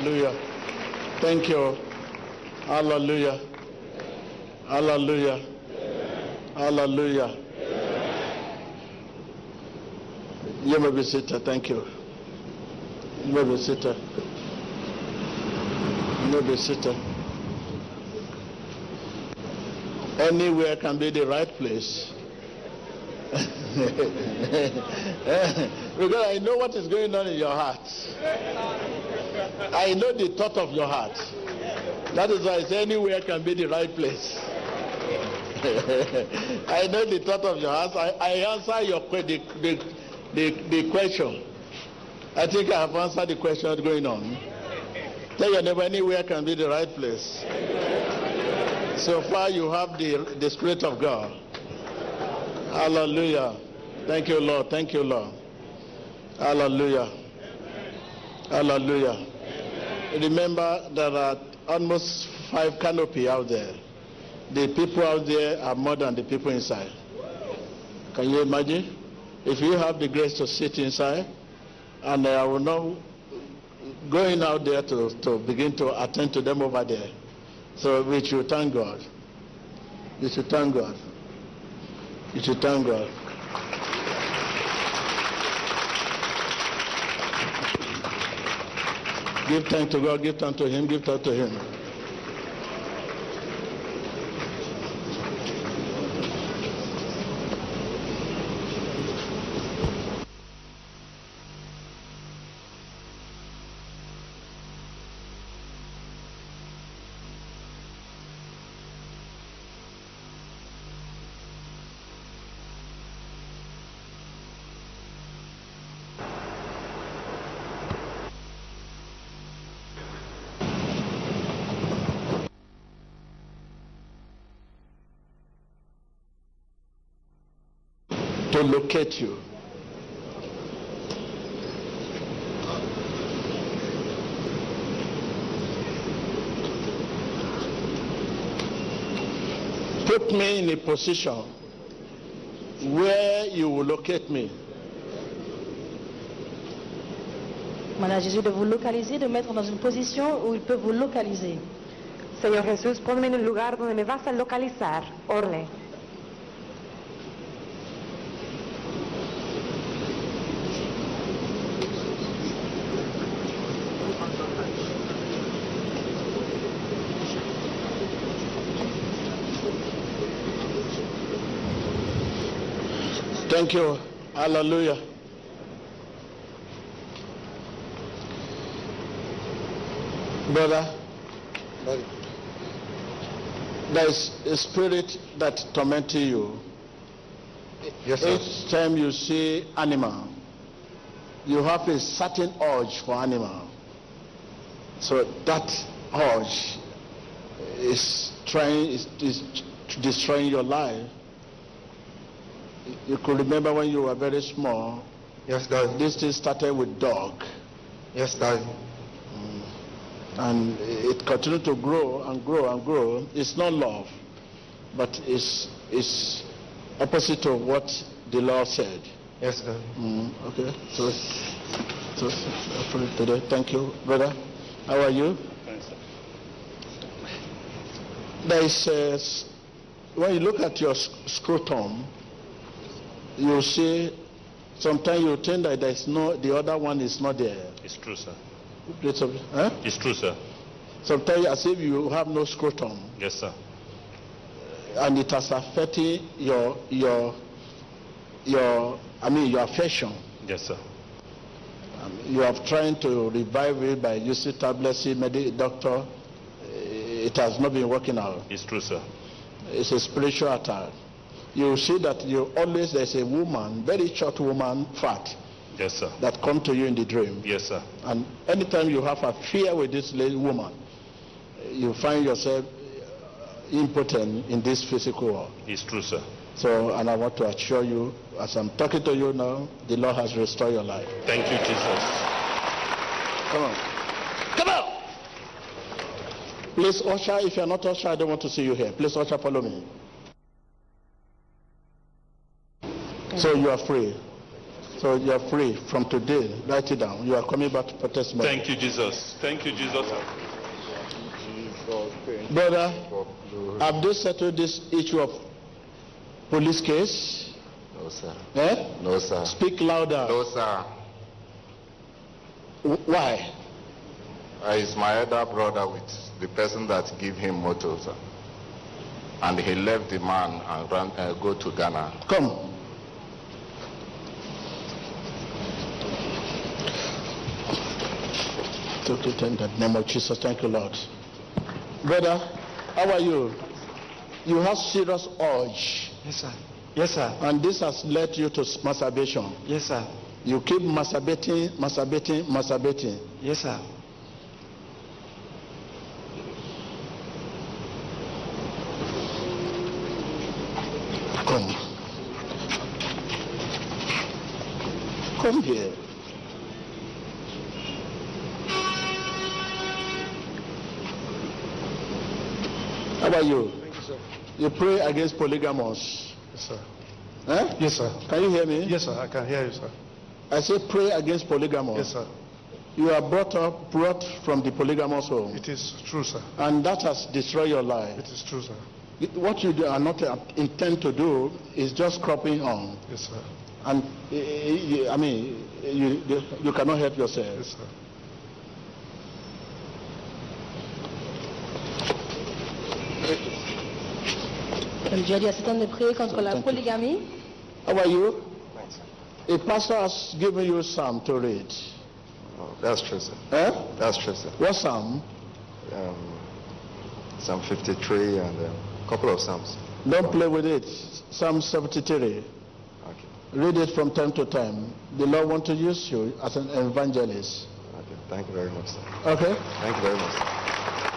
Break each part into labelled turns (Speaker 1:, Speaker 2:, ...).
Speaker 1: Hallelujah. Thank you. Hallelujah. Hallelujah. Hallelujah. You may be seated. Thank you. You may be seated. You may be seated. Anywhere can be the right place. because I know what is going on in your heart. I know the thought of your heart. That is why I say anywhere can be the right place. I know the thought of your heart. I, I answer your the, the, the, the question. I think I have answered the question going on. Tell your neighbor anywhere can be the right place. So far you have the, the Spirit of God. Hallelujah. Thank you, Lord. Thank you, Lord. Hallelujah. Hallelujah. Remember there are almost five canopy out there. The people out there are more than the people inside. Can you imagine? If you have the grace to sit inside, and I will not going out there to, to begin to attend to them over there. So we should thank God. We should thank God. We should thank God. Give thanks to God, give thanks to Him, give thanks to Him. To locate you. Put me in a position where you will locate me.
Speaker 2: Voilà, Jésus, de vous localiser, de mettre dans une position où il peut vous localiser.
Speaker 3: Señor Jesús, ponme en el lugar donde me vas a localizar. Orle.
Speaker 1: Thank you. Hallelujah. Brother, there is a spirit that torments you.
Speaker 4: Yes, sir.
Speaker 1: Each time you see animal, you have a certain urge for animal. So that urge is trying is, is destroying your life. You could remember when you were very small,
Speaker 4: Yes, Daddy.
Speaker 1: this thing started with dog.
Speaker 4: Yes, Daddy.
Speaker 1: and it continued to grow and grow and grow. It's not love, but it's, it's opposite of what the law said.
Speaker 4: Yes, Daddy.
Speaker 1: Mm, okay, so, so I put it today. Thank you, brother. How are you? There is, uh, s- when you look at your scrotum, you see, sometimes you think that there is no, the other one is not there.
Speaker 5: It's true, sir.
Speaker 1: It's, huh?
Speaker 5: It's true, sir.
Speaker 1: Sometimes as if you have no scrotum.
Speaker 5: Yes, sir.
Speaker 1: and it has affected your your your I mean your affection.
Speaker 5: Yes, sir.
Speaker 1: Um, you have trying to revive it by using tablets, see medical doctor. Eh, It has not been working out.
Speaker 5: It's true, sir.
Speaker 1: It's a spiritual attack. You see that you always there's a woman, very short woman, fat,
Speaker 5: Yes, sir.
Speaker 1: that come to you in the dream.
Speaker 5: Yes, sir.
Speaker 1: And anytime you have a fear with this lady woman, you find yourself impotent in this physical world.
Speaker 5: It's true, sir.
Speaker 1: So, and I want to assure you, as I'm talking to you now, the Lord has restored your life.
Speaker 5: Thank you, Jesus.
Speaker 1: Come on. Come on! Please, usher, if you're not usher, I don't want to see you here. Please, usher, follow me. So you are free. So you are free from today. Write it down. You are coming back to protest me.
Speaker 5: Thank you, Jesus. Thank you, Jesus.
Speaker 1: Brother, have they settled this issue of police case?
Speaker 4: No, sir.
Speaker 1: Eh?
Speaker 4: No, sir.
Speaker 1: Speak louder.
Speaker 4: No, sir.
Speaker 1: Why?
Speaker 4: Uh, he's my elder brother with the person that give him motor, sir. And he left the man and ran, uh, go to Ghana.
Speaker 1: Come. It in the name of Jesus. Thank you, Lord. Brother, how are you? You have serious urge,
Speaker 6: Yes, sir. Yes, sir.
Speaker 1: and this has led you to masturbation.
Speaker 6: Yes, sir.
Speaker 1: You keep masturbating, masturbating, masturbating.
Speaker 6: Yes, sir.
Speaker 1: Come. Come here. How about you? You pray against polygamous.
Speaker 7: Yes, sir.
Speaker 1: Eh?
Speaker 7: Yes, sir.
Speaker 1: Can you hear me?
Speaker 7: Yes, sir. I can hear you, sir.
Speaker 1: I say pray against polygamous.
Speaker 7: Yes, sir.
Speaker 1: You are brought up, brought from the polygamous home,
Speaker 7: It is true, sir.
Speaker 1: and that has destroyed your life.
Speaker 7: It is true, sir.
Speaker 1: What you do, are not uh, intend to do is just cropping on.
Speaker 7: Yes, sir.
Speaker 1: And eh, eh, I mean, you, you, you cannot help yourself.
Speaker 7: Yes, sir.
Speaker 2: Comme Dieu a dit à cet homme de prier contre la polygamie.
Speaker 1: How are you? A pastor has given you psalm to read.
Speaker 4: Oh, that's true, sir.
Speaker 1: Eh?
Speaker 4: That's true, sir.
Speaker 1: What psalm?
Speaker 4: Um, Psalm 53 and um, a couple of Psalms.
Speaker 1: Don't play with it. Psalm 73.
Speaker 4: Okay.
Speaker 1: Read it from time to time. The Lord wants to use you as an evangelist.
Speaker 4: Okay. Thank you very much, sir.
Speaker 1: Okay?
Speaker 4: Thank you very much. sir.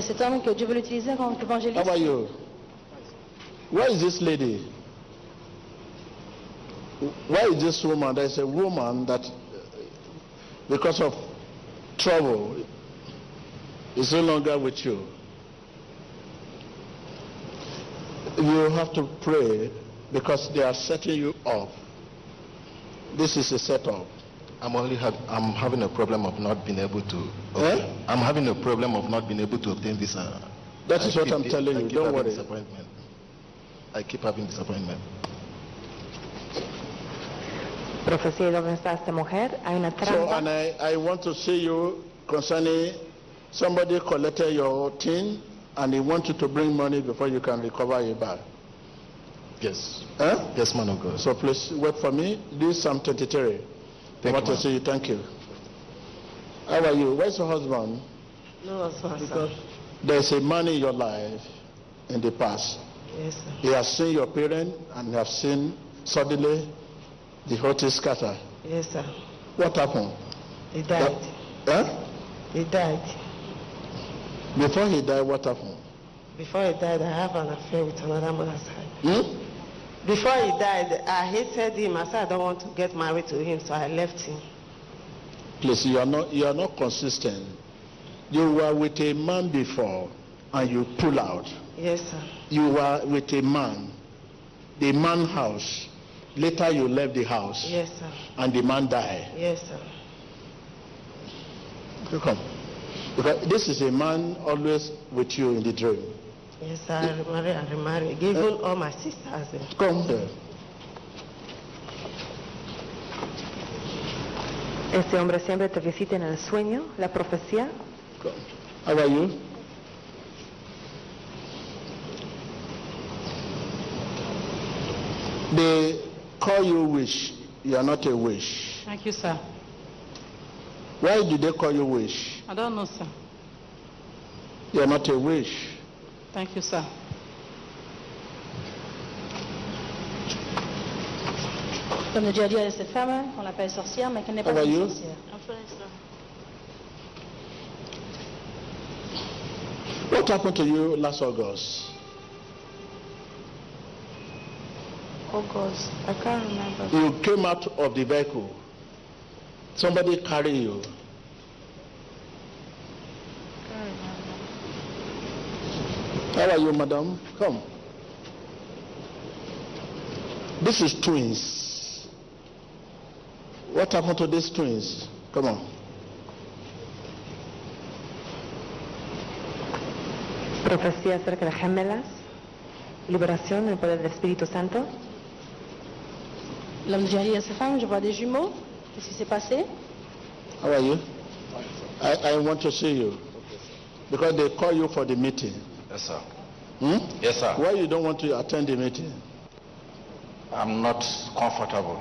Speaker 2: Cet homme que Dieu veut.
Speaker 1: How are you? Where is this lady? Where is this woman? There is a woman that, because of trouble, is no longer with you. You have to pray because they are setting you up. This is a setup.
Speaker 8: I'm only have, I'm having a problem of not being able to.
Speaker 1: Eh?
Speaker 8: I'm having a problem of not being able to obtain visa.
Speaker 1: That is
Speaker 8: I
Speaker 1: what I'm telling
Speaker 8: I
Speaker 1: you. Don't worry.
Speaker 8: Disappointment. I keep having disappointment.
Speaker 3: Profecía, ¿dónde está esta mujer? Hay una
Speaker 1: So, and I, I want to see you concerning somebody collected your thing and he wants you to bring money before you can recover your bag.
Speaker 8: Yes.
Speaker 1: Huh?
Speaker 8: Yes, man of God.
Speaker 1: So please wait for me. This is Psalm 23. I
Speaker 8: Thank
Speaker 1: want
Speaker 8: you,
Speaker 1: to you. Thank you. How are you? Where's your husband?
Speaker 9: No, sir, sir.
Speaker 1: There's a man in your life in the past.
Speaker 9: Yes, sir.
Speaker 1: He has seen your parent and have seen suddenly the whole thing scatter.
Speaker 9: Yes, sir.
Speaker 1: What happened?
Speaker 9: He died.
Speaker 1: Huh?
Speaker 9: He died.
Speaker 1: Before he died, what happened?
Speaker 9: Before he died, I have an affair with another mother's side.
Speaker 1: Hmm?
Speaker 9: Before he died, I hated him. I said I don't want to get married to him, so I left him.
Speaker 1: Please, you are not you are not consistent. You were with a man before and you pull out.
Speaker 9: Yes, sir.
Speaker 1: You were with a man, the man house. Later you left the house
Speaker 9: Yes, sir.
Speaker 1: and the man died.
Speaker 9: Yes, sir.
Speaker 1: You come. Because this is a man always with you in the dream.
Speaker 9: Yes, sir. I remarried. I remarried. Given all my sisters.
Speaker 1: Come here.
Speaker 3: Este hombre siempre te visita en el sueño, la profecía.
Speaker 1: Come. How are you? They call you wish. You are not a wish.
Speaker 10: Thank you, sir.
Speaker 1: Why do they call you wish?
Speaker 10: I don't know, sir.
Speaker 1: You are not a wish.
Speaker 10: Thank you, sir.
Speaker 2: Comme Dieu dit à cette femme, on l'appelle sorcière, mais qu'elle n'est pas
Speaker 1: How are
Speaker 2: une
Speaker 1: you?
Speaker 2: sorcière.
Speaker 1: What happened to you last August?
Speaker 9: August. I can't remember.
Speaker 1: You came out of the vehicle. Somebody carried you. How are you, madam? Come. This is twins. What happened to these twins? Come on.
Speaker 3: Profecía acerca de gemelas. Liberación en el poder del Espíritu Santo.
Speaker 2: Femme, je vois des jumeaux. Qu'est-ce qui s'est passé?
Speaker 1: How are you? I, I want to see you. Because they call you for the meeting.
Speaker 4: Yes, sir.
Speaker 1: Hmm?
Speaker 4: Yes, sir.
Speaker 1: Why you don't want to attend the meeting?
Speaker 4: I'm not comfortable.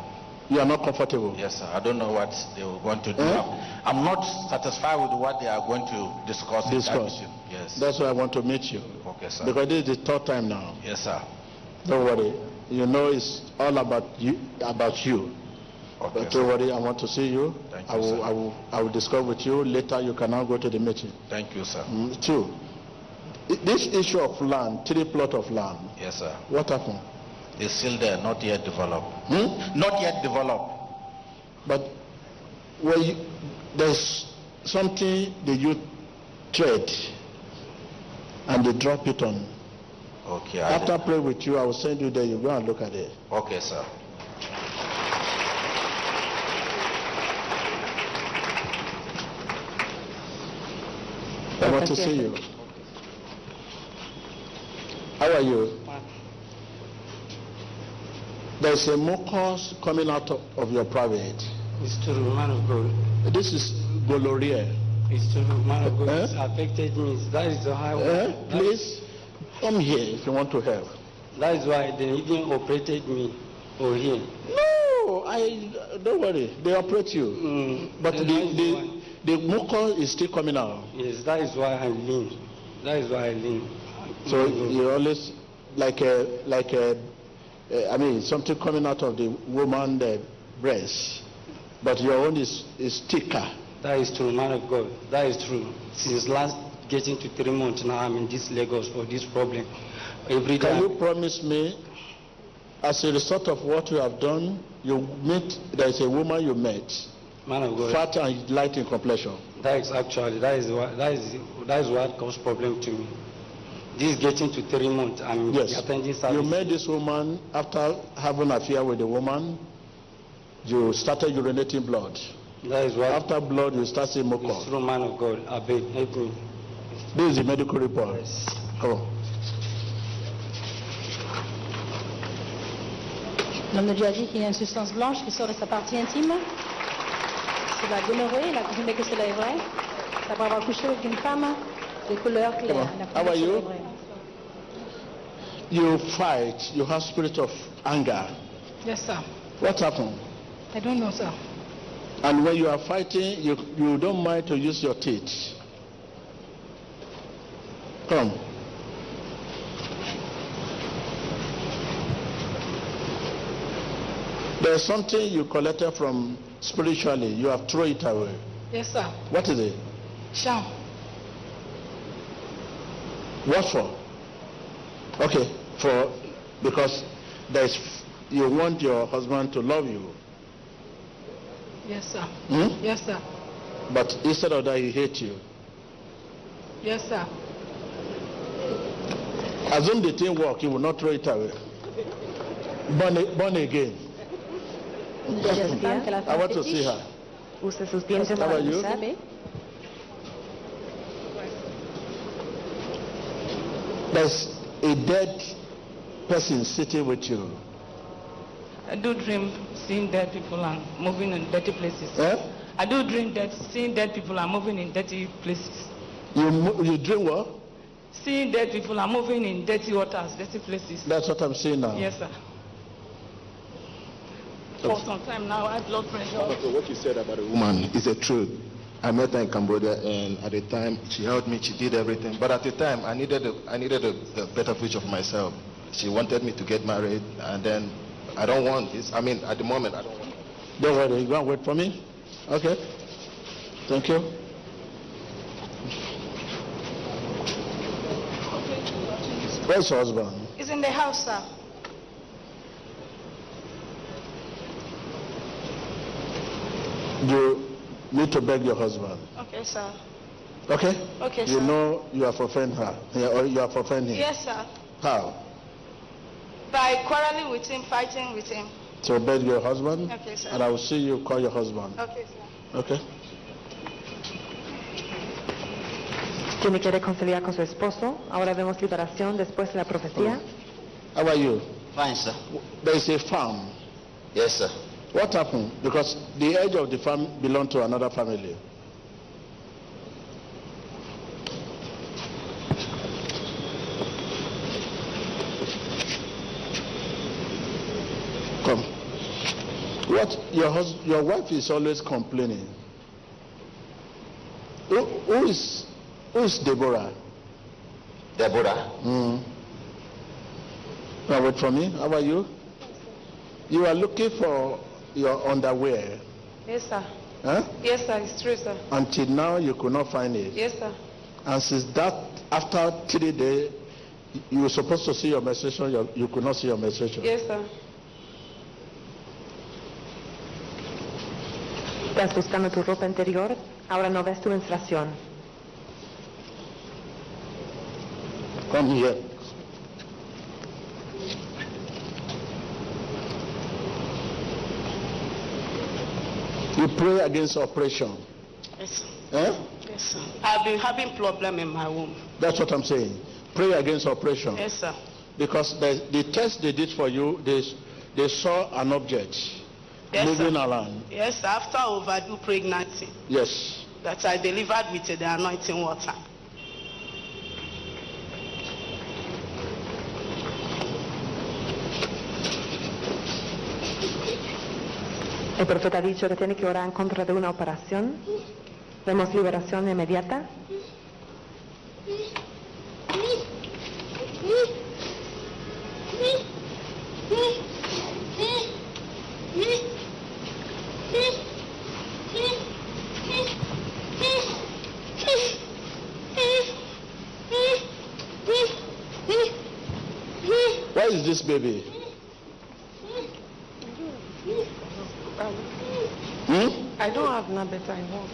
Speaker 1: You are not comfortable.
Speaker 4: Yes, sir. I don't know what they are going to do.
Speaker 1: Eh?
Speaker 4: I'm not satisfied with what they are going to discuss. in that
Speaker 1: Discuss.
Speaker 4: Yes.
Speaker 1: That's why I want to meet you.
Speaker 4: okay, sir.
Speaker 1: Because this is the third time now.
Speaker 4: yes, sir.
Speaker 1: Don't worry. You know it's all about you. About you.
Speaker 4: Okay,
Speaker 1: But don't worry. I want to see you.
Speaker 4: Thank
Speaker 1: I
Speaker 4: you,
Speaker 1: will.
Speaker 4: sir.
Speaker 1: I will. I will discuss with you later. You can now go to the meeting.
Speaker 4: Thank you, sir.
Speaker 1: Mm, two. I- This issue of land, three plot of land.
Speaker 4: Yes, sir.
Speaker 1: What happened?
Speaker 4: It's still there, not yet developed.
Speaker 1: Hmm?
Speaker 4: Not yet developed.
Speaker 1: But when you, there's something the youth trade and they drop it on.
Speaker 4: Okay. I
Speaker 1: After I play with you, I will send you there. You go and look at it.
Speaker 4: Okay, sir.
Speaker 1: I want to see you. How are you? There's a mucus coming out of, of your private.
Speaker 6: It's true, man of God.
Speaker 1: This is gonorrhea.
Speaker 6: It's true, man of God.
Speaker 1: Eh?
Speaker 6: It's affected me. That is why.
Speaker 1: Eh?
Speaker 6: that-
Speaker 1: Please come here if you want to help.
Speaker 6: That is why they even operated me over here.
Speaker 1: No, I don't worry. They operate you,
Speaker 6: Mm,
Speaker 1: but the the, the mucus is still coming out.
Speaker 6: Yes, that is why I lean. That is why I lean.
Speaker 1: So
Speaker 6: Man of God.
Speaker 1: you always like a like a, uh, I mean something coming out of the woman uh, breast, but your own is is thicker.
Speaker 6: That is true, man of God. That is true. Since last getting to three months now, I'm in this Lagos for this problem. Every
Speaker 1: Can
Speaker 6: time.
Speaker 1: you promise me, as a result of what you have done, you meet there is a woman you met,
Speaker 6: Man of God.
Speaker 1: fat and light in complexion.
Speaker 6: That is actually that is what that is that is what caused problem to me. This getting to three months, I'm
Speaker 1: Yes,
Speaker 6: attending service.
Speaker 1: you met this woman after having an affair with the woman. You started urinating blood.
Speaker 6: That is what.
Speaker 1: After blood, you start seeing
Speaker 6: It's true, man of God. I beg, help me.
Speaker 1: This is the medical report. Come on.
Speaker 2: L'homme de Dieu a dit qu'il y a une substance blanche qui sort de sa partie intime. C'est la gonorrhée, il a confirmé que cela est vrai. C'est après avoir couché avec une femme de couleur claire. Il
Speaker 1: How are
Speaker 2: confirmé que cela
Speaker 1: you? You fight, you have spirit of anger.
Speaker 10: Yes, sir.
Speaker 1: What happened?
Speaker 10: I don't know, sir.
Speaker 1: And when you are fighting, you, you don't mind to use your teeth. Come. There's something you collected from spiritually, you have thrown it away.
Speaker 10: Yes, sir.
Speaker 1: What is it?
Speaker 10: Sham.
Speaker 1: What for? Okay, for because there's you want your husband to love you,
Speaker 10: Yes, sir.
Speaker 1: hmm?
Speaker 10: Yes, sir.
Speaker 1: but instead of that he hates you.
Speaker 10: Yes, sir.
Speaker 1: Assume the thing work, he will not throw it away. Born, a- born again.
Speaker 2: Il a dit à sa femme qu'elle a fait
Speaker 1: I want to see her.
Speaker 3: Use sus dientes
Speaker 1: How
Speaker 3: para
Speaker 1: are you? There's a dead person sitting with you.
Speaker 10: I do dream seeing dead people and moving in dirty places.
Speaker 1: Eh?
Speaker 10: I do dream that seeing dead people are moving in dirty places.
Speaker 1: You mo- you dream what?
Speaker 10: Seeing dead people are moving in dirty waters, dirty places.
Speaker 1: That's what I'm seeing now.
Speaker 10: Yes, sir. For some time now, I have blood pressure.
Speaker 8: So what you said about a woman is the truth. I met her in Cambodia, and at the time she helped me. She did everything, but at the time I needed a, I needed a, a better future for myself. She wanted me to get married, and then I don't want this. I mean, at the moment I don't want.
Speaker 1: Don't worry, you go and wait for me. Okay. Thank you. Where's your husband?
Speaker 10: It's in the house, sir.
Speaker 1: You need to beg your husband.
Speaker 10: Okay, sir.
Speaker 1: Okay?
Speaker 10: Okay,
Speaker 1: You
Speaker 10: sir.
Speaker 1: know you have offended her. Or you have offended him.
Speaker 10: Yes, sir.
Speaker 1: How?
Speaker 10: By quarreling with him, fighting with him.
Speaker 1: To beg your husband?
Speaker 10: Okay, sir.
Speaker 1: And I will see you call your husband.
Speaker 10: Okay, sir.
Speaker 1: Okay?
Speaker 3: Tiene que reconciliar con su esposo. Ahora vemos liberación después de la profecía.
Speaker 1: How are you?
Speaker 11: Fine, sir.
Speaker 1: There is a farm.
Speaker 11: Yes, sir.
Speaker 1: What happened? Because the edge of the farm belonged to another family. Come. What your hus- your wife is always complaining. Who, who is who is Deborah?
Speaker 11: Deborah.
Speaker 1: Mm. Now wait for me. How are you? You are looking for your underwear.
Speaker 10: Yes, sir.
Speaker 1: Huh?
Speaker 10: Yes, sir. It's true, sir.
Speaker 1: Until now you could not find it.
Speaker 10: Yes, sir.
Speaker 1: And since that, after three days, you were supposed to see your menstruation, you, you could not see your menstruation.
Speaker 10: Yes, sir.
Speaker 3: Estás buscando tu ropa interior. Ahora no ves tu menstruación.
Speaker 1: Come here. You pray against oppression.
Speaker 9: Yes, sir.
Speaker 1: Eh?
Speaker 9: Yes, sir. I've been having problem in my womb.
Speaker 1: That's what I'm saying. Pray against oppression.
Speaker 9: Yes, sir.
Speaker 1: Because the, the test they did for you, they, they saw an object
Speaker 9: Yes,
Speaker 1: moving
Speaker 9: sir.
Speaker 1: around.
Speaker 9: Yes, sir. After overdue pregnancy,
Speaker 1: Yes.
Speaker 9: that I delivered with the anointing water.
Speaker 3: El profeta ha dicho que tiene que orar en contra de una operación. Vemos liberación inmediata.
Speaker 1: Where is this baby? Hmm?
Speaker 9: I don't have now, but I want.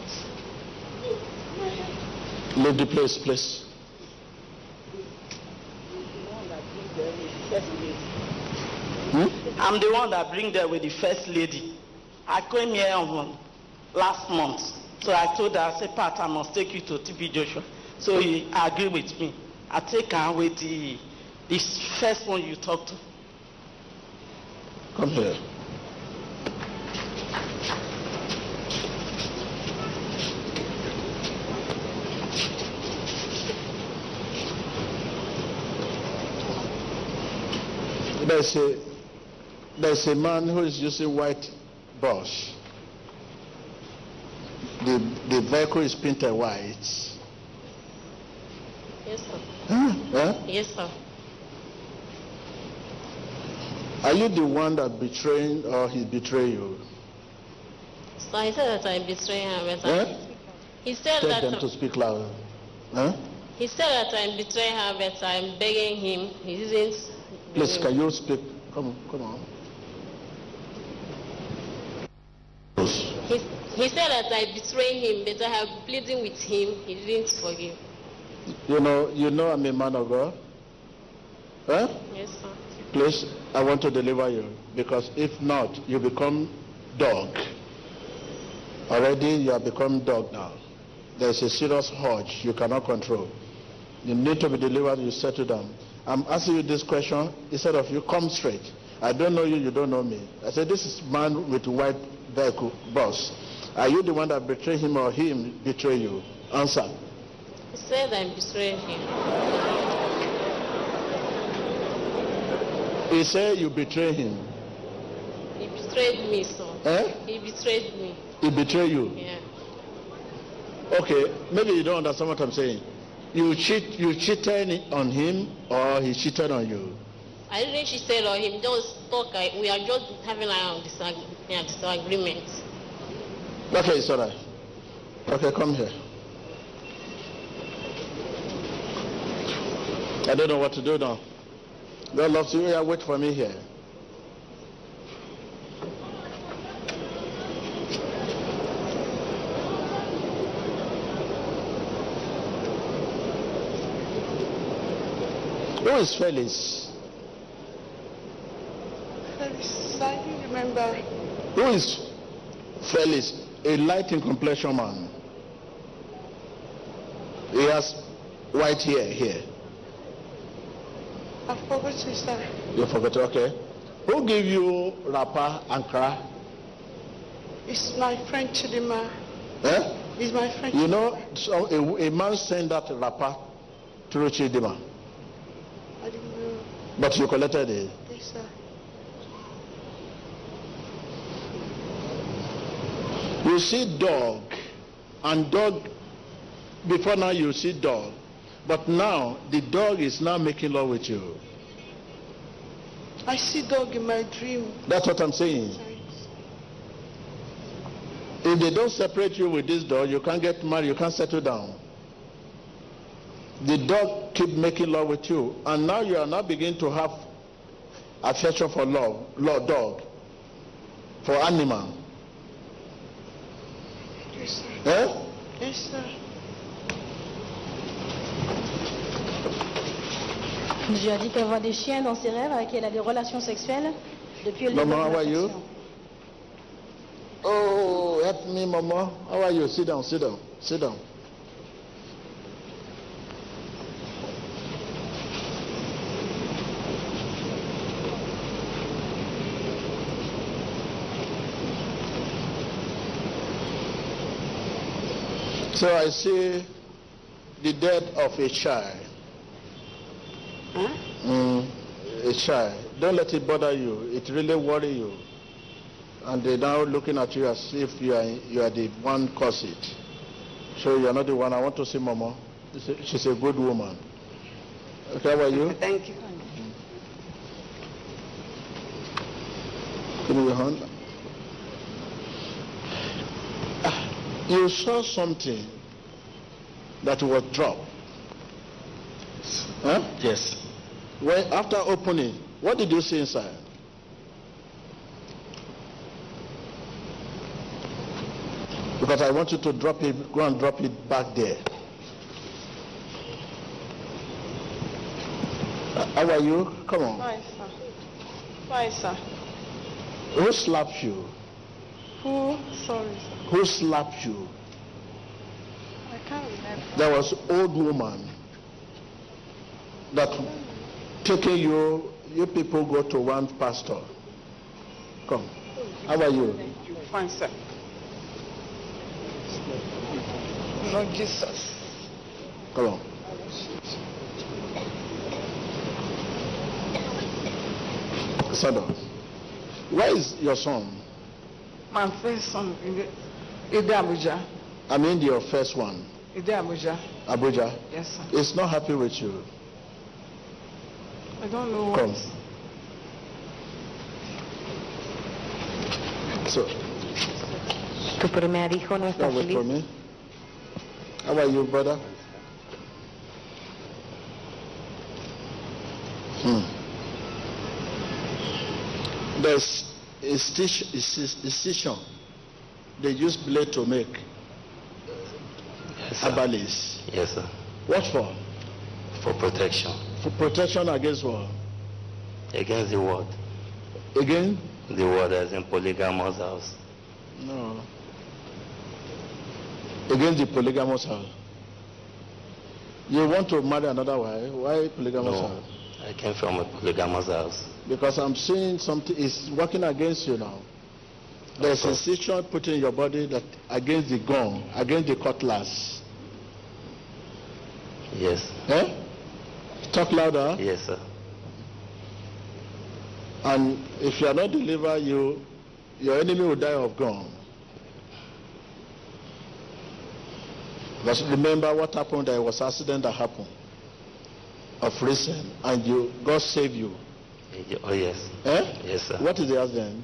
Speaker 1: Leave the place, please. Hmm?
Speaker 9: I'm the one that bring there with the first lady. I came here on last month. So I told her, I said, Pat, I must take you to TB Joshua. So he agreed with me. I take her with the, the first one you talked to.
Speaker 1: Come here. There's a, there's a man who is using white bus. The, the vehicle is painted white.
Speaker 12: Yes, sir.
Speaker 1: Huh? Huh?
Speaker 12: Yes, sir.
Speaker 1: Are you the one that betrayed or he betrayed you?
Speaker 12: So he said that I him, but
Speaker 1: Huh?
Speaker 12: I, he said
Speaker 1: Tell
Speaker 12: that
Speaker 1: them to speak louder. Huh?
Speaker 12: he said that I betrayed her, but I'm begging him. He didn't.
Speaker 1: Please, can you speak? Come on, come on.
Speaker 12: He, he said that I betrayed him, but I have pleading with him. He didn't forgive.
Speaker 1: You know, you know I'm a man of God. Huh?
Speaker 12: Yes, sir.
Speaker 1: Please, I want to deliver you because if not, you become dog. Already you have become dog now. There's a serious urge you cannot control. You need to be delivered, you settle down. I'm asking you this question instead of you come straight. I don't know you, you don't know me. I said, this is man with white vehicle, boss. Are you the one that betrayed him or him betray you? Answer.
Speaker 12: He said I betrayed him.
Speaker 1: He said you betray him.
Speaker 12: He betrayed me, sir.
Speaker 1: Eh?
Speaker 12: He betrayed me.
Speaker 1: He betray you.
Speaker 12: Yeah.
Speaker 1: Okay, maybe you don't understand what I'm saying. You cheat, you cheated on him, or he cheated on you.
Speaker 12: I didn't cheat on him. Just talk. I, we are just having a disag- yeah, disagreement.
Speaker 1: Okay, it's alright. Okay, come here. I don't know what to do now. God loves you. Yeah, wait for me here. Who is Felix? Felix, I don't remember. Who is Felix? A light in complexion man. He has white hair here.
Speaker 13: I've forgotten.
Speaker 1: You forgot, okay. Who gave you Rapa Ankara?
Speaker 13: It's my friend Chidima.
Speaker 1: Eh?
Speaker 13: It's my friend.
Speaker 1: You know, so a, a man sent that Rapa to Chidima. But you collected it.
Speaker 13: Yes, sir.
Speaker 1: You see dog, and dog, before now you see dog, but now the dog is now making love with you.
Speaker 13: I see dog in my dream.
Speaker 1: That's what I'm saying. If they don't separate you with this dog, you can't get married, you can't settle down. The dog keep making love with you, and now you are now beginning to have affection for love, love dog, for animal.
Speaker 13: Yes, sir.
Speaker 1: Eh?
Speaker 13: Yes, sir.
Speaker 2: Dieu a dit qu'elle voit des chiens dans ses rêves avec qui elle a des relations sexuelles depuis le début
Speaker 1: Maman,
Speaker 2: de
Speaker 1: how are you? Oh, help me, Mama. How are you? Sit down, sit down, sit down. So I see the death of a child. Mm, a child. Don't let it bother you. It really worry you. And they're now looking at you as if you are, you are the one cause it. So you're not the one. I want to see Mama. She's a, she's a good woman. Okay, how are you?
Speaker 13: Thank you.
Speaker 1: Give me your hand. Ah, You saw something that was dropped. Huh?
Speaker 11: Yes.
Speaker 1: When, after opening, what did you see inside? Because I want you to drop it, go and drop it back there. Uh, How are you? Come on.
Speaker 13: Fine, sir. Fine, sir.
Speaker 1: Who slapped you?
Speaker 13: Who? Sorry, sir.
Speaker 1: Who slapped you?
Speaker 13: I can't remember.
Speaker 1: There was old woman that taking you, you people go to one pastor. Come. How are you?
Speaker 13: Fine, sir. Lord Jesus.
Speaker 1: Come on. Up. Where is your son?
Speaker 13: My first son, Ide Abuja.
Speaker 1: I mean your first one,
Speaker 13: Ide Abuja.
Speaker 1: Abuja.
Speaker 13: Yes, sir.
Speaker 1: Is not happy with you.
Speaker 13: I don't know what.
Speaker 1: Come. So,
Speaker 3: Tu primer hijo no está
Speaker 1: now wait
Speaker 3: feliz.
Speaker 1: for me. How are you, brother? Hmm. There's a stitch- a sis- a incision they use blade to make
Speaker 11: Yes, sir. Yes, sir.
Speaker 1: What for?
Speaker 11: For protection.
Speaker 1: For protection against what?
Speaker 11: Against the word.
Speaker 1: Again?
Speaker 11: The word as in polygamous house.
Speaker 1: No. Against the polygamous house. You want to marry another wife? Why polygamous
Speaker 11: No.
Speaker 1: house?
Speaker 11: I came from a polygamous house.
Speaker 1: Because I'm seeing something is working against you now. There's a sensation put in your body that against the gun, against the cutlass.
Speaker 11: Yes.
Speaker 1: Eh? Talk louder.
Speaker 11: Yes, sir.
Speaker 1: And if you are not delivered, you, your enemy will die of gun. Because remember what happened, there was accident that happened of recent, and you, God save you.
Speaker 11: Oh, yes.
Speaker 1: Eh?
Speaker 11: Yes, sir.
Speaker 1: What is the accident?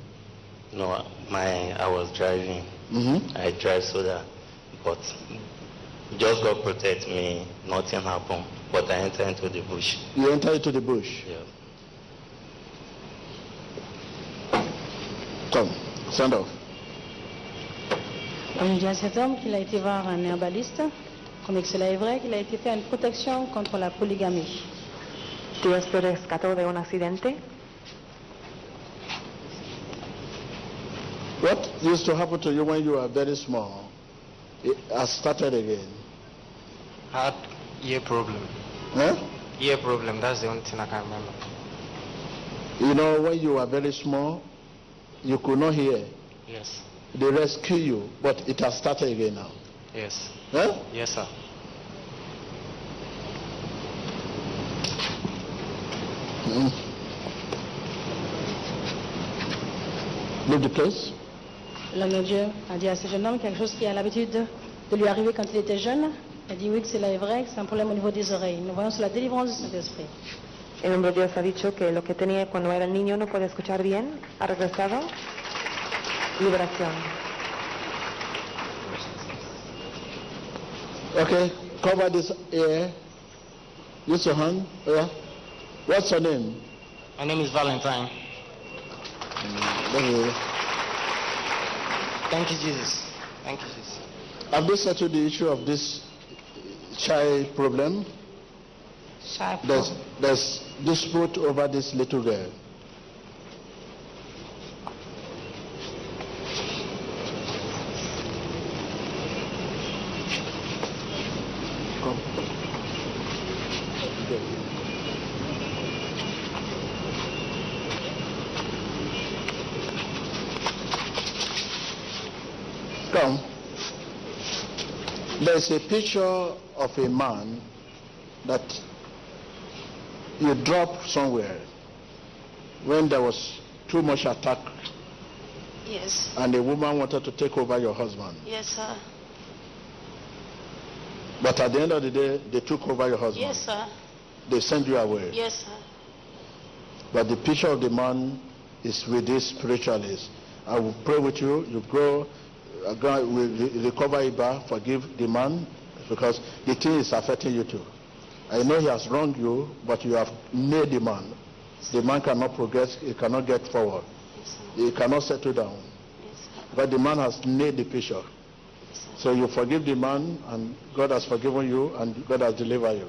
Speaker 11: No, my, I was driving.
Speaker 1: Mm-hmm.
Speaker 11: I drive so that, but just God protect me. Nothing happened. But I enter into the bush.
Speaker 1: You enter into the bush?
Speaker 11: Yeah.
Speaker 1: Come, stand up.
Speaker 2: On dit à cet homme qu'il a été voir un herbaliste, comme cela est vrai, qu'il a été fait une protection contre la polygamie.
Speaker 3: Dios te rescató de un accidente.
Speaker 1: What used to happen to you when you were very small it has started again.
Speaker 14: Had ear problem.
Speaker 1: Huh?
Speaker 14: Ear problem, that's the only thing I can remember.
Speaker 1: You know, when you were very small, you could not hear.
Speaker 14: Yes.
Speaker 1: They rescue you, but it has started again now.
Speaker 14: Yes.
Speaker 1: Huh?
Speaker 14: Yes, sir.
Speaker 1: Mm. Leave the place.
Speaker 2: L'homme de Dieu a dit à ce jeune homme quelque chose qui a l'habitude de lui arriver quand il était jeune. Il a dit oui que cela est vrai, que c'est un problème au niveau des oreilles. Nous voyons sur la délivrance du Saint-Esprit.
Speaker 3: El hombre de Dios ha dicho que lo que tenía cuando era niño no puede escuchar bien. Ha regresado. Liberación.
Speaker 1: Okay, cover this ear. Use your hand. Yeah. What's your name?
Speaker 14: My name is Valentine.
Speaker 1: Me-
Speaker 14: Thank you, Jesus. Thank you, Jesus.
Speaker 1: Have they settled the issue of this child problem?
Speaker 10: Child
Speaker 1: There's, there's dispute over this little girl. Come. Come. There's a picture of a man that you dropped somewhere when there was too much attack
Speaker 13: Yes.
Speaker 1: and a woman wanted to take over your husband.
Speaker 13: Yes, sir.
Speaker 1: But at the end of the day, they took over your husband.
Speaker 13: Yes, sir.
Speaker 1: They sent you away.
Speaker 13: Yes, sir.
Speaker 1: But the picture of the man is with this spiritualist. I will pray with you. You grow, uh, God will re- recover Iba, forgive the man, because the thing is affecting you too. I know he has wronged you, but you have made the man. The man cannot progress, he cannot get forward. He cannot settle down. But the man has made the picture. So you forgive the man, and God has forgiven you, and God has delivered you.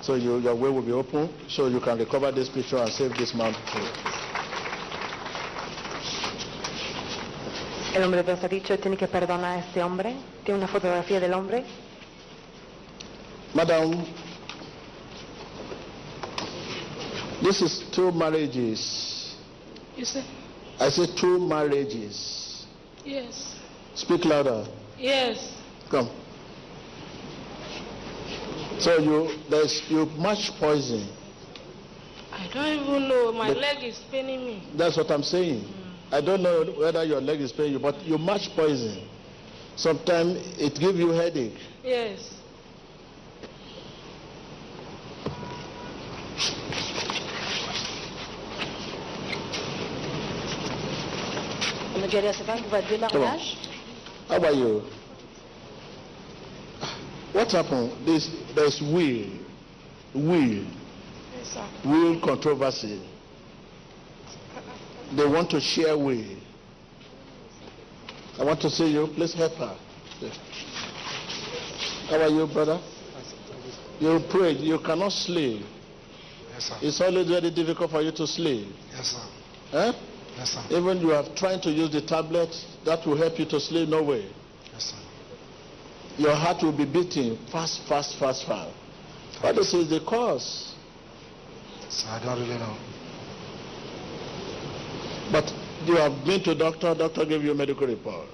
Speaker 1: So you, your way will be open, so you can recover this picture and save this man.
Speaker 3: El hombre de Dios ha dicho tiene que perdonar a este hombre. Tiene una fotografía del hombre.
Speaker 1: Madam, this is two marriages.
Speaker 10: You say?
Speaker 1: I say two marriages.
Speaker 10: Yes.
Speaker 1: Speak louder.
Speaker 10: Yes.
Speaker 1: Come. So you there's you match poison.
Speaker 10: I don't even know. My
Speaker 1: The-
Speaker 10: leg is paining me.
Speaker 1: That's what I'm saying. I don't know whether your leg is paining you, but you match poison. Sometimes it gives you headache.
Speaker 10: Yes.
Speaker 2: L'homme de Dieu a dit à ce femme qu'il va dire mariage.
Speaker 1: How about you? What happened? This there's will, will,
Speaker 10: Yes, sir.
Speaker 1: will controversy. They want to share will. I want to see you. Please help her. How are you, brother? You prayed. You cannot sleep.
Speaker 7: Yes, sir.
Speaker 1: It's always very difficult for you to sleep.
Speaker 7: Yes, sir.
Speaker 1: Eh?
Speaker 7: Yes, sir.
Speaker 1: Even you are trying to use the tablet, that will help you to sleep. No way.
Speaker 7: Yes, sir.
Speaker 1: Your heart will be beating fast, fast, fast, fast. What this is the cause.
Speaker 7: Sir, I don't really know.
Speaker 1: But you have been to doctor, doctor gave you a medical report.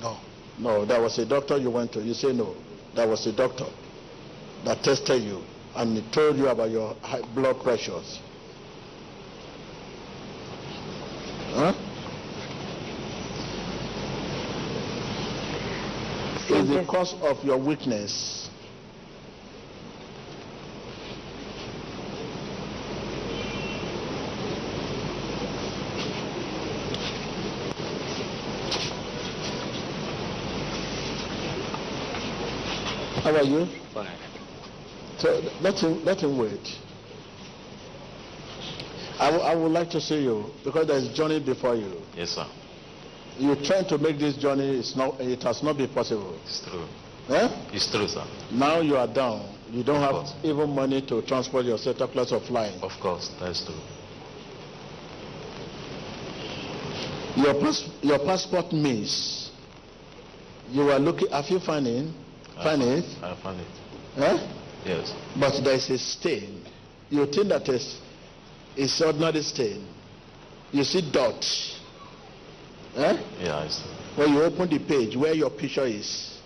Speaker 7: No.
Speaker 1: No, there was a doctor you went to. You say no. There was a doctor that tested you and he told you about your high blood pressures. Huh? It's the cause of your weakness. How are you?
Speaker 14: Fine.
Speaker 1: So let him, let him wait. I I would like to see you because there is journey before you.
Speaker 11: Yes, sir.
Speaker 1: You're trying to make this journey, it's not, it has not been possible.
Speaker 11: It's true.
Speaker 1: Eh?
Speaker 11: It's true, sir.
Speaker 1: Now you are down. You don't have even money to transport yourself to class of flying.
Speaker 11: Of course, that's true.
Speaker 1: Your, pass, your passport means you are looking, have you found it? Find it?
Speaker 4: I found it.
Speaker 1: Eh?
Speaker 4: Yes.
Speaker 1: But there is a stain. You think that is it's ordinary stain. You see dot. Eh?
Speaker 4: Yeah, I see.
Speaker 1: When you open the page where your picture is,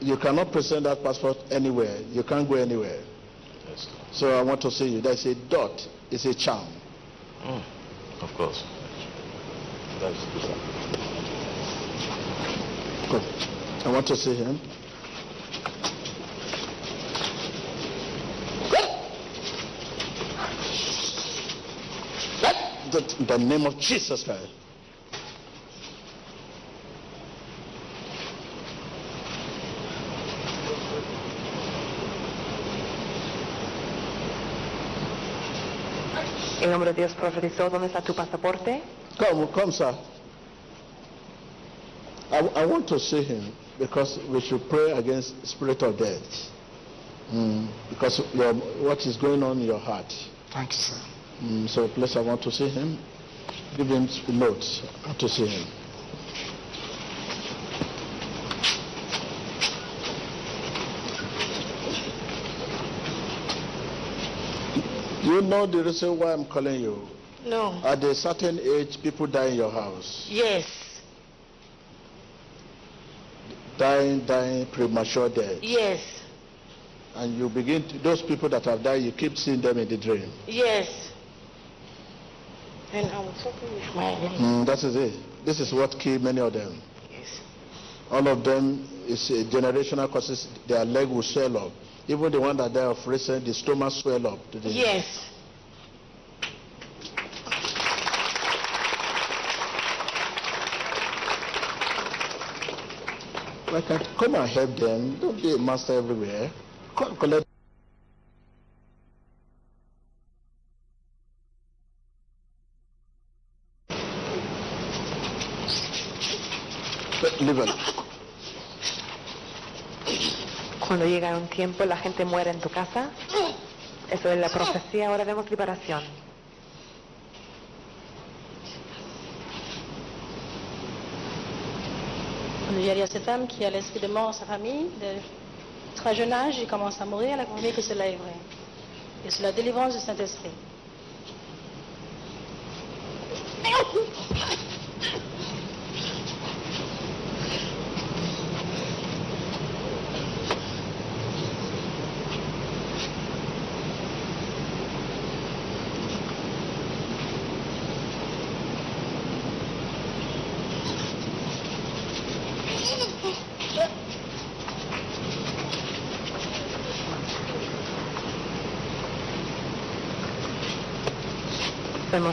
Speaker 1: you cannot present that passport anywhere. You can't go anywhere.
Speaker 4: Yes.
Speaker 1: So I want to say you. There's a dot. It's a charm.
Speaker 4: Mm, of course. That's
Speaker 1: Good. I want to see him. The, the name of Jesus Christ.
Speaker 3: El hombre de Dios profetizó, ¿dónde está tu pasaporte?
Speaker 1: Come, come, sir. I, I want to see him because we should pray against spirit of death. Mm, because your, what is going on in your heart.
Speaker 7: Thank you, sir.
Speaker 1: Mm, so please, I want to see him. Give him notes. To see him. You know the reason why I'm calling you?
Speaker 13: No.
Speaker 1: At a certain age, people die in your house.
Speaker 13: Yes.
Speaker 1: Dying, dying, premature death.
Speaker 13: Yes.
Speaker 1: And you begin to, those people that have died, you keep seeing them in the dream.
Speaker 13: Yes. And I was talking with my
Speaker 1: Mm, that is it. This is what killed many of them.
Speaker 13: Yes.
Speaker 1: All of them is a generational causes. Their leg will swell up. Even the one that died of recent, the stomach swell up. to the-
Speaker 13: Yes.
Speaker 1: Like, come and help them. Don't be a master everywhere. Come collect.
Speaker 3: Llega un tiempo, la gente muere en tu casa. Eso es la profecía, ahora vemos liberación.
Speaker 2: Il y a cette femme qui a l'esprit de mort en sa famille, de très jeune âge, il commence à mourir, elle a compris que cela est vrai. Et c'est la délivrance du Saint-Esprit.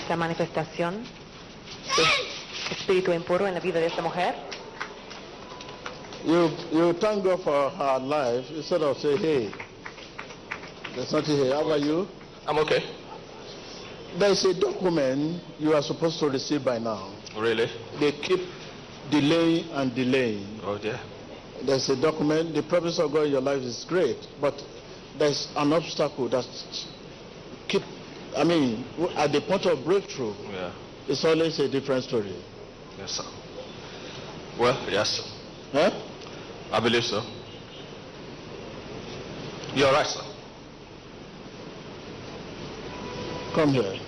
Speaker 3: Vemos la manifestación de espíritu impuro en la vida de esta mujer.
Speaker 1: You, you thank God for her life instead of say, hey, there's nothing here. How about you?
Speaker 4: I'm okay.
Speaker 1: There's a document you are supposed to receive by now.
Speaker 4: Really?
Speaker 1: They keep delaying and delaying.
Speaker 4: Oh dear.
Speaker 1: There's a document, the purpose of God in your life is great, but there's an obstacle that keep, I mean, at the point of breakthrough,
Speaker 4: Yeah.
Speaker 1: it's always a different story.
Speaker 4: Yes, sir. Well, yes, sir.
Speaker 1: Huh?
Speaker 4: I believe so. You're right, sir.
Speaker 1: Come here.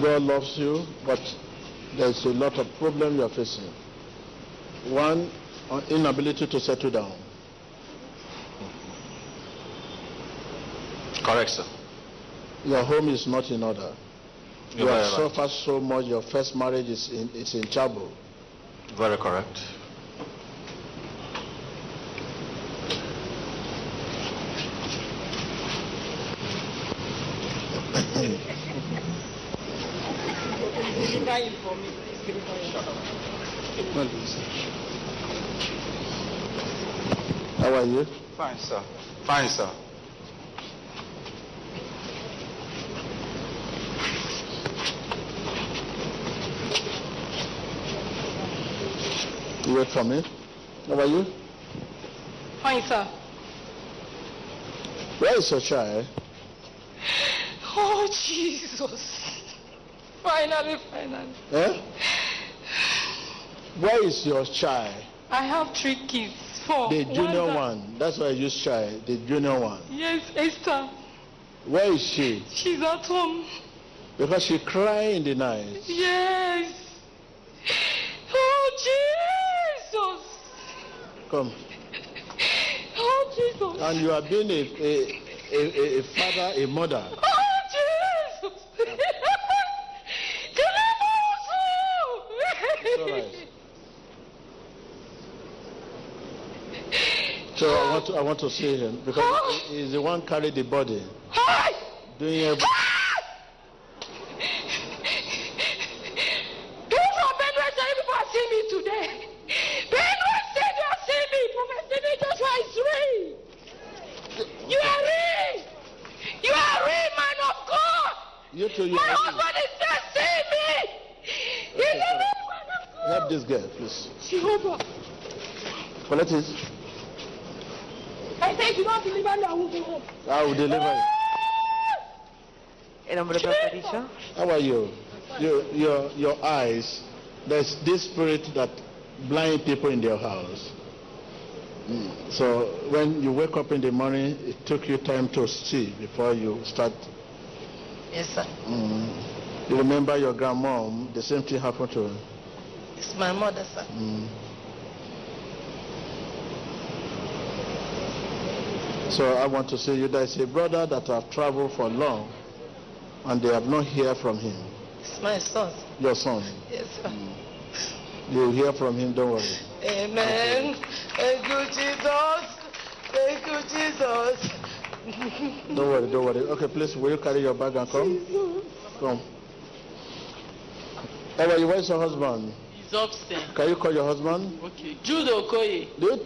Speaker 1: God loves you, but there's a lot of problem you are facing. One, uh, inability to settle down.
Speaker 4: Correct, sir.
Speaker 1: Your home is not in order. You have
Speaker 4: right.
Speaker 1: suffered so much. Your first marriage is in, is in trouble.
Speaker 4: Very correct.
Speaker 1: How are you?
Speaker 4: Fine, sir. Fine, sir.
Speaker 1: You wait for me. How are you?
Speaker 10: Fine, sir.
Speaker 1: Where is your child?
Speaker 10: Oh, Jesus. Finally, finally.
Speaker 1: Eh? Where is your child?
Speaker 10: I have three kids. Four.
Speaker 1: The junior
Speaker 10: One-
Speaker 1: one. That's why I use child. The junior one.
Speaker 10: Yes, Esther.
Speaker 1: Where is she?
Speaker 10: She's at home.
Speaker 1: Because she cry in the night.
Speaker 10: Yes. Oh, Jesus.
Speaker 1: Come.
Speaker 10: Oh, Jesus.
Speaker 1: And you have been a, a, a, a father, a mother. So I want to, I want to see him because he- he's the one carry the body.
Speaker 10: Hi.
Speaker 1: Doing every,
Speaker 10: People from Benue say people are seeing me today. Benue say they are seeing me. Prophet David Joshua is real. You are real. You are real, man of God.
Speaker 1: you too, you
Speaker 10: My husband is just seeing me. He's a real man of God.
Speaker 1: help this girl, please.
Speaker 10: Jehovah.
Speaker 1: Collect it.
Speaker 10: I if you don't deliver me, I will go home.
Speaker 1: I will deliver it.
Speaker 3: El hombre profetizó.
Speaker 1: How are you? Your, your, your eyes, there's this spirit that blind people in their house. Mm. So when you wake up in the morning, it took you time to see before you start.
Speaker 15: Yes, sir.
Speaker 1: Mm. You remember your grandmom, the same thing happened to her.
Speaker 15: It's my mother, sir.
Speaker 1: Mm. So I want to say you there's a brother that have traveled for long and they have not heard from him.
Speaker 15: It's my son.
Speaker 1: Your son.
Speaker 15: Yes, sir. Mm.
Speaker 1: You hear from him, don't worry.
Speaker 15: Amen. Thank you, Jesus. Thank you, Jesus.
Speaker 1: Don't worry, don't worry. Okay, please, will you carry your bag and come? Come. How are you? Where's your husband?
Speaker 9: He's upstairs.
Speaker 1: Can you call your husband?
Speaker 9: Okay. Jude Okoye.
Speaker 1: Did,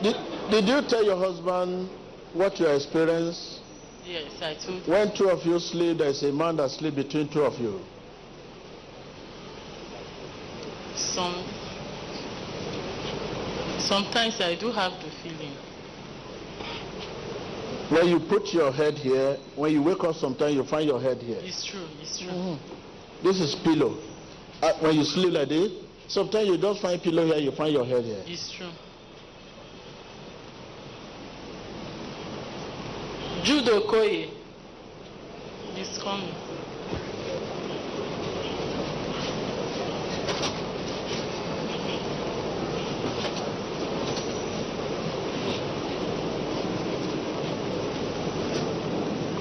Speaker 1: did, did you tell your husband what you experienced?
Speaker 9: Yes, I told him.
Speaker 1: When two of you sleep, there's a man that sleep between two of you.
Speaker 9: Some. Sometimes I do have the feeling.
Speaker 1: When you put your head here, when you wake up sometimes you find your head here.
Speaker 9: It's true. It's true.
Speaker 1: This is pillow. Uh, when you sleep like this, sometimes you don't find pillow here, you find your head here.
Speaker 9: It's true. Jude Okoye. Coming.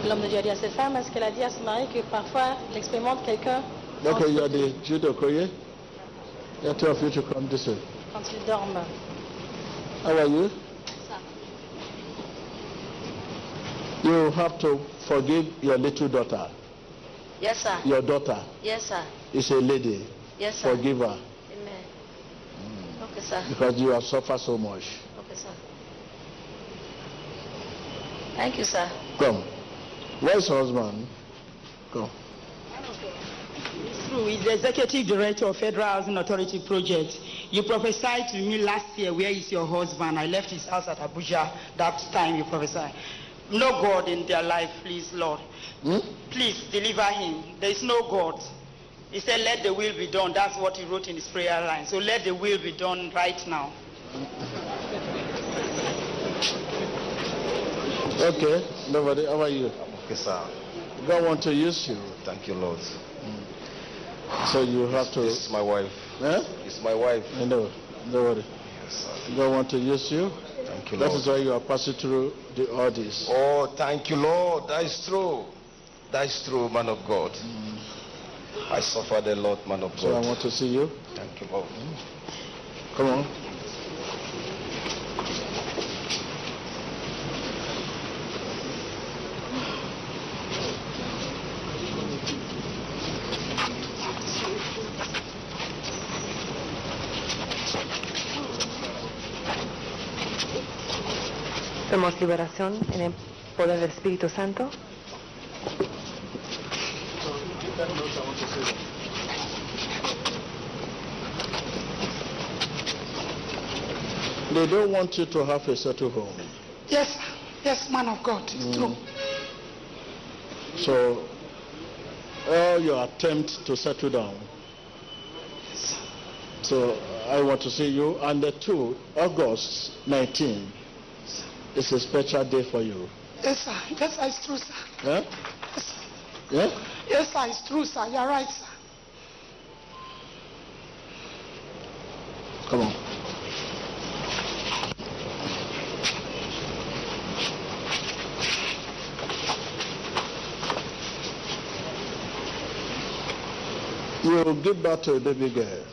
Speaker 2: L'homme de Dieu a dit à cette femme, est-ce qu'elle a dit à son mari que parfois il expérimente quelqu'un
Speaker 1: Okay, you are the Jude Okoye. There are two of you to come this way.
Speaker 2: quand il dorme
Speaker 1: How are you? You have to forgive your little daughter.
Speaker 15: Yes, sir.
Speaker 1: Your daughter
Speaker 15: Yes, sir.
Speaker 1: is a lady.
Speaker 15: Yes, sir.
Speaker 1: Forgive her
Speaker 15: Amen. Okay, sir.
Speaker 1: because you have suffered so much.
Speaker 15: Okay, sir. Thank you, sir.
Speaker 1: Come. Where's your husband? Come.
Speaker 16: True, is the executive director of Federal Housing Authority project. You prophesied to me last year, where is your husband? I left his house at Abuja that time you prophesied. No God in their life, please, Lord. Please deliver him. There is no God. He said, let the will be done. That's what he wrote in his prayer line. So let the will be done right now.
Speaker 1: Okay. Nobody. How are you?
Speaker 8: Okay, sir.
Speaker 1: God want to use you.
Speaker 8: Thank you, Lord.
Speaker 1: So you have to.
Speaker 8: This is my wife.
Speaker 1: Eh?
Speaker 8: It's my wife.
Speaker 1: I know. Don't worry. God want to use you.
Speaker 8: Thank you, Lord.
Speaker 1: is why you are passing through the all this.
Speaker 8: Oh, thank you, Lord. That is true. That is true, man of God. Mm. I suffered a lot, man of God.
Speaker 1: So I want to see you.
Speaker 8: Thank you, Lord.
Speaker 1: Come on.
Speaker 3: Vemos liberación en el poder del Espíritu Santo.
Speaker 1: They don't want you to have a settled home.
Speaker 13: Yes. Yes, man of God. It's true. Mm.
Speaker 1: So, all your attempt to settle down. So, I want to see you. And the two, August 19, is a special day for you.
Speaker 13: Yes, sir. Yes, sir. It's true, sir.
Speaker 1: Yeah? Yeah?
Speaker 13: Yes, sir. It's true, sir. You're right, sir.
Speaker 1: Come on. You will give birth to a baby girl.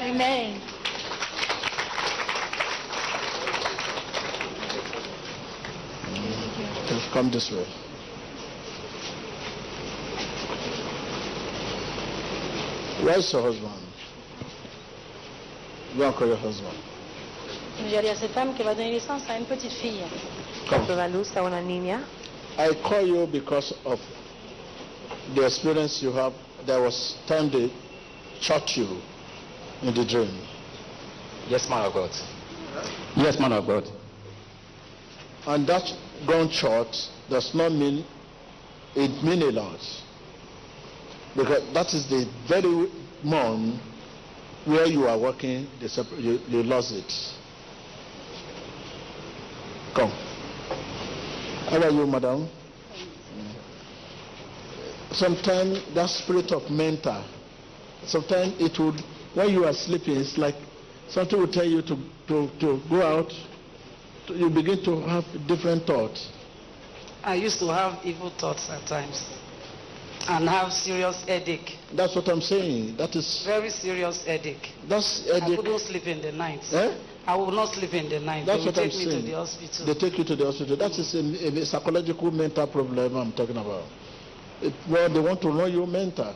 Speaker 2: Amen.
Speaker 1: Just come this way. Where's your husband? Go and call your husband.
Speaker 2: J'ai à cette femme qu'elle va donner naissance à une petite fille.
Speaker 3: Toda luz a una niña.
Speaker 1: I call you because of the experience you have. There was time they shot you in the dream.
Speaker 14: Yes, man of God. Yes, man of God.
Speaker 1: And that gunshot does not mean it mean a lot. Because that is the very month where you are working, you, you lost it. Come. How are you, madam? Sometimes that spirit of mentor sometimes it would, when you are sleeping, it's like something will tell you to, to, to go out. You begin to have different thoughts.
Speaker 16: I used to have evil thoughts at times and have serious headache.
Speaker 1: That's what I'm saying. That is
Speaker 16: Very serious headache.
Speaker 1: that's
Speaker 16: I
Speaker 1: headache.
Speaker 16: couldn't sleep in the night.
Speaker 1: Eh?
Speaker 16: I will not sleep in the night.
Speaker 1: That's
Speaker 16: they will
Speaker 1: what I'm
Speaker 16: take me to
Speaker 1: saying.
Speaker 16: the hospital.
Speaker 1: They take you to the hospital. That is a, a psychological mental problem I'm talking about. It, well, they want to know you mental.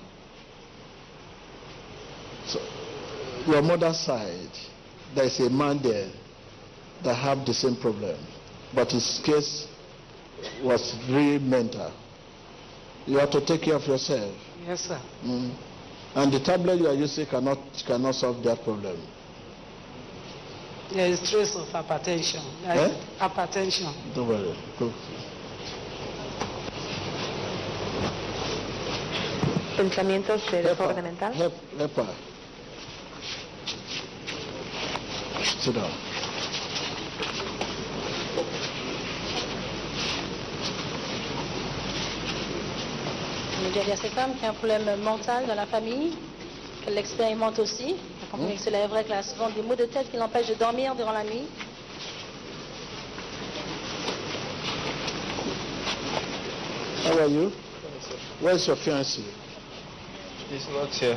Speaker 1: So, your mother's side, there is a man there that have the same problem, but his case was really mental. You have to take care of yourself.
Speaker 16: Yes, sir.
Speaker 1: Mm. And the tablet you are using cannot cannot solve that problem.
Speaker 16: There is trace of hypertension. There is
Speaker 1: Eh?
Speaker 16: hypertension.
Speaker 1: Don't worry. Go.
Speaker 3: Pensamientos de desorden mental.
Speaker 1: Help, help her. Sit down.
Speaker 2: Dit à cette femme qui a un problème mental dans la famille, qu'elle l'expérimente aussi. Elle comprend que cela est vrai qu'elle a souvent des maux de tête qui l'empêchent de dormir durant la nuit.
Speaker 1: How are you? Where's your fiancé?
Speaker 14: He's not here.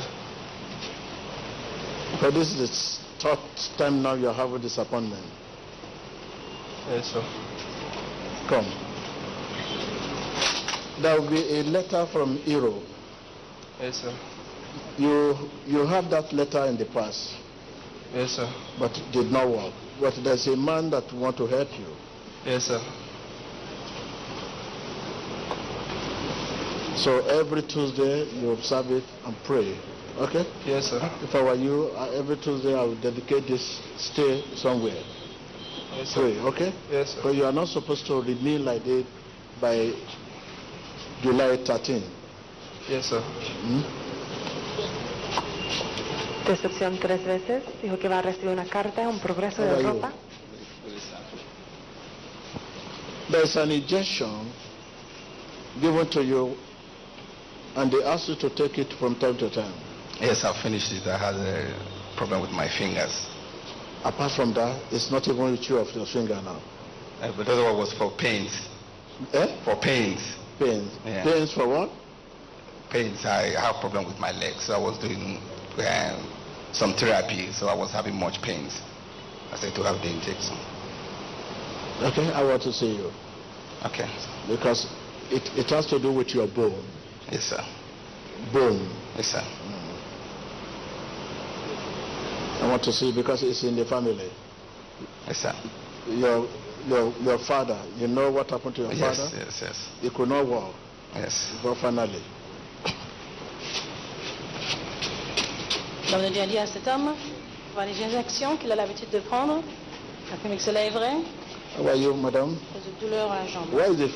Speaker 1: Because this is the third time now you're having disappointment.
Speaker 14: Yes, sir.
Speaker 1: Come. There will be a letter from Europe.
Speaker 14: Yes, sir.
Speaker 1: You you have that letter in the past,
Speaker 14: Yes, sir.
Speaker 1: but it did not work. But there's a man that want to help you.
Speaker 14: Yes, sir.
Speaker 1: So every Tuesday you observe it and pray. Okay?
Speaker 14: Yes, sir.
Speaker 1: If I were you, uh, every Tuesday I would dedicate this stay somewhere.
Speaker 14: Yes, sir.
Speaker 1: Pray, okay?
Speaker 14: Yes, sir.
Speaker 1: But you are not supposed to remain like that by July 13.
Speaker 14: Yes, sir.
Speaker 1: Hmm?
Speaker 3: Decepción tres veces. Dijo que va a recibir una carta, un progreso
Speaker 1: How
Speaker 3: de
Speaker 1: are
Speaker 3: ropa.
Speaker 1: There's an injection given to you and they ask you to take it from time to time.
Speaker 17: Yes, I finished it. I had a problem with my fingers.
Speaker 1: Apart from that, it's not even with you of your finger now.
Speaker 17: Uh, but that one was for pains.
Speaker 1: Eh?
Speaker 17: For pains.
Speaker 1: Pains.
Speaker 17: Yeah.
Speaker 1: Pains for what?
Speaker 17: Pains. I have problem with my legs. So I was doing um, some therapy, so I was having much pains. I said to have the injection.
Speaker 1: Okay, I want to see you.
Speaker 17: Okay.
Speaker 1: Because it, it has to do with your bone.
Speaker 17: Yes, sir.
Speaker 1: Bone.
Speaker 17: Yes, sir.
Speaker 1: I want to see because it's in the family.
Speaker 17: Yes, sir.
Speaker 1: Your your your father, you know what happened to your
Speaker 17: Yes,
Speaker 1: father?
Speaker 17: yes, yes. yes.
Speaker 1: He could not walk.
Speaker 17: Yes.
Speaker 1: But finally.
Speaker 2: Donc, on a déjà dit à cet homme, par les injections qu'il a l'habitude de prendre, La clinique Soleil Vrai,
Speaker 1: How are you, madam?
Speaker 2: de douleur à la jambe.
Speaker 1: Where is the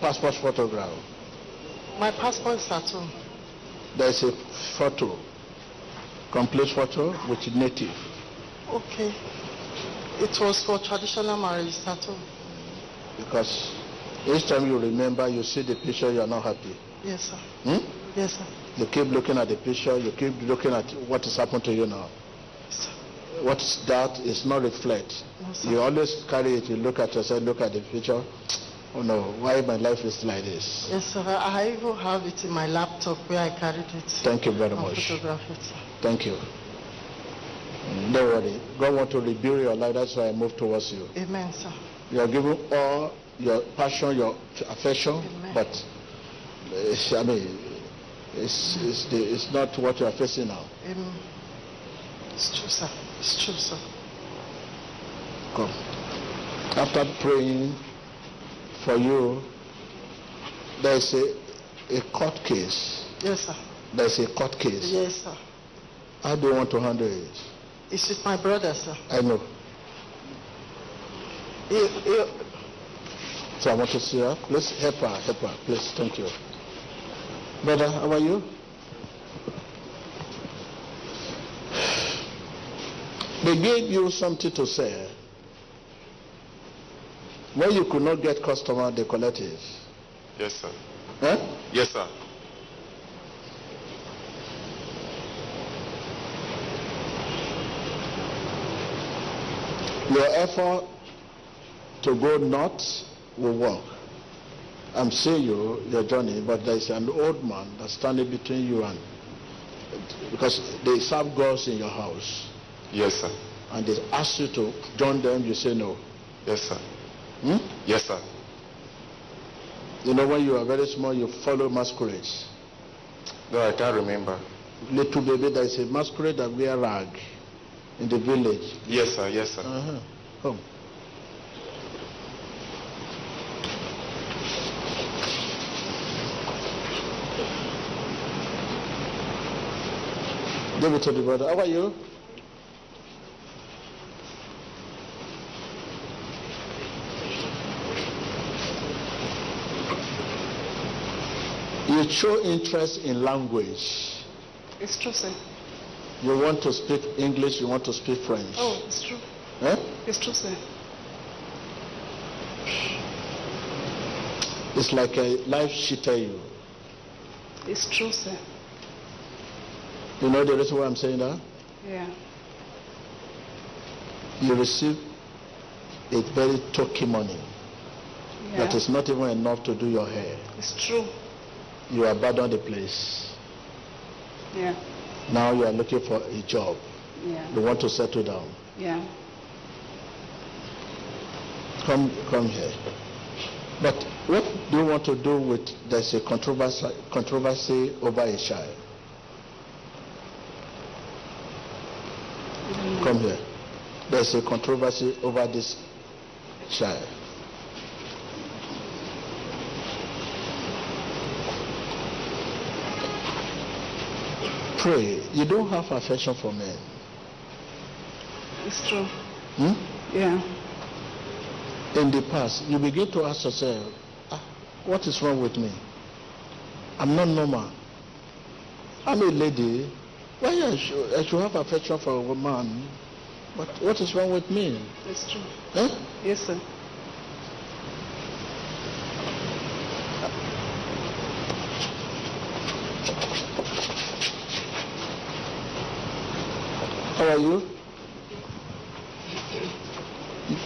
Speaker 1: passport photograph?
Speaker 13: My passport is at home.
Speaker 1: There's a photo, complete photo with native.
Speaker 13: Okay. It was for traditional marriage tattoo.
Speaker 1: Because each time you remember, you see the picture, you are not happy.
Speaker 13: Yes, sir.
Speaker 1: Hmm?
Speaker 13: Yes, sir.
Speaker 1: You keep looking at the picture, you keep looking at what has happened to you now. Yes, sir. What is that is not reflect.
Speaker 13: No.
Speaker 1: You always carry it, you look at yourself, look at the picture. Oh no, why my life is like this?
Speaker 13: Yes, sir. I even have it in my laptop where I carried it.
Speaker 1: Thank you very
Speaker 13: I'll
Speaker 1: much.
Speaker 13: photograph it, sir.
Speaker 1: Thank you. Mm, Don't worry. God want to rebuild your life, that's why I move towards you.
Speaker 13: Amen, sir.
Speaker 1: You are giving all your passion, your affection,
Speaker 13: Amen.
Speaker 1: but it's, I mean, it's, it's, the, it's not what you are facing now.
Speaker 13: Amen. It's true, sir. It's true, sir.
Speaker 1: Come. After praying for you, there is a, a court case.
Speaker 13: Yes, sir.
Speaker 1: There is a court case.
Speaker 13: Yes, sir.
Speaker 1: How do you want to handle it?
Speaker 13: It's with my brother, sir.
Speaker 1: I know.
Speaker 13: He, he,
Speaker 1: So I want to see her. Please help her, help her. Please, thank you. Brother, how are you? They gave you something to say. When you could not get customer, they collect it.
Speaker 4: Yes, sir.
Speaker 1: Huh?
Speaker 4: Yes, sir.
Speaker 1: Your effort to go north will work. I'm seeing you, your journey, but there's an old man that's standing between you and because they serve girls in your house.
Speaker 4: Yes, sir.
Speaker 1: And they ask you to join them, you say no.
Speaker 4: Yes, sir.
Speaker 1: Hmm?
Speaker 4: Yes, sir.
Speaker 1: You know, when you are very small, you follow masquerades.
Speaker 4: No, I can't remember.
Speaker 1: Little baby, there is a masquerade that wear rag in the village.
Speaker 4: Yes, sir. Yes, sir.
Speaker 1: Uh-huh. Come. Give it to the brother. How are you? You show interest in language.
Speaker 13: it's true, sir.
Speaker 1: You want to speak English, you want to speak French.
Speaker 13: Oh, it's true.
Speaker 1: Eh?
Speaker 13: It's true, sir.
Speaker 1: It's like a life cheated you.
Speaker 13: It's true, sir.
Speaker 1: You know the reason why I'm saying that?
Speaker 13: Yeah.
Speaker 1: You receive a very talky money
Speaker 13: Yeah.
Speaker 1: that is not even enough to do your hair.
Speaker 13: It's true.
Speaker 1: You abandon the place.
Speaker 13: Yeah.
Speaker 1: Now you are looking for a job.
Speaker 13: Yeah.
Speaker 1: You want to settle down.
Speaker 13: Yeah.
Speaker 1: Come, come here. But what do you want to do with there's a controversy, controversy over a child? Mm. Come here. There's a controversy over this child. Pray. You don't have affection for men.
Speaker 13: It's true.
Speaker 1: Hmm?
Speaker 13: Yeah.
Speaker 1: in the past, you begin to ask yourself, ah, what is wrong with me? I'm not normal. I'm a lady. Why I should, I should have affection for a man? But what is wrong with me?
Speaker 13: It's true.
Speaker 1: Eh?
Speaker 13: Yes, sir.
Speaker 1: You?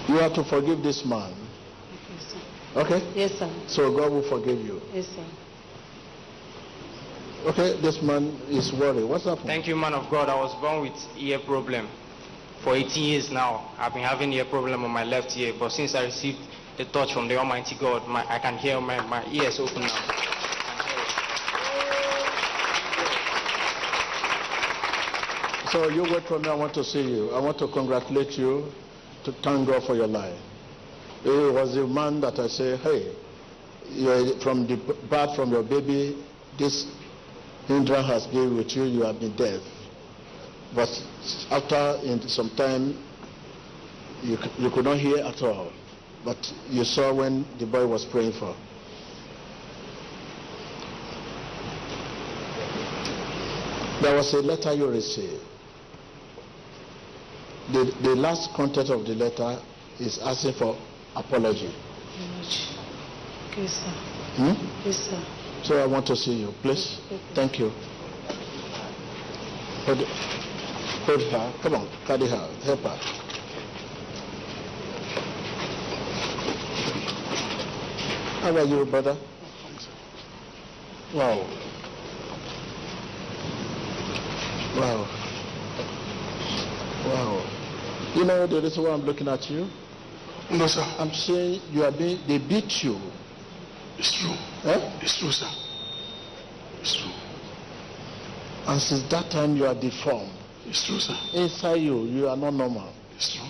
Speaker 1: You have to forgive this man. Okay?
Speaker 2: Yes, sir.
Speaker 1: So God will forgive you.
Speaker 2: Yes, sir.
Speaker 1: Okay, this man is worried. What's happened?
Speaker 18: Thank you, man of God. I was born with ear problem. For 18 years now, I've been having ear problem on my left ear. But since I received the touch from the Almighty God, my, I can hear my, my ears open now.
Speaker 1: So you wait for me. I want to see you. I want to congratulate you, to thank God for your life. It was the man that I say, hey, you're from the birth from your baby, this hindrance has been with you. You have been deaf. But after in some time, you, you could not hear at all, but you saw when the boy was praying for. There was a letter you received. The, the last content of the letter is asking for apology.
Speaker 2: Okay, sir.
Speaker 1: Hmm?
Speaker 2: Yes, sir.
Speaker 1: So I want to see you, please. Thank you. Hold, hold her. Come on, carry her. Help her. How are you, brother? Wow. Wow. Wow. You know the reason why I'm looking at you?
Speaker 7: No, sir.
Speaker 1: I'm saying you are being, they beat you.
Speaker 7: It's true.
Speaker 1: Eh?
Speaker 7: It's true, sir. It's true.
Speaker 1: And since that time you are deformed.
Speaker 7: It's true, sir.
Speaker 1: Inside you, you are not normal.
Speaker 7: It's true.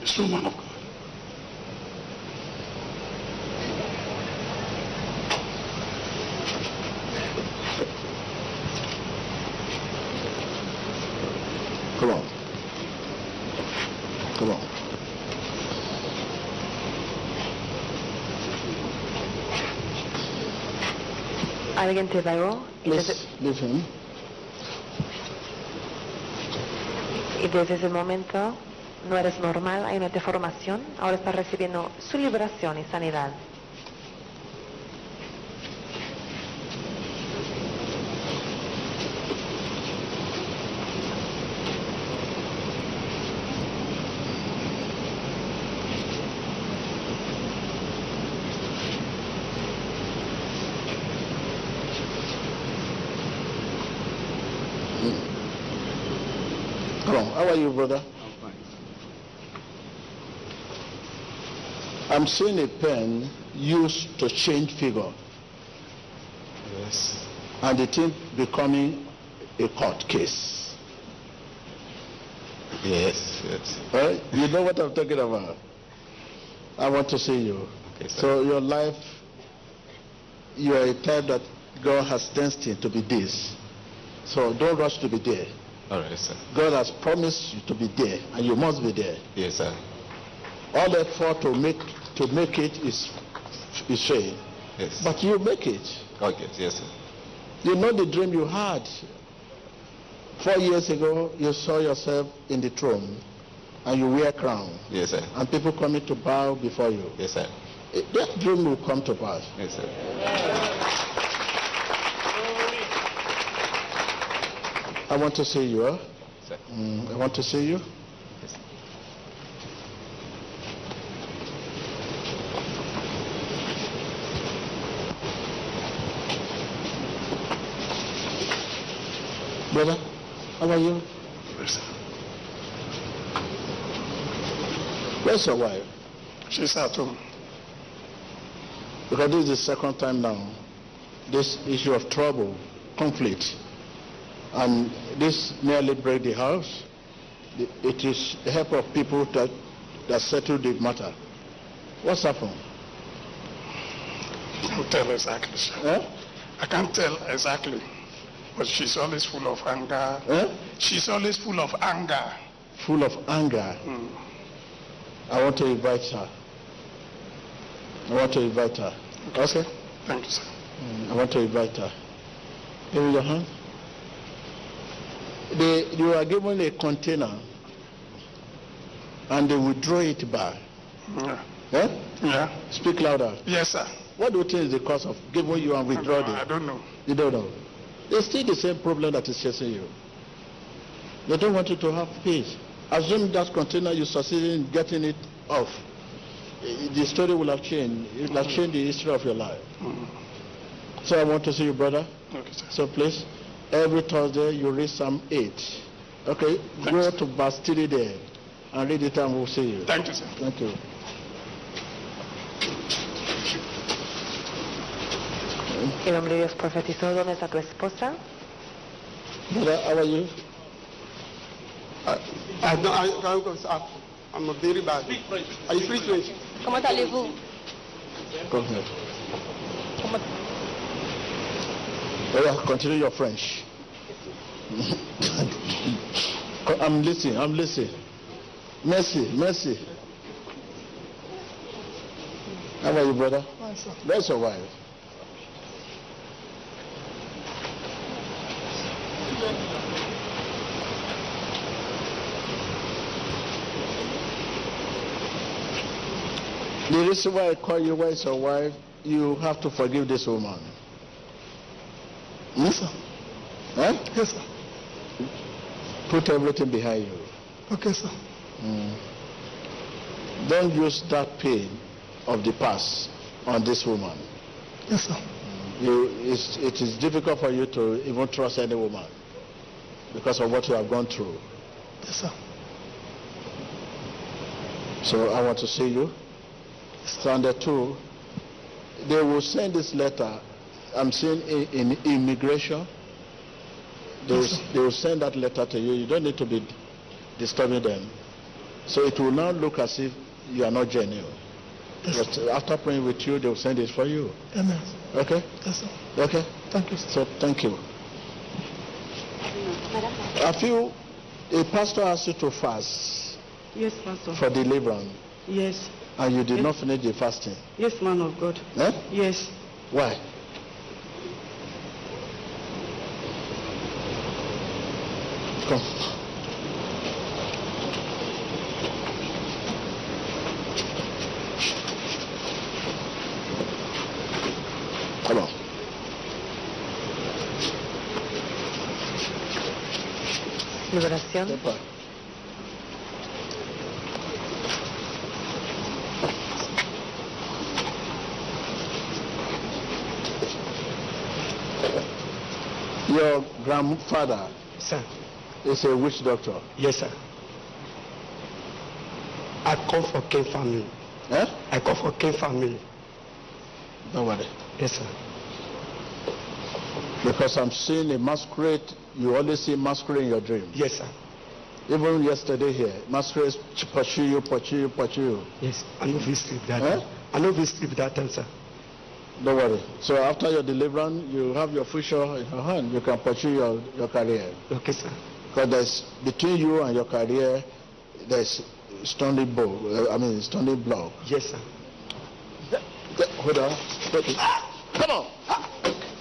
Speaker 7: It's true, man of God.
Speaker 3: ¿Alguien te pagó? Y desde,
Speaker 1: leave him.
Speaker 3: y desde ese momento no eres normal, hay una deformación, ahora estás recibiendo su liberación y sanidad. Hmm.
Speaker 1: Come on. How are you, brother?
Speaker 19: I'm fine.
Speaker 1: I'm seeing a pen used to change figure.
Speaker 19: Yes.
Speaker 1: And the thing becoming a court case.
Speaker 19: Yes, yes.
Speaker 1: Right? You know what I'm talking about. I want to see you.
Speaker 19: Okay.
Speaker 1: So your life, you are a type that God has destined to be this. So don't rush to be there.
Speaker 19: All right, sir.
Speaker 1: God has promised you to be there, and you must be there.
Speaker 19: Yes, sir.
Speaker 1: All effort to make to make it is is shame,
Speaker 19: Yes.
Speaker 1: but you make it.
Speaker 19: Okay, yes, sir.
Speaker 1: You know the dream you had. Four years ago, you saw yourself in the throne, and you wear crown,
Speaker 19: Yes, sir.
Speaker 1: and people coming to bow before you.
Speaker 19: Yes, sir.
Speaker 1: Eh, That dream will come to pass.
Speaker 19: Yes, sir.
Speaker 1: I want to see you. Huh?
Speaker 19: Sir.
Speaker 1: Mm, I want to see you.
Speaker 19: Yes.
Speaker 1: Brother, how are you?
Speaker 7: Yes.
Speaker 1: Where's your wife?
Speaker 7: She's at home.
Speaker 1: Because this is the second time now, this issue of trouble, conflict, and this nearly break the house. It is the help of people that, that settle the matter. What's happened?
Speaker 7: I can't tell exactly.
Speaker 1: Eh?
Speaker 7: I can't tell exactly. But she's always full of anger.
Speaker 1: Eh?
Speaker 7: She's always full of anger.
Speaker 1: Full of anger.
Speaker 7: Mm.
Speaker 1: I want to invite her. I want to invite her. Okay?
Speaker 7: Thank you, sir.
Speaker 1: Mm, I want to invite her. Give me your hand. They, you are given a container and they withdraw it back.
Speaker 7: Yeah.
Speaker 1: Eh?
Speaker 7: Yeah.
Speaker 1: Speak louder.
Speaker 7: Yes, sir.
Speaker 1: What do you think is the cause of giving you and withdraw
Speaker 7: I don't know.
Speaker 1: You don't know. It's still the same problem that is chasing you. They don't want you to have peace. Assume that container you succeeded in getting it off. The story will have changed. It will have changed the history of your life.
Speaker 7: Mm.
Speaker 1: So I want to see you, brother.
Speaker 7: Okay, sir.
Speaker 1: So please, every Thursday you read Psalm 8. Okay? Go to verse 3 there and read it and we'll see you.
Speaker 7: Thank you, sir.
Speaker 1: Thank you.
Speaker 3: El hombre de Dios profetizó, ¿dónde está tu esposa?
Speaker 1: Brother, how are you?
Speaker 20: I don't, I can't go, sir. I'm a very bad. Are you free French?
Speaker 2: Comment allez-vous
Speaker 1: Come here. Oh, yeah, continue your French. Co- I'm listening, I'm listening. Mercy, mercy. How are you, brother?
Speaker 20: Fine, sir.
Speaker 1: That's your wife. The reason why I call you, is your wife, you have to forgive this woman. Yes, sir. Huh?
Speaker 20: Yes, sir.
Speaker 1: Put everything behind you.
Speaker 20: Okay, sir.
Speaker 1: Mm. Don't use that pain of the past on this woman.
Speaker 20: Yes, sir.
Speaker 1: You, it's, it is difficult for you to even trust any woman because of what you have gone through.
Speaker 20: Yes, sir.
Speaker 1: So I want to see you. Standard two, they will send this letter. I'm seeing in, in immigration. They will, they will send that letter to you. You don't need to be disturbing them. So it will now look as if you are not genuine. But after praying with you, they will send it for you.
Speaker 20: Amen.
Speaker 1: Okay?
Speaker 20: Yes, sir.
Speaker 1: Okay?
Speaker 20: Thank you, sir.
Speaker 1: So thank you. A few, a pastor asked you to fast
Speaker 16: Yes, Pastor.
Speaker 1: for deliverance,
Speaker 16: Yes.
Speaker 1: and you did
Speaker 16: Yes.
Speaker 1: not finish the fasting.
Speaker 16: Yes, man of God.
Speaker 1: Eh?
Speaker 16: Yes.
Speaker 1: Why? Come. Come on.
Speaker 3: Liberación.
Speaker 1: Your grandfather
Speaker 20: Sir.
Speaker 1: Is a witch doctor.
Speaker 20: Yes, sir. I come for King family.
Speaker 1: Eh?
Speaker 20: I come for King family.
Speaker 1: Don't worry.
Speaker 20: Yes, sir.
Speaker 1: Because I'm seeing a masquerade. You always see masquerade in your dream.
Speaker 20: Yes, sir.
Speaker 1: Even yesterday here, masquerades pursue you, pursue you, pursue you.
Speaker 20: Yes. I know we sleep that
Speaker 1: Eh?
Speaker 20: time. I know we sleep that time, sir.
Speaker 1: Don't worry. So after your deliverance, you have your future in your hand. You can pursue your, your career.
Speaker 20: Okay, sir.
Speaker 1: Because there's between you and your career, there's stony bow. Uh, I mean, stony block.
Speaker 20: Yes, sir.
Speaker 1: Hold on. Take. Come on.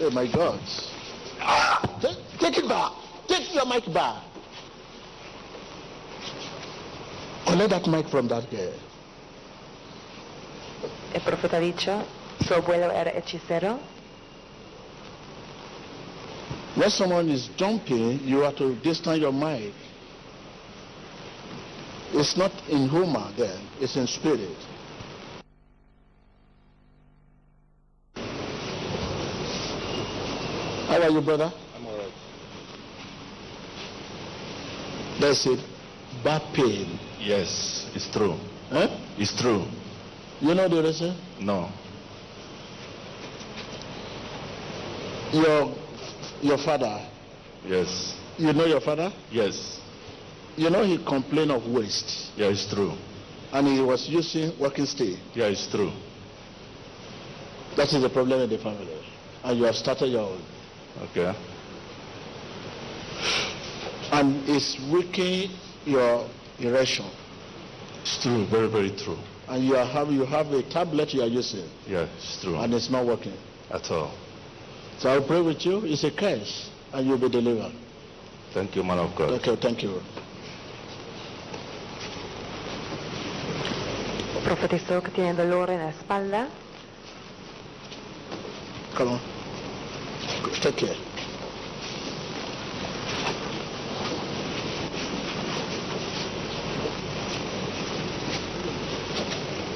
Speaker 1: Oh my God. Take, take it back. Take your mic back. Collect that mic from that girl.
Speaker 3: El profeta ha dicho, su abuelo era hechicero.
Speaker 1: When someone is jumping, you have to distance your mic. It's not in humor then, it's in spirit. How are you, brother?
Speaker 19: I'm all right.
Speaker 1: That's it. Back pain.
Speaker 19: Yes, it's true.
Speaker 1: Eh?
Speaker 19: It's true.
Speaker 1: You know the reason?
Speaker 19: No.
Speaker 1: Your your father.
Speaker 19: Yes.
Speaker 1: You know your father?
Speaker 19: Yes.
Speaker 1: You know he complained of waist.
Speaker 19: Yeah, it's true.
Speaker 1: And he was using working stick.
Speaker 19: Yeah, it's true.
Speaker 1: That is the problem in the family. And you have started your own.
Speaker 19: Okay.
Speaker 1: And it's weakening your erection.
Speaker 19: It's true. Very, very true.
Speaker 1: And you have you have a tablet you are using
Speaker 19: Yeah, it's true.
Speaker 1: and it's not working.
Speaker 19: At all.
Speaker 1: So I'll pray with you. It's a curse and you'll be delivered.
Speaker 19: Thank you, man of God.
Speaker 1: Okay, thank you.
Speaker 3: Profetizó que tiene dolor en la espalda.
Speaker 1: Come on. Take care.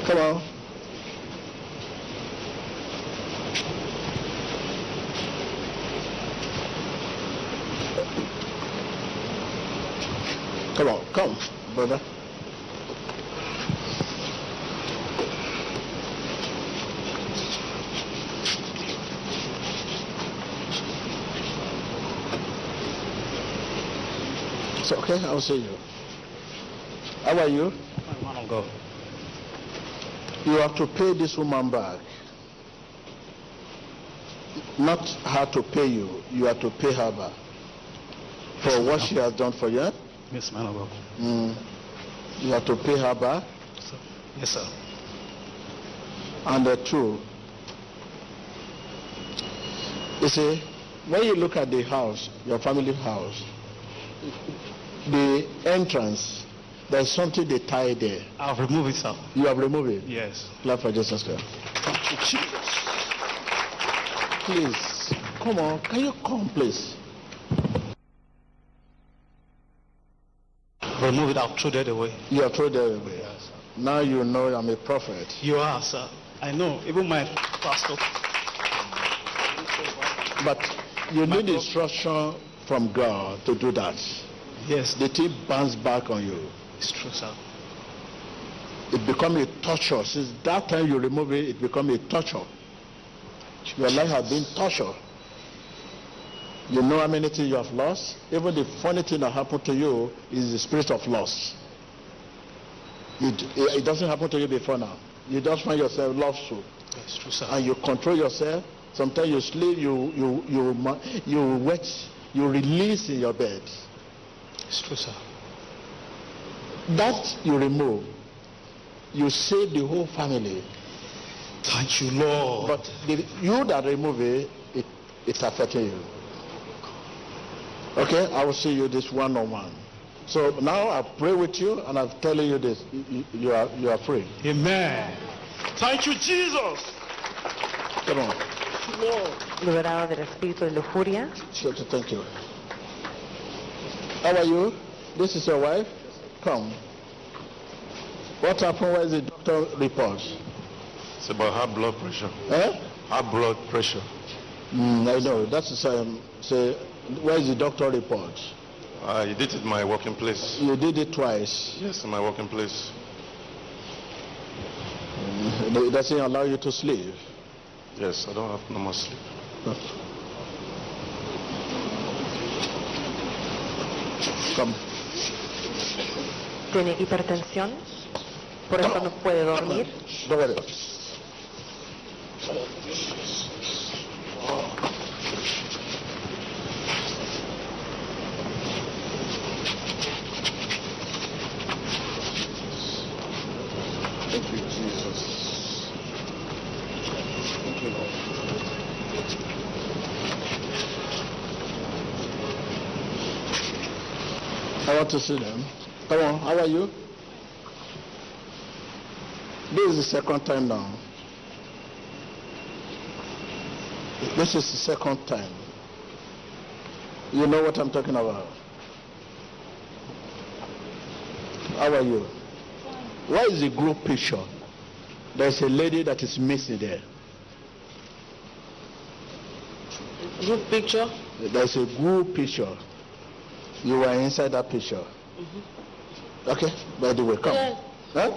Speaker 1: Come on. Come on, come, brother. It's okay, I'll see you. How are you?
Speaker 6: Man of God.
Speaker 1: You have to pay this woman back. Not her to pay you, you have to pay her back for what she has done for you. Eh?
Speaker 6: Yes, man of God.
Speaker 1: Mm. You have to pay her back.
Speaker 6: Yes, sir.
Speaker 1: And the two, you see, when you look at the house, your family house, the entrance, there's something they tie there.
Speaker 6: I've removed it, sir.
Speaker 1: You have removed it?
Speaker 6: Yes.
Speaker 1: Clap for Jesus Christ. Please, come on. Can you come, please?
Speaker 6: Remove it, I've thrown it away.
Speaker 1: You have thrown it away. Now you know I'm a prophet.
Speaker 6: You are, sir. I know. Even my pastor.
Speaker 1: But you need instruction from God to do that.
Speaker 6: Yes.
Speaker 1: The thing bounce back on you.
Speaker 6: It's true, sir.
Speaker 1: It become a torture. Since that time you remove it, it become a torture. Your life has been torture. You know how many things you have lost? Even the funny thing that happened to you is the spirit of loss. It, it, eh, it doesn't happen to you before now. You just find yourself lost to.
Speaker 6: It's true, sir.
Speaker 1: And you control yourself. Sometimes you sleep, you you you you wet, you release in your bed.
Speaker 6: It's true, sir.
Speaker 1: That you remove, you save the whole family.
Speaker 6: Thank you, Lord.
Speaker 1: But the, you that remove it, it, it's affecting you. Okay, I will see you this one on one. So now I pray with you and I'm telling you this. You, you- you are you are free.
Speaker 6: Amen. Thank you, Jesus.
Speaker 1: Come on.
Speaker 3: liberado del espíritu de lujuria.
Speaker 1: Thank you. How are you? This is your wife? Come. What happened? Where is the doctor report?
Speaker 19: It's about high blood pressure.
Speaker 1: Eh?
Speaker 19: High blood pressure.
Speaker 1: Mm, I know. That is um, say, where is the doctor report?
Speaker 19: I did it in my working place.
Speaker 1: You did it twice.
Speaker 19: Yes, in my working place.
Speaker 1: Mm, It doesn't allow you to sleep.
Speaker 19: Yes, I don't have no more sleep.
Speaker 1: Come.
Speaker 3: Tiene hipertensión, por eso no puede dormir.
Speaker 1: Don't worry. Thank you, Jesus. Thank you, Lord. To see them. Come on, how are you? This is the second time now. This is the second time. You know what I'm talking about. How are you? Why is the group picture? There's a lady that is missing there.
Speaker 9: Group picture?
Speaker 1: There's a group picture. You were inside that picture. Okay, by the way, come.
Speaker 9: Yes.
Speaker 1: Huh?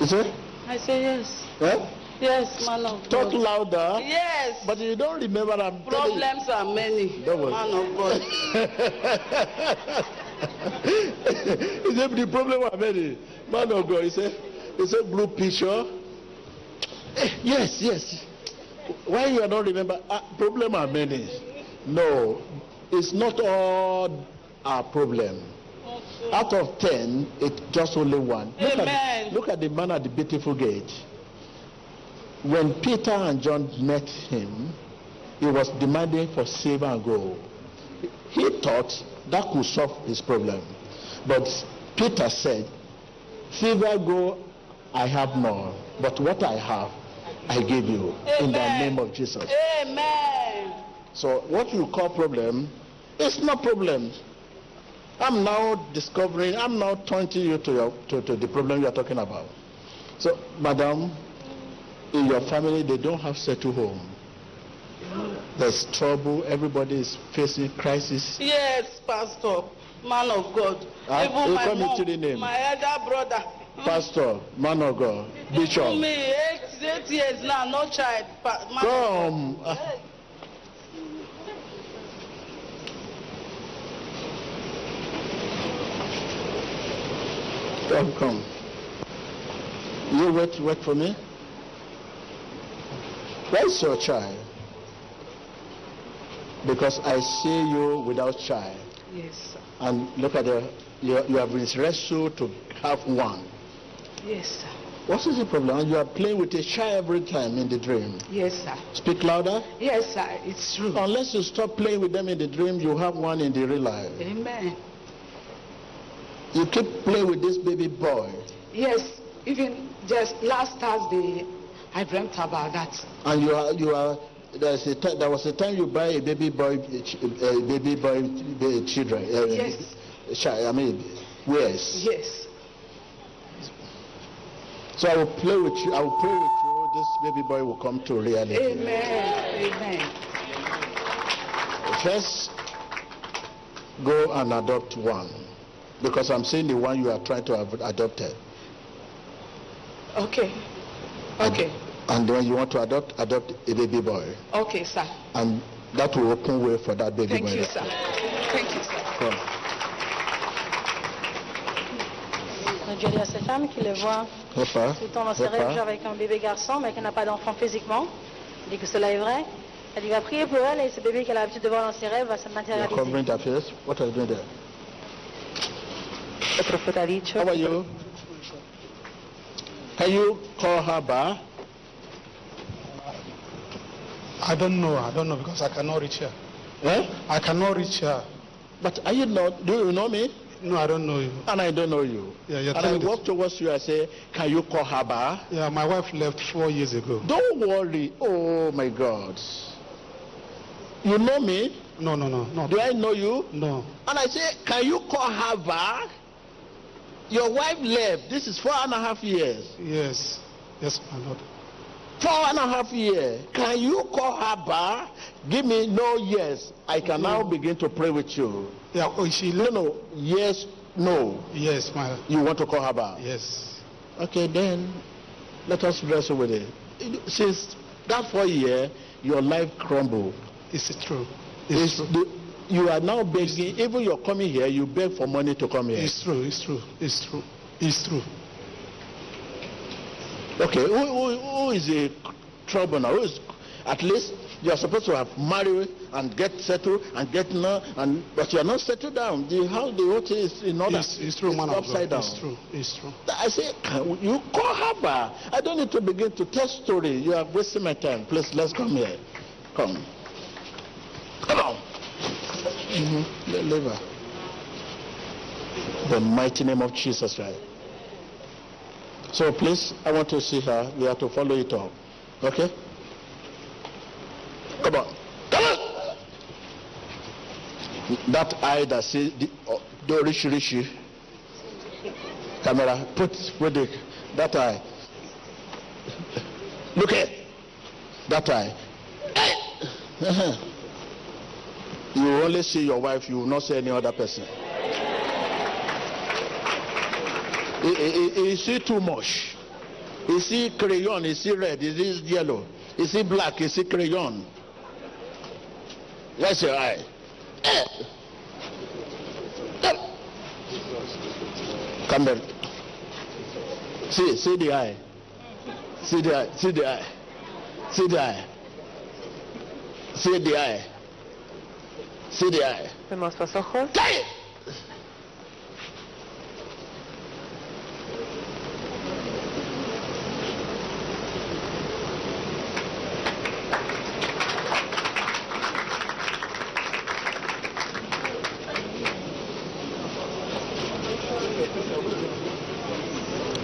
Speaker 1: Is it?
Speaker 9: I say yes.
Speaker 1: Huh?
Speaker 9: Yes, man of
Speaker 1: Talk
Speaker 9: God.
Speaker 1: louder.
Speaker 9: Yes.
Speaker 1: But you don't remember I'm.
Speaker 9: Problems are many.
Speaker 1: Don't worry.
Speaker 9: Man of God.
Speaker 1: he said the problem are many. Man of God, he said, he said blue picture. Eh, Yes, yes. Why you are not remember? Uh, problem are many. No, it's not all our problem. Out of ten, it's just only one. Look
Speaker 9: Amen.
Speaker 1: at, look at the man at the beautiful gate. When Peter and John met him, he was demanding for silver and gold. He thought that could solve his problem. But Peter said, Silver, gold, I have none. But what I have, I give you in the name of Jesus.
Speaker 9: Amen.
Speaker 1: So what you call problem, it's not problem. I'm now discovering, I'm now pointing you to, your, to, to the problem you are talking about. So, madam, in your family, they don't have settled home. There's trouble, everybody is facing crisis.
Speaker 9: Yes, Pastor. Man of God.
Speaker 1: Ah,
Speaker 9: Even my mom,
Speaker 1: into the name.
Speaker 9: my elder brother.
Speaker 1: Pastor, man of God, bishop,
Speaker 9: me, eight, eight years now, no child. Pa-
Speaker 1: come. Ah, Come. You wait, wait for me. Where's your child? Because I see you without child.
Speaker 9: Yes.
Speaker 1: And look at the you, you have been wrestled to have one.
Speaker 10: Yes, sir.
Speaker 1: What is the problem? You are playing with a child every time in the dream.
Speaker 10: Yes, sir.
Speaker 1: Speak louder.
Speaker 10: Yes, sir. It's true.
Speaker 1: Unless you stop playing with them in the dream, you have one in the real life.
Speaker 10: Amen.
Speaker 1: You keep playing with this baby boy,
Speaker 10: Yes, even just last Thursday, I dreamt about that.
Speaker 1: and you are you are. There's a ti- there was a time you buy a baby boy, a baby boy uh, children. Uh,
Speaker 10: Yes.
Speaker 1: Child, I mean, yes.
Speaker 10: Yes.
Speaker 1: So I will play with you. I will pray with you. This baby boy will come to reality.
Speaker 10: Amen. Amen.
Speaker 1: First, go and adopt one, because I'm saying the one you are trying to have adopted.
Speaker 10: Okay. Okay.
Speaker 1: And then you want to adopt adopt a baby boy,
Speaker 10: Okay, sir.
Speaker 1: and that will open way for that baby
Speaker 10: Thank
Speaker 1: boy.
Speaker 10: you, sir. Thank you, sir.
Speaker 1: Come.
Speaker 2: Donc Dieu dit à cette femme qui le voit
Speaker 1: Papa,
Speaker 2: tout le temps dans ses rêves avec un bébé garçon, mais qu'elle n'a pas d'enfant physiquement. Elle dit que cela est vrai. Elle dit va prier pour elle et ce bébé qu'elle a l'habitude de voir dans ses rêves va se matérialiser.
Speaker 3: El profeta ha dicho,
Speaker 1: How are you? Can you call her back?
Speaker 20: I don't know. I don't know because I cannot reach her.
Speaker 1: Eh?
Speaker 20: I cannot reach her.
Speaker 1: But are you not? Do you know me?
Speaker 20: No, I don't know you.
Speaker 1: And I don't know you.
Speaker 20: Yeah, you're
Speaker 1: and I
Speaker 20: trying to-
Speaker 1: walk towards you. I say, can you call her back?
Speaker 20: Yeah, my wife left four years ago.
Speaker 1: Don't worry. Oh my God. You know me?
Speaker 20: No, no, no, no.
Speaker 1: Do I know you?
Speaker 20: No.
Speaker 1: And I say, can you call her back? Your wife left. This is four and a half years.
Speaker 20: Yes. Yes, my Lord.
Speaker 1: Four and a half years. Can you call her back? Give me no yes. I can now mm-hmm. begin to pray with you.
Speaker 20: Yeah, oh, she
Speaker 1: No, no. Yes, no.
Speaker 20: Yes, my. Lord.
Speaker 1: You want to call her back?
Speaker 20: Yes.
Speaker 1: Okay, then let us wrestle with it. Since that four year, your life crumbled.
Speaker 20: It's true.
Speaker 1: It's the, you are now begging, even you're coming here, you beg for money to come here.
Speaker 20: It's true. It's true. It's true. It's true.
Speaker 1: Okay, who, who, who is a trouble now? Who is, at least you are supposed to have married and get settled and get now, and but you are not settled down. The how the whole thing is in order.
Speaker 20: It's, it's true, man of
Speaker 1: upside down.
Speaker 20: It's true. It's true.
Speaker 1: I say, you call her. I don't need to begin to tell story. You are wasting my time. Please, let's come here. Come. Come on. Mm-hmm. Her. The mighty name of Jesus Christ. So please, I want to see her. We have to follow it up. Okay? Come on. Come on. That eye that sees the, oh, the rishi rishi. Camera, put with it. That eye. Look at that eye. You will only see your wife, you will not see any other person. You see too much. You see crayon, you see red, you see yellow, you see black, you see crayon. That's your eye. Come back. See, see the eye. See the eye. See the eye. See the eye. See the eye. See the eye.
Speaker 3: vemos los ojos.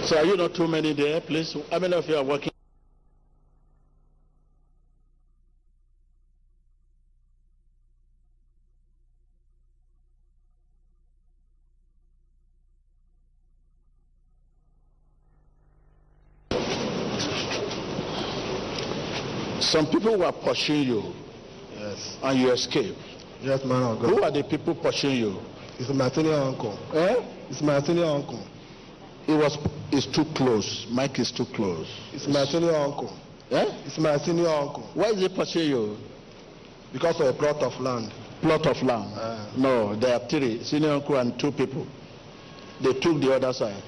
Speaker 1: So are you not too many there, please? How many of you are working? Some people were pursuing you.
Speaker 8: Yes.
Speaker 1: And you escaped.
Speaker 8: Yes, man of God.
Speaker 1: Who are the people pursuing you?
Speaker 8: It's my senior uncle.
Speaker 1: Eh?
Speaker 8: It's my senior uncle.
Speaker 1: It was. It's too close. Mike is too close.
Speaker 8: It's my senior uncle.
Speaker 1: Eh?
Speaker 8: It's my senior uncle.
Speaker 1: Why is he pursuing you?
Speaker 8: Because of a plot of land.
Speaker 1: Plot of land.
Speaker 8: Uh.
Speaker 1: no, there are three. Senior uncle and two people. They took the other side.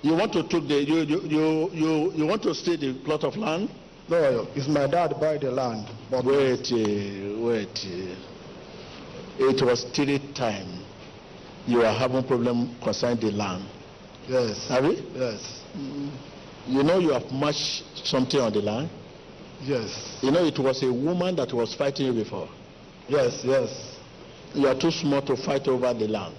Speaker 1: You want to took the you you you you, you want to stay the plot of land?
Speaker 8: No, it's my dad buy the land. But
Speaker 1: Wait, wait. It was three time. you are having problem concerning the land.
Speaker 8: Yes.
Speaker 1: Have you?
Speaker 8: Yes.
Speaker 1: You know you have matched something on the land?
Speaker 8: Yes.
Speaker 1: You know it was a woman that was fighting you before.
Speaker 8: Yes, yes.
Speaker 1: You are too small to fight over the land.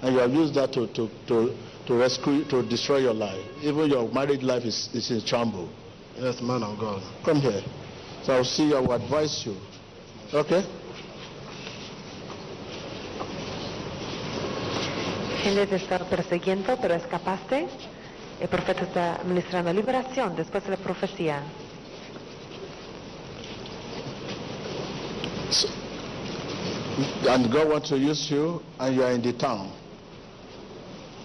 Speaker 1: And you have used that to, to, to, to rescue, to destroy your life. Even your married life is, is in trouble.
Speaker 8: Yes, man of God.
Speaker 1: Come here. So I'll see, you, I will advise you. Okay?
Speaker 3: Él te está persiguiendo, pero escapaste. El profeta está ministrando liberación después de la profecía.
Speaker 1: And God wants to use you, and you are in the town.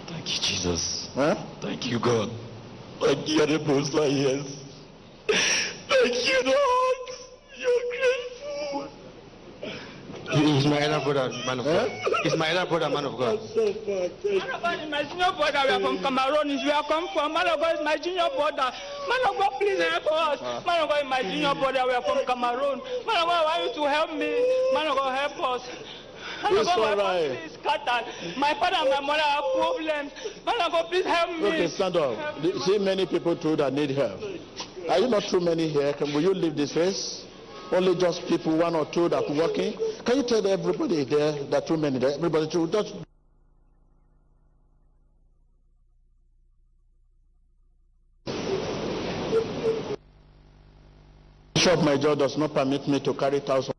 Speaker 21: Thank you, Jesus.
Speaker 1: Huh?
Speaker 21: Thank you, God. Thank you, the most like yes. Thank you, Lord. You're grateful.
Speaker 6: He's my elder brother, man of God. He's my elder brother, man of God.
Speaker 10: Man of God is my junior brother. We are from Cameroon. Is where I come from. Man of God is my junior brother. Man of God, please help us. Man of God is my junior brother. We are from Cameroon. Man of God, I want you to help me. Man of God, help us. Man of God, my
Speaker 1: all right.
Speaker 10: family is scattered. My father and my mother have problems. Man of God, please help me.
Speaker 1: Okay, stand up. See many people too that need help. Are you not too many here? Can, will you leave this place? Only just people, one or two that are working. Can you tell everybody there that too many there? Everybody to just Bishop my job does not permit me to carry thousand.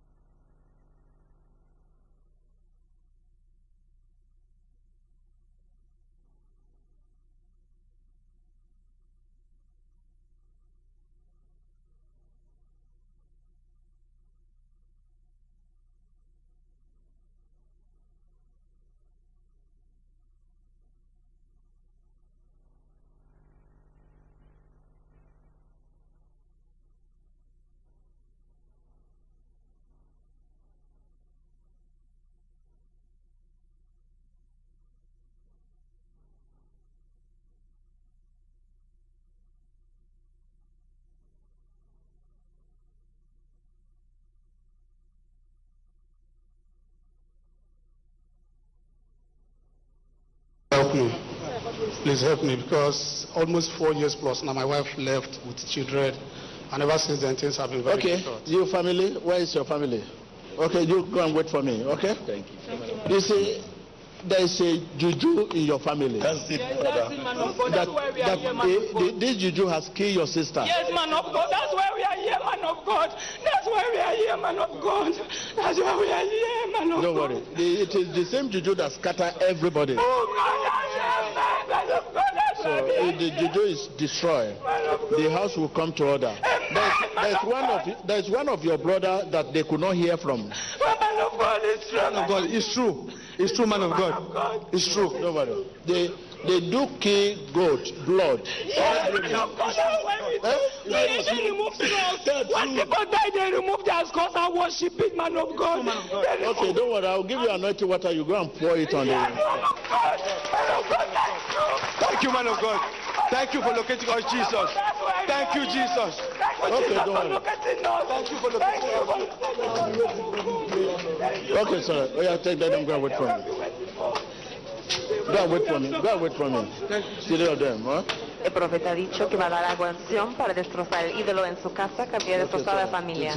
Speaker 20: Please help me because almost four years plus now my wife left with children and ever since then things have been very
Speaker 1: Okay,
Speaker 20: difficult.
Speaker 1: you family, where is your family? Okay, you go and wait for me, okay? Thank you. Thank You you see, there is a juju in your family. That's
Speaker 10: Yes, that's it, man of God.
Speaker 1: That,
Speaker 10: why we are
Speaker 1: that
Speaker 10: here, man
Speaker 1: the-
Speaker 10: of God.
Speaker 1: the- this juju has killed your sister.
Speaker 10: Yes, man of God. That's why we are here, man of God. That's why we are here, man of God. That's why we are here, man of God.
Speaker 1: Don't worry. The- it is the same juju that scatter everybody.
Speaker 10: Oh, God, that's it, man. Man of God, that's
Speaker 1: So
Speaker 10: why eh, we are
Speaker 1: if the juju is destroyed, the house will come to order. There's, there's one of there's one of your brother that they could not hear from.
Speaker 10: Man of God, it's true.
Speaker 20: Man of God, it's true. It's true, man of God. It's true.
Speaker 1: Don't. They they do kill goat blood.
Speaker 10: Yes, why we. They, they remove skulls. When people die, they remove their skulls and worship it, man of God.
Speaker 1: Okay, don't worry. I'll give you anointing water. You go and pour it on
Speaker 10: Yes,
Speaker 1: the.
Speaker 10: man of God. Man of God, thank you.
Speaker 6: Thank you, man of God. Thank you for locating us, Jesus. Thank you, Jesus.
Speaker 1: Okay, don't worry.
Speaker 10: Thank you for
Speaker 1: Okay, sir. Oh yeah, take that and go and wait for me. Go and wait for me. Go and wait for me. Three of them, huh?
Speaker 3: El profeta ha dicho que va a dar agua unción para destrozar el ídolo en su casa que había destrozado a la familia.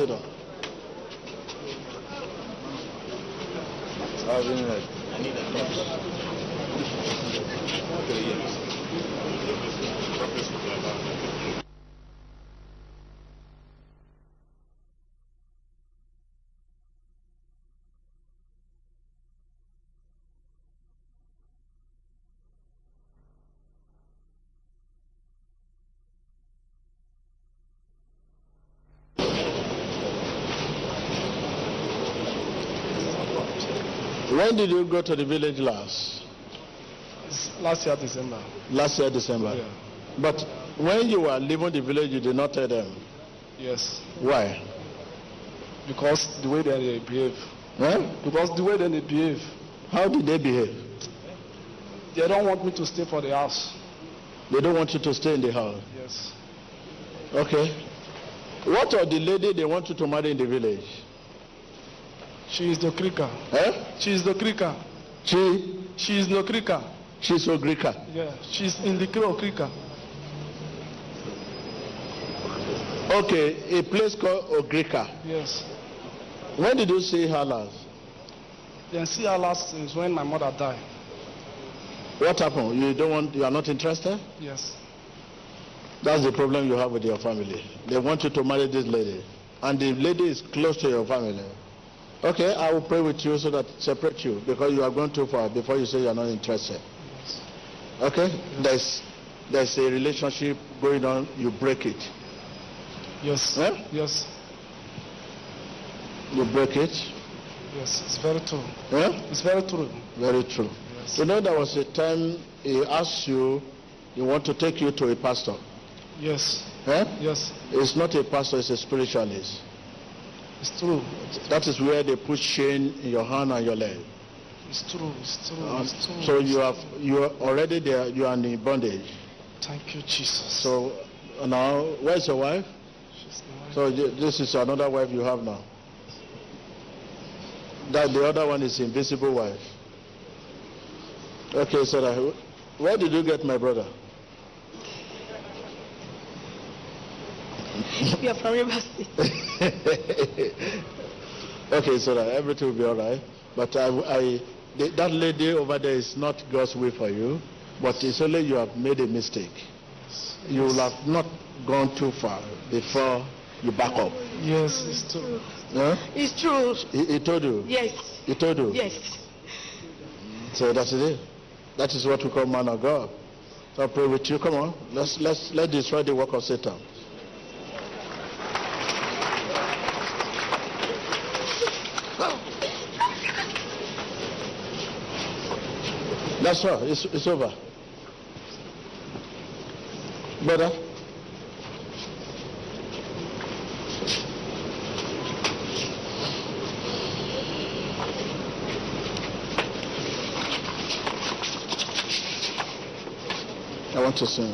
Speaker 1: When did you go to the village last?
Speaker 20: Last year, December.
Speaker 1: Last year, December.
Speaker 20: Yeah.
Speaker 1: But when you were leaving the village, you did not tell them.
Speaker 20: Yes.
Speaker 1: Why?
Speaker 20: Because the way they behave.
Speaker 1: Huh?
Speaker 20: Because the way they behave.
Speaker 1: How did they behave?
Speaker 20: They don't want me to stay for the house.
Speaker 1: They don't want you to stay in the house.
Speaker 20: Yes.
Speaker 1: Okay. What of the lady they want you to marry in the village?
Speaker 20: She is the creaker.
Speaker 1: Eh?
Speaker 20: She is the creaker.
Speaker 1: She
Speaker 20: She's no Krika.
Speaker 1: She's Okrika.
Speaker 20: Yeah, she's in the Krika.
Speaker 1: Okay, a place called Okrika.
Speaker 20: Yes.
Speaker 1: When did you see her last?
Speaker 20: Then see her last is when my mother died.
Speaker 1: What happened? You don't want, you are not interested?
Speaker 20: Yes.
Speaker 1: That's the problem you have with your family. They want you to marry this lady. And the lady is close to your family. Okay, I will pray with you so that separate you because you are going too far before you say you are not interested. Okay? There's there's a relationship going on, you break it.
Speaker 20: Yes.
Speaker 1: Huh?
Speaker 20: Yes.
Speaker 1: You break it.
Speaker 20: Yes. It's very true.
Speaker 1: Huh?
Speaker 20: It's very true.
Speaker 1: Very true. Yes. You know there was a time he asked you, he want to take you to a pastor.
Speaker 20: Yes.
Speaker 1: Huh?
Speaker 20: Yes.
Speaker 1: It's not a pastor, it's a spiritualist.
Speaker 20: It's true.
Speaker 1: That is where they put chain in your hand and your leg.
Speaker 20: It's true. It's true.
Speaker 1: Uh,
Speaker 20: it's true.
Speaker 1: so you have you are already there. You are in bondage.
Speaker 20: Thank you, Jesus.
Speaker 1: So uh, now, where's your wife? So th- this is another wife you have now. That the other one is invisible wife. Okay, so that, where did you get my brother?
Speaker 2: We are from River State.
Speaker 1: okay, so that everything will be all right. But I, I the, that lady over there is not God's way for you, but it's only you have made a mistake. You will have not gone too far before you back up.
Speaker 20: Yes, it's true.
Speaker 1: Huh?
Speaker 2: It's true.
Speaker 1: He, he told you.
Speaker 2: Yes.
Speaker 1: He told you.
Speaker 2: Yes.
Speaker 1: So that's it. That is what we call man of God. So I pray with you. Come on. Let's let's let destroy the work of Satan. That's all. It's, it's over. Brother. I want to sing.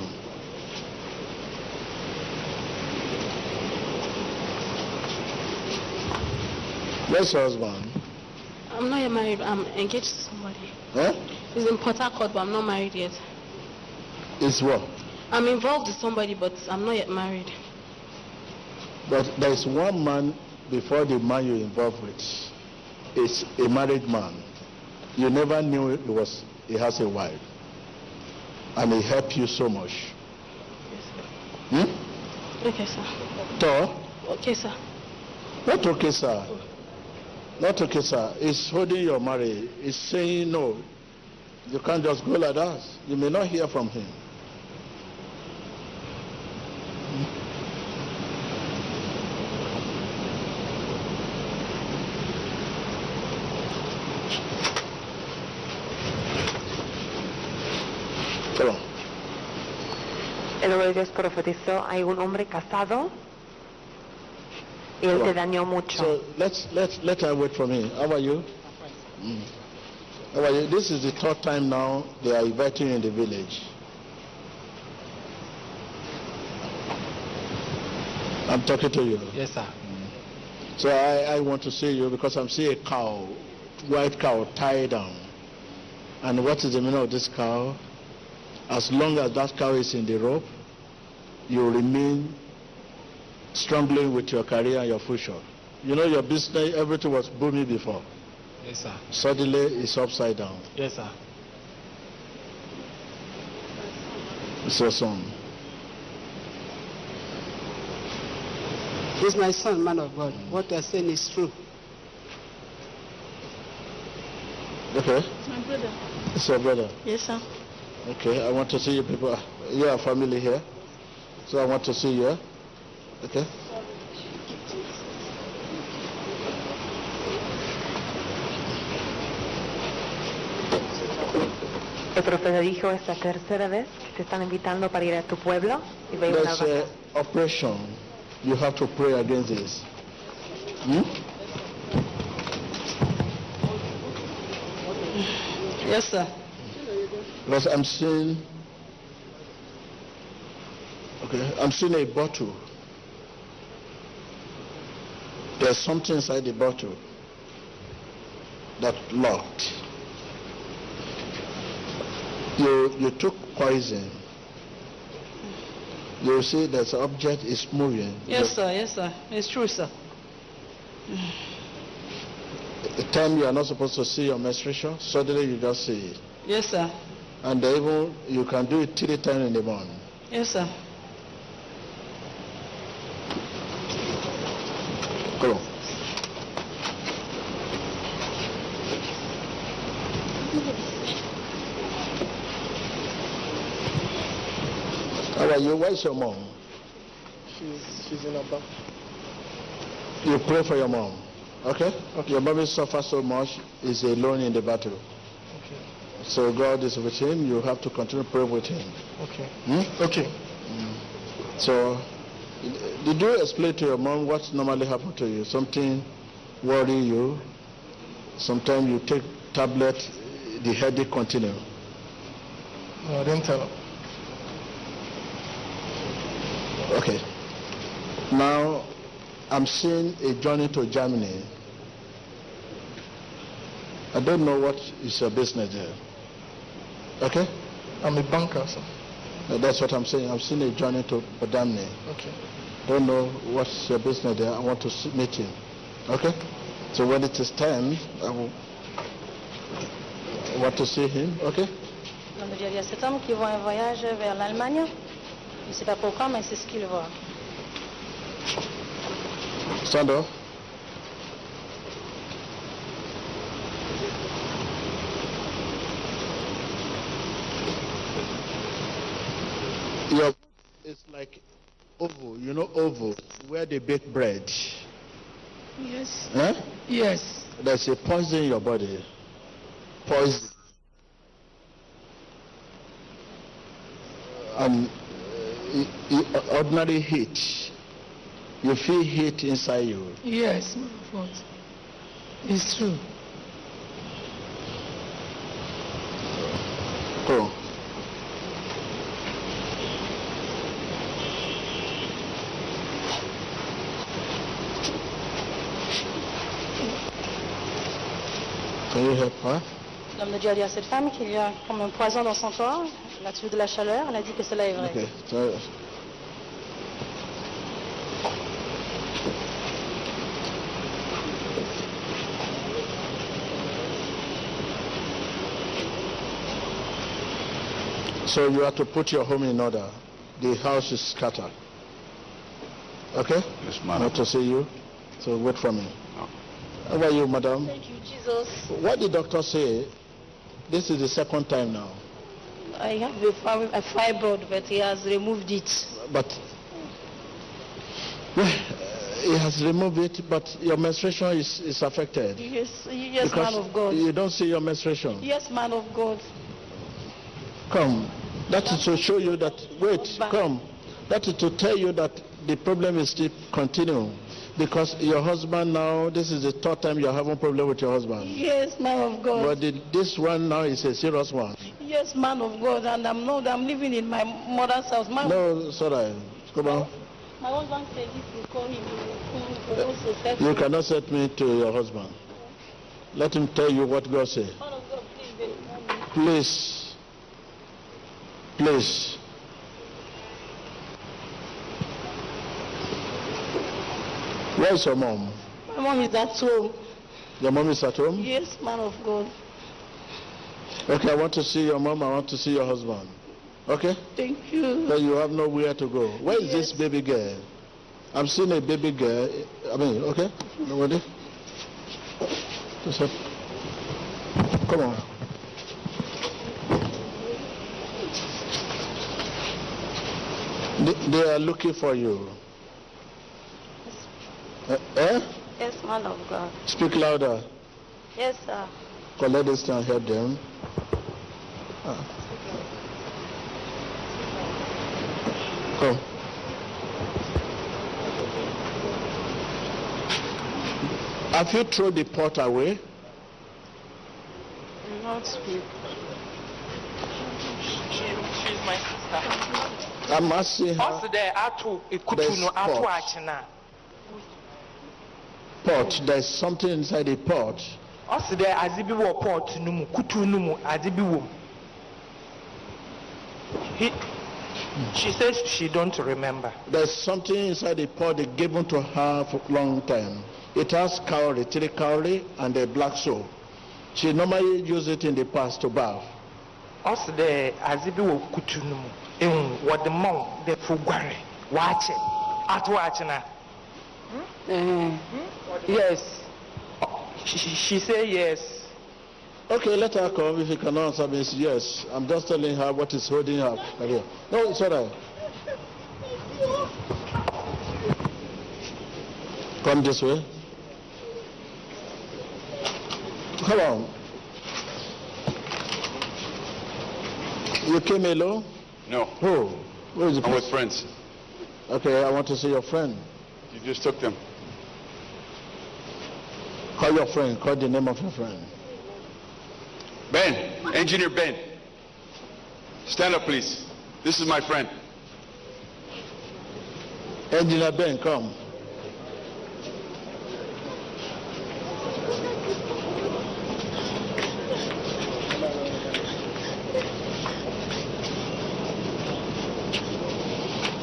Speaker 1: Where's your husband?
Speaker 2: I'm not married. I'm engaged to somebody.
Speaker 1: Huh?
Speaker 2: He's in Port Harcourt, but I'm not married yet.
Speaker 1: It's what?
Speaker 2: I'm involved with somebody, but I'm not yet married.
Speaker 1: But there is one man before the man you're involved with. It's a married man. You never knew he was he has a wife. And he helped you so much. Yes. Hmm?
Speaker 2: Okay, sir.
Speaker 1: Thor?
Speaker 2: Okay, sir.
Speaker 1: Not okay, sir. Not okay, sir. It's holding your marriage. It's saying no. You can't just go like that. You may not hear from him. On.
Speaker 3: El hombre de Dios profetizó, hay un hombre casado y él te dañó mucho.
Speaker 1: So let's let's let her wait for me. How are you? Mm. How are you? This is the third time now they are inviting you in the village. I'm talking to you.
Speaker 18: Yes, sir. Mm.
Speaker 1: So I, I want to see you because I'm seeing a cow, white cow tied down. And what is the meaning of this cow? As long as that cow is in the rope, you remain struggling with your career and your future. You know your business, everything was booming before.
Speaker 18: Yes, sir.
Speaker 1: Suddenly it's upside down.
Speaker 18: Yes, sir.
Speaker 1: It's your son.
Speaker 16: He's my son, man of God. What you're saying is true.
Speaker 1: Okay.
Speaker 2: It's my brother.
Speaker 1: It's your brother.
Speaker 2: Yes, sir.
Speaker 1: Okay, I want to see you people. You are family here. So I want to see you. Okay.
Speaker 3: El profeta dijo, es la tercera vez que te están invitando para ir a tu pueblo y ve una
Speaker 1: There's
Speaker 3: vaca.
Speaker 1: a operation. You have to pray against this. Hmm?
Speaker 16: Yes, sir.
Speaker 1: Because I'm seeing. Okay, I'm seeing a bottle. There's something inside the bottle that locked. You, you took poison. You see that the object is moving.
Speaker 16: Yes, sir. Yes, sir. It's true, sir.
Speaker 1: The time you are not supposed to see your menstruation, suddenly you just see it.
Speaker 16: Yes, sir.
Speaker 1: And even you can do it three times in the morning.
Speaker 16: Yes, sir.
Speaker 1: Come on. Are you? Where's your mom?
Speaker 21: She's, she's in a bath.
Speaker 1: You pray for your mom. Okay? okay. Your mommy suffers so much, is alone in the battle.
Speaker 21: Okay.
Speaker 1: So God is with him. You have to continue to pray with him.
Speaker 21: Okay.
Speaker 1: Hmm?
Speaker 21: Okay.
Speaker 1: So, did you explain to your mom what normally happened to you? Something worry you? Sometimes you take tablet, the headache continue.
Speaker 21: No, I didn't tell her.
Speaker 1: Okay. Now, I'm seeing a journey to Germany. I don't know what is your business there. Okay?
Speaker 21: I'm a banker, sir.
Speaker 1: No, that's what I'm saying. I'm seeing a journey to Germany.
Speaker 21: Okay.
Speaker 1: Don't know what's your business there. I want to see- meet him. Okay? So when it is time, I will I want to see him. Okay?
Speaker 2: On a déjà dit à cet homme qu'il va un voyage vers l'Allemagne. Il ne sait pas pourquoi, mais c'est ce qu'il va.
Speaker 1: Stand up. It's like oval, you know oval, where they bake bread.
Speaker 10: Yes.
Speaker 1: Huh?
Speaker 10: Yes.
Speaker 1: There's a poison in your body. Poison. And uh, i- i- ordinary heat. You feel heat inside you.
Speaker 10: Yes, of God. It's true.
Speaker 1: Go. Can you help her?
Speaker 2: L'homme de Dieu a dit à cette femme qu'il y a comme un poison dans son corps, elle a tué de la chaleur, elle a dit que cela est vrai.
Speaker 1: Okay. So, so you have to put your home in order. The house is scattered. Okay?
Speaker 22: Yes,
Speaker 1: I want to see you. So wait for me. How are you, madam?
Speaker 15: Thank you, Jesus.
Speaker 1: What did the doctor say? This is the second time now.
Speaker 15: I have a, fib- a fibroid, but he has removed it.
Speaker 1: But well, he has removed it, but your menstruation is, is affected.
Speaker 15: Yes, yes,
Speaker 1: because
Speaker 15: man of God.
Speaker 1: You don't see your menstruation.
Speaker 15: Yes, man of God.
Speaker 1: Come. That is to show you that, wait, come. That is to tell you that the problem is still continuing. Because your husband now, this is the third time you're having problem with your husband.
Speaker 15: Yes, man of God.
Speaker 1: But the, this one now is a serious one.
Speaker 15: Yes, man of God. And I'm not, I'm living in my mother's house. My,
Speaker 1: No, sorry. Come on.
Speaker 15: my husband said if you call him, he will also set
Speaker 1: You
Speaker 15: me.
Speaker 1: cannot set me to your husband. Let him tell you what God said.
Speaker 15: Man of God, please.
Speaker 1: Please. Please. Where is your mom?
Speaker 15: My mom is at home.
Speaker 1: Your mom is at home?
Speaker 15: Yes, man of God.
Speaker 1: Okay, I want to see your mom. I want to see your husband. Okay?
Speaker 15: Thank you.
Speaker 1: Then you have nowhere to go. Where is this baby girl? I'm seeing a baby girl. I mean, okay? Nobody? Come on. They are looking for you. Eh? eh?
Speaker 15: Yes, man of God.
Speaker 1: Speak louder.
Speaker 15: Yes, sir.
Speaker 1: Collect this and help them. Ah. Come. Have you thrown the pot away?
Speaker 15: Not speak.
Speaker 23: She's my sister.
Speaker 1: I'm asking her.
Speaker 23: Ɔsi dɛ ato ekutu no ato akyena.
Speaker 1: Pot. There's something inside the pot.
Speaker 23: Ɔsi dɛ adze bi wɔ pot no mu, kutu no mu, adze bi wɔ mu. He, she said she don't remember.
Speaker 1: There's something inside the pot they given to her for a long time. It has cowrie, three cowrie, and a black soap. She normally use it in the past to bath.
Speaker 23: Ọ sị dɛ adze bi wɔ kutu no mu ehu wɔde mɔn dɛ fo guare waakye ato.
Speaker 16: Yes.
Speaker 23: She, she, she say yes.
Speaker 1: Okay, let her come. If you cannot answer me, yes. I'm just telling her what is holding her career. No, it's all right. Come this way. Come on. You came alone?
Speaker 22: No.
Speaker 1: Who? Where is the
Speaker 22: I'm with friends.
Speaker 1: Okay, I want to see your friend.
Speaker 22: You just took them.
Speaker 1: Your friend. Call the name of your friend.
Speaker 22: Ben, Engineer Ben. Stand up, please. This is my friend.
Speaker 1: Engineer Ben, come.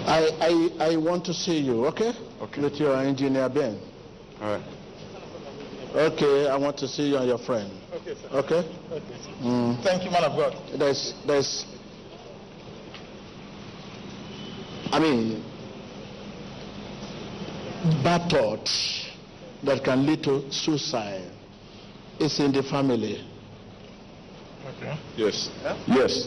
Speaker 1: I, I, I want to see you, okay? Okay. With your engineer Ben.
Speaker 22: All right.
Speaker 1: Okay, I want to see you and your friend.
Speaker 20: Okay, sir.
Speaker 1: Okay? Mm.
Speaker 20: Thank you, man of God.
Speaker 1: There's, there's, I mean, bad thoughts that can lead to suicide. It's in the family.
Speaker 20: Okay.
Speaker 22: Yes.
Speaker 1: Yes.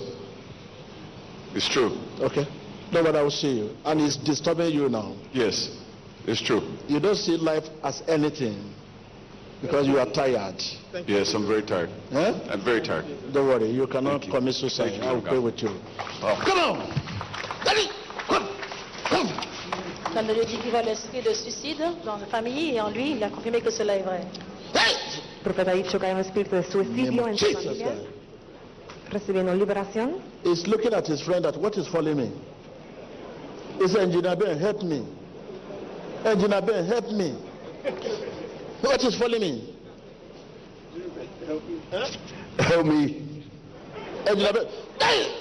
Speaker 22: It's true.
Speaker 1: Okay. No, but I will see you. And it's disturbing you now.
Speaker 22: Yes. It's true.
Speaker 1: You don't see life as anything because you are tired.
Speaker 22: Yes, I'm very tired.
Speaker 1: Eh?
Speaker 22: I'm very tired.
Speaker 1: Don't worry, you cannot
Speaker 22: you.
Speaker 1: commit suicide.
Speaker 22: You,
Speaker 1: I will
Speaker 22: God.
Speaker 1: pray with you.
Speaker 22: Oh.
Speaker 1: Come on! Daddy, come! Come!
Speaker 2: Ça ne lui dit qu'il voit l'esprit de suicide dans la famille et en lui, il a confirmé que cela est vrai.
Speaker 3: El profeta ha dicho que hay un espíritu de suicidio en su
Speaker 1: Jesus
Speaker 3: familia,
Speaker 1: Christ.
Speaker 3: recibiendo liberación.
Speaker 1: He's looking at his friend that what is following me. He said, Engineer Ben, help me. Engineer Ben, help me. What is following me? Help me. Hey!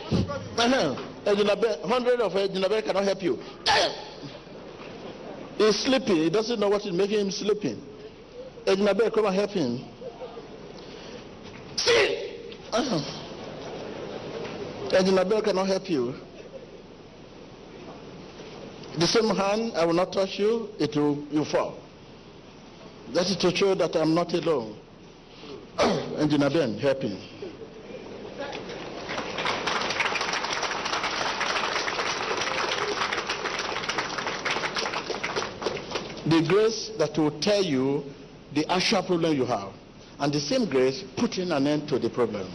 Speaker 1: Uh-huh. Ben, hundred of Ben cannot help you. He's sleeping. He doesn't know what is making him sleeping. Ben, come and help him. See! Uh-huh. Ben cannot help you. The same hand, I will not touch you, it will you fall. That is to show that I'm not alone. Engineer Ben, help him. The grace that will tell you the actual problem you have, and the same grace putting an end to the problem.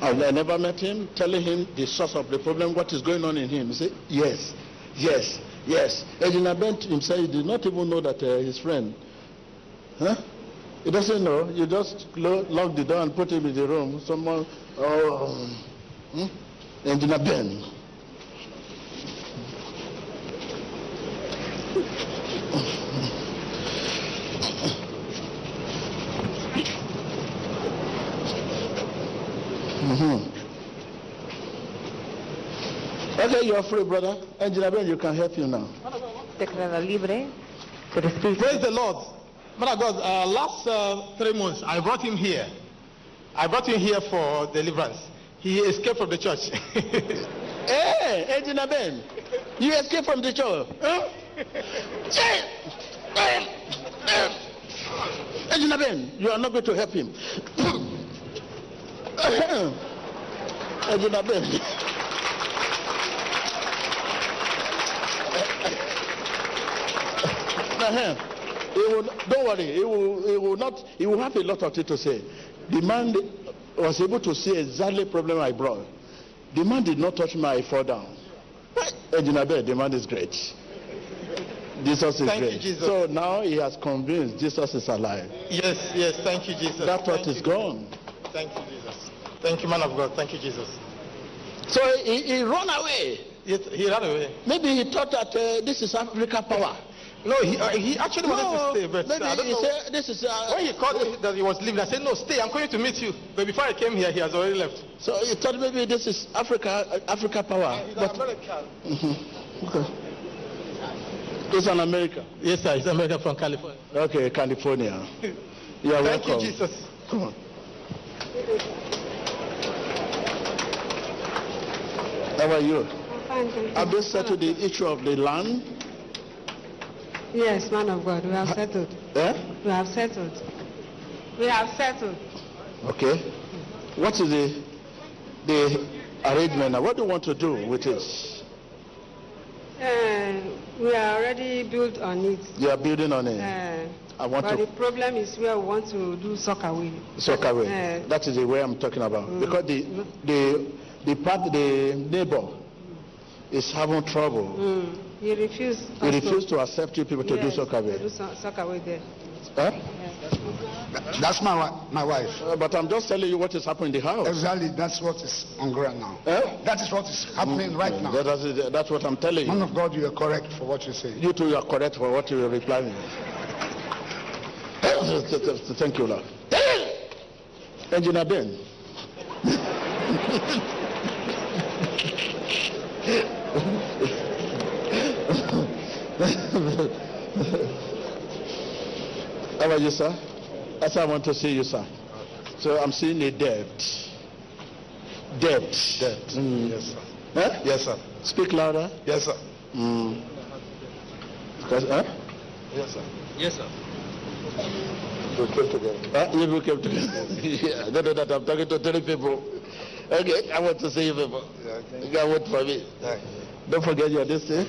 Speaker 1: I I never met him, telling him the source of the problem, what is going on in him. He said, yes, yes, yes. Engineer Ben himself he did not even know that uh, his friend, huh? He doesn't know. You just lock the door and put him in the room. Someone, oh, hmm? Engineer Ben. Mhm. Okay, you're free, brother. Engineer Ben, you can help you now.
Speaker 3: Declara libre.
Speaker 20: Praise the Lord. Man of God, uh, last uh, three months, I brought him here. I brought him here for deliverance. He escaped from the church.
Speaker 1: Hey, Engineer Ben, you escaped from the church. Huh? Hey, hey, hey. Engineer Ben, you are not going to help him. Engineer Ben. Uh-huh. He will, don't worry, he will, he will not, he will have a lot of things to say. The man was able to see exactly the problem I brought. The man did not touch me, I fall down. Ben, the man is great. Jesus is
Speaker 20: Thank you,
Speaker 1: great.
Speaker 20: Jesus.
Speaker 1: So now he has convinced Jesus is alive.
Speaker 20: yes, yes, thank you, Jesus.
Speaker 1: That thought is
Speaker 20: you.
Speaker 1: gone.
Speaker 20: Thank you, Jesus. Thank you, man of God. Thank you, Jesus.
Speaker 1: So he, he ran away.
Speaker 20: Yes, he ran away.
Speaker 1: Maybe he thought that uh, this is Africa power.
Speaker 19: No, he, uh, he actually wanted
Speaker 1: No,
Speaker 19: to stay, but
Speaker 1: maybe
Speaker 19: I don't
Speaker 1: he
Speaker 19: know.
Speaker 1: said, this is, uh,
Speaker 19: when he called me that he was leaving, I said, no, stay, I'm going to meet you. But before I came here, he has already left.
Speaker 1: So you thought maybe this is Africa, uh, Africa power. But,
Speaker 19: American.
Speaker 1: Mhm. okay. It's an America.
Speaker 19: Yes, sir, he's American from California.
Speaker 1: Okay, California. You are
Speaker 19: Thank
Speaker 1: welcome.
Speaker 19: you, Jesus.
Speaker 1: Come on. How are you?
Speaker 10: I'm Fine, thank you.
Speaker 1: Have they settled the issue of the land?
Speaker 10: Yes, man of God, we have settled.
Speaker 1: Eh?
Speaker 10: We have settled. We have settled.
Speaker 1: Okay. What is the the arrangement now? What do you want to do with it?
Speaker 10: Uh, we are already built on it.
Speaker 1: You are building on it.
Speaker 10: Uh,
Speaker 1: I want
Speaker 10: but
Speaker 1: to
Speaker 10: the problem is where we want to do soccer with.
Speaker 1: soccer way.
Speaker 10: Uh,
Speaker 1: that is the way I'm talking about.
Speaker 10: Mm.
Speaker 1: Because the the the part the neighbor is having trouble.
Speaker 10: mm, he refused.
Speaker 1: He refused to accept you people to do
Speaker 10: yes,
Speaker 1: soccer
Speaker 10: To
Speaker 1: way.
Speaker 10: do so- soccer with there.
Speaker 1: Huh?
Speaker 20: That's my wi- my wife.
Speaker 1: Uh, but I'm just telling you what is happening in the house.
Speaker 20: Exactly, that's what is on ground now.
Speaker 1: Eh?
Speaker 20: That is what is happening right now.
Speaker 1: That is, that's what I'm telling
Speaker 20: Man
Speaker 1: you.
Speaker 20: of God, you are correct for what you say.
Speaker 1: You two are correct for what you are replying. Thank you, Lord. Engineer Ben. How are you, sir? That's why I want to see you, sir. So I'm seeing a debt. Debt.
Speaker 20: Debt.
Speaker 1: Mm.
Speaker 20: Yes, sir.
Speaker 1: Huh?
Speaker 20: Yes, sir.
Speaker 1: Speak louder.
Speaker 20: Yes, sir.
Speaker 1: Mm. Because, huh?
Speaker 20: Yes, sir.
Speaker 19: Yes, sir.
Speaker 20: We came together.
Speaker 1: Huh? You people came together. yeah, no, no, no, I'm talking to three people. Okay, I want to see you people.
Speaker 20: Yeah,
Speaker 1: You can vote for me.
Speaker 20: Yeah.
Speaker 1: Don't forget your this thing.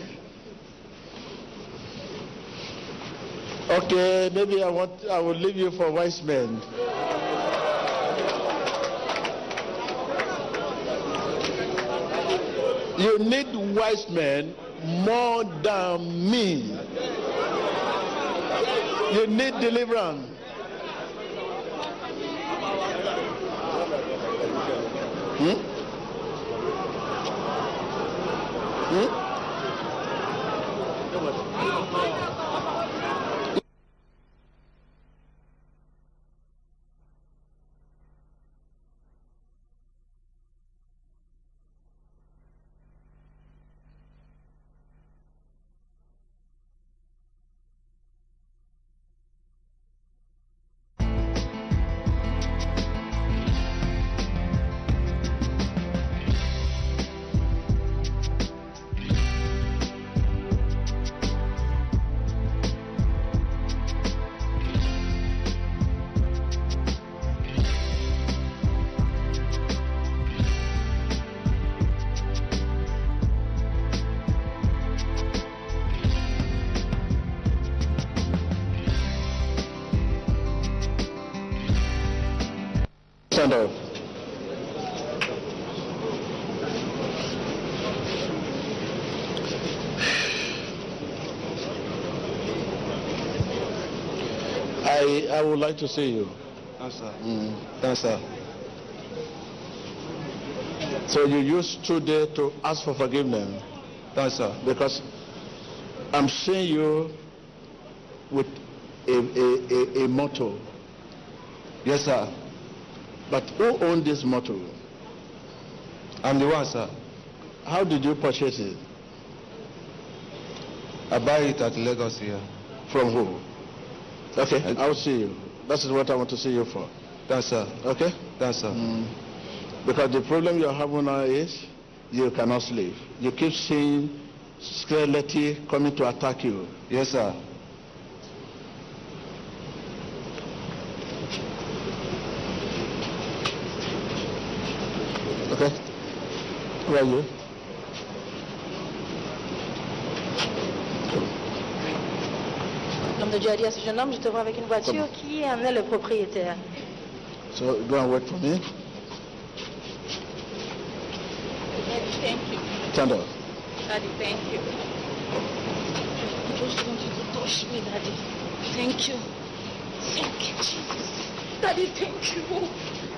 Speaker 1: Okay, maybe I want I will leave you for wise men. You need wise men more than me. You need deliverance. Hmm? Hmm? Stand. I I would like to see you.
Speaker 19: Yes, sir.
Speaker 1: Mm.
Speaker 19: Yes, sir.
Speaker 1: So you used today to ask for forgiveness
Speaker 19: Yes, sir.
Speaker 1: because I'm seeing you with a, a, a, a motto.
Speaker 19: Yes, sir.
Speaker 1: But who owned this motto?
Speaker 19: I'm the one, sir.
Speaker 1: How did you purchase it?
Speaker 19: I buy it at Lagos here.
Speaker 1: From who? Okay, I'll see you. That is what I want to see you for.
Speaker 19: Yes, sir.
Speaker 1: Okay?
Speaker 19: Yes, sir.
Speaker 1: Mm. Because the problem you're having now is you cannot sleep. You keep seeing skeleton coming to attack you.
Speaker 19: Yes, sir.
Speaker 1: Are you?
Speaker 2: L'homme de Dieu a dit à ce jeune homme, je te vois avec une voiture qui amenait le propriétaire?
Speaker 1: So go and wait for me.
Speaker 24: Daddy, thank you.
Speaker 1: Stand up.
Speaker 24: Daddy, thank you. I just want you to touch me, Daddy. Thank you. Thank you, Jesus. Daddy, thank you.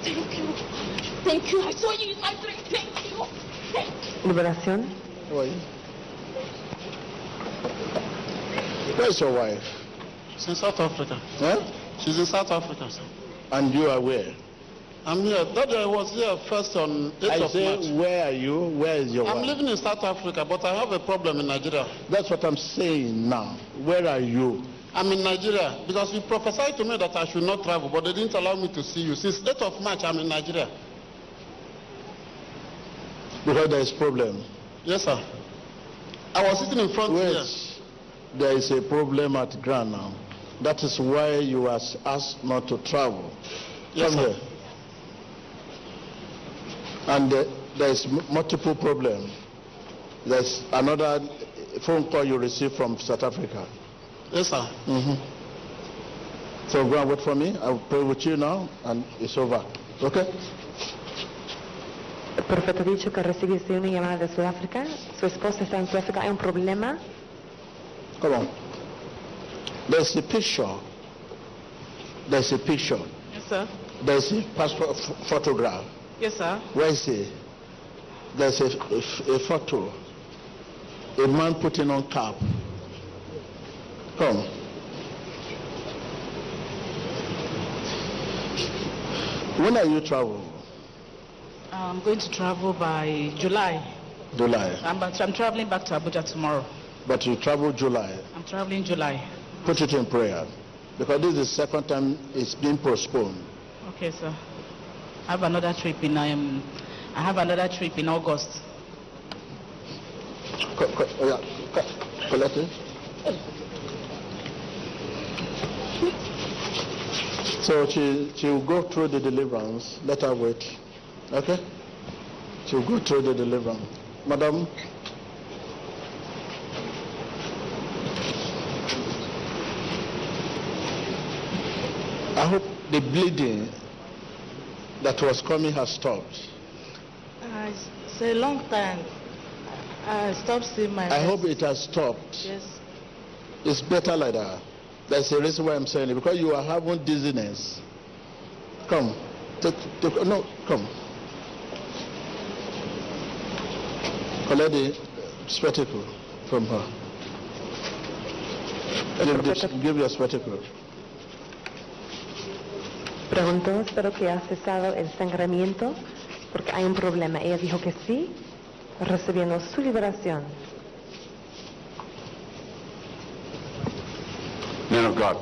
Speaker 24: Thank you. Thank you. I saw you in my dream. Thank you. Thank you.
Speaker 3: Liberación.
Speaker 1: How are you? Where's your wife?
Speaker 7: She's in South Africa.
Speaker 1: Huh?
Speaker 7: She's in South Africa, sir.
Speaker 1: And you are where?
Speaker 7: I'm here. That day I was here first on 8th
Speaker 1: I
Speaker 7: of
Speaker 1: say,
Speaker 7: March.
Speaker 1: where are you? Where is your wife?
Speaker 7: I'm
Speaker 1: wife?
Speaker 7: living in South Africa, but I have a problem in Nigeria.
Speaker 1: That's what I'm saying now. Where are you?
Speaker 7: I'm in Nigeria because you prophesied to me that I should not travel, but they didn't allow me to see you. Since 8th of March, I'm in Nigeria.
Speaker 1: Because there is problem.
Speaker 7: Yes, sir. I was sitting in front
Speaker 1: Wait.
Speaker 7: here.
Speaker 1: There is a problem at ground now. That is why you are asked not to travel.
Speaker 7: Yes,
Speaker 1: Come
Speaker 7: sir.
Speaker 1: here. And uh, there is m- multiple problem. There's another phone call you received from South Africa.
Speaker 7: Yes, sir.
Speaker 1: hmm So go and wait for me. I will pray with you now, and it's over. Okay?
Speaker 3: El profeta ha dicho que recibiste una llamada de Sudáfrica. Su esposa está en Sudáfrica. Hay un problema.
Speaker 1: Come on. There's a picture. There's a picture.
Speaker 25: Yes, sir.
Speaker 1: There's a passport f- photograph.
Speaker 25: Yes, sir.
Speaker 1: Where is it? There's a photo. A man putting on cap. Come. When are you travel?
Speaker 25: I'm going to travel by July.
Speaker 1: July.
Speaker 25: I'm, I'm traveling back to Abuja tomorrow.
Speaker 1: But you travel July.
Speaker 25: I'm traveling July.
Speaker 1: Put it in prayer. Because this is the second time it's been postponed.
Speaker 25: Okay, sir. I have another trip in um, I have another trip in August.
Speaker 1: Co- co- oh, yeah. Co- Collect it. So she she will go through the deliverance. Let her wait. Okay? She will go through the deliverance. Madam, I hope the bleeding that was coming has stopped.
Speaker 25: Uh, it's a long time. I stopped seeing my.
Speaker 1: I hope it has stopped.
Speaker 25: Yes.
Speaker 1: It's better like that. That's the reason why I'm saying it. Because you are having dizziness. Come. Take, take, no, come. Collect the spectacle from her. Give, this, give your spectacle.
Speaker 3: Preguntó, espero que ha cesado el sangramiento porque hay un problema. Ella dijo que sí, recibiendo su liberación.
Speaker 22: Man of God,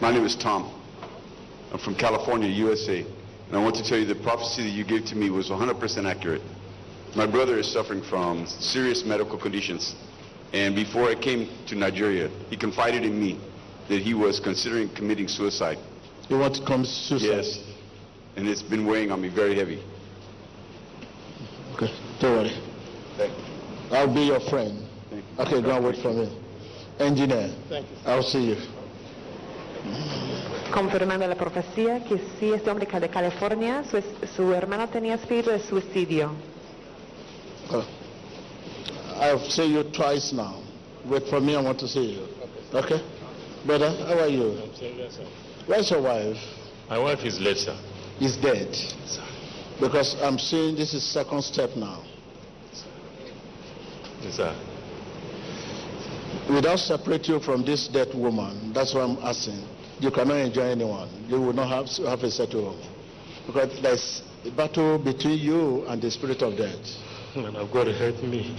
Speaker 22: my name is Tom. I'm from California, USA. And I want to tell you the prophecy that you gave to me was 100% accurate. My brother is suffering from serious medical conditions. And before I came to Nigeria, he confided in me that he was considering committing suicide.
Speaker 1: You want to commit suicide?
Speaker 22: Yes. And it's been weighing on me very heavy.
Speaker 1: Okay, don't worry. Thank you. I'll be your friend. Okay, go and wait for me. Engineer,
Speaker 7: Thank you.
Speaker 1: I'll see you.
Speaker 3: Confirmando la profecía que sí, este hombre de California, su, su hermano tenía espíritu de suicidio.
Speaker 1: I've seen you twice now. Wait for me, I want to see you. Okay? Brother, how are you? I'm serious, sir. Where's your wife?
Speaker 21: My wife is late, sir.
Speaker 1: Is dead. Sir. Because I'm seeing this is second step now.
Speaker 21: Yes, sir.
Speaker 1: Without separate you from this dead woman, that's what I'm asking. You cannot enjoy anyone. You will not have, have a settle home. Because there's a battle between you and the spirit of death.
Speaker 21: Man of God, help me.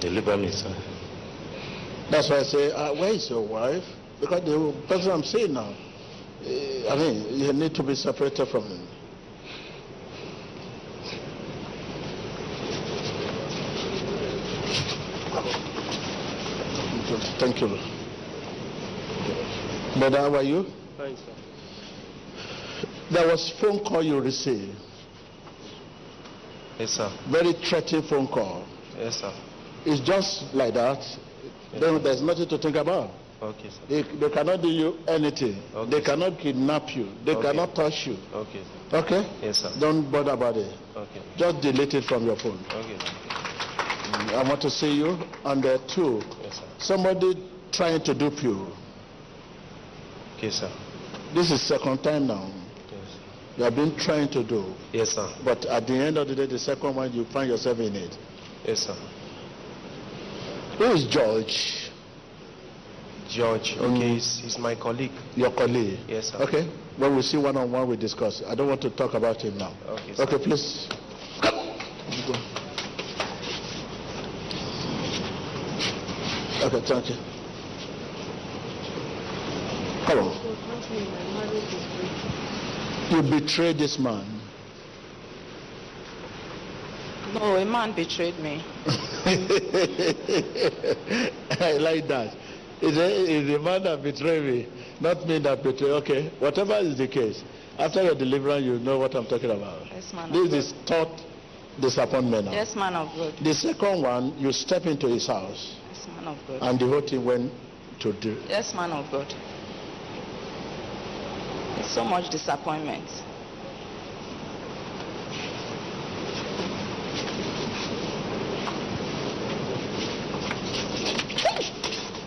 Speaker 21: Deliver me, sir.
Speaker 1: That's why I say, uh, where is your wife? Because the person I'm saying now, eh, I mean, you need to be separated from him. Thank you. Brother, how are you?
Speaker 21: Fine, sir.
Speaker 1: There was phone call you received.
Speaker 21: Yes, sir.
Speaker 1: Very threatening phone call.
Speaker 21: Yes, sir.
Speaker 1: It's just like that. Then there's nothing to think about.
Speaker 21: Okay, sir.
Speaker 1: They, they cannot do you anything.
Speaker 21: Okay,
Speaker 1: they
Speaker 21: sir.
Speaker 1: cannot kidnap you. They
Speaker 21: Okay.
Speaker 1: cannot touch you.
Speaker 21: Okay, sir.
Speaker 1: Okay?
Speaker 21: Yes, sir.
Speaker 1: Don't bother about it.
Speaker 21: Okay.
Speaker 1: Just delete it from your phone.
Speaker 21: Okay, sir.
Speaker 1: I want to see you. And uh, two,
Speaker 21: Yes, sir.
Speaker 1: somebody trying to dupe you.
Speaker 21: Okay, sir.
Speaker 1: This is second time now.
Speaker 21: Yes.
Speaker 1: You have been trying to do.
Speaker 21: Yes, sir.
Speaker 1: But at the end of the day, the second one, you find yourself in it.
Speaker 21: Yes, sir.
Speaker 1: Who is George?
Speaker 19: George. Um, okay, he's, he's my colleague.
Speaker 1: Your colleague?
Speaker 19: Yes, sir.
Speaker 1: Okay. When we see one on one, we discuss. I don't want to talk about him now.
Speaker 19: Okay, sir.
Speaker 1: Okay, please. Come. Go. Okay, thank you. Come on. You betrayed this man.
Speaker 25: No, a man betrayed me.
Speaker 1: I like that. It's a, it's a man that betrayed me, not me that betrayed. Okay, whatever is the case, after your deliverance, you know what I'm talking about.
Speaker 25: Yes, man.
Speaker 1: This is third disappointment now.
Speaker 25: Yes, man of God.
Speaker 1: The second one, you step into his house,
Speaker 25: Yes, man of God.
Speaker 1: and the whole thing went to do.
Speaker 25: Yes, man of God. So much disappointment.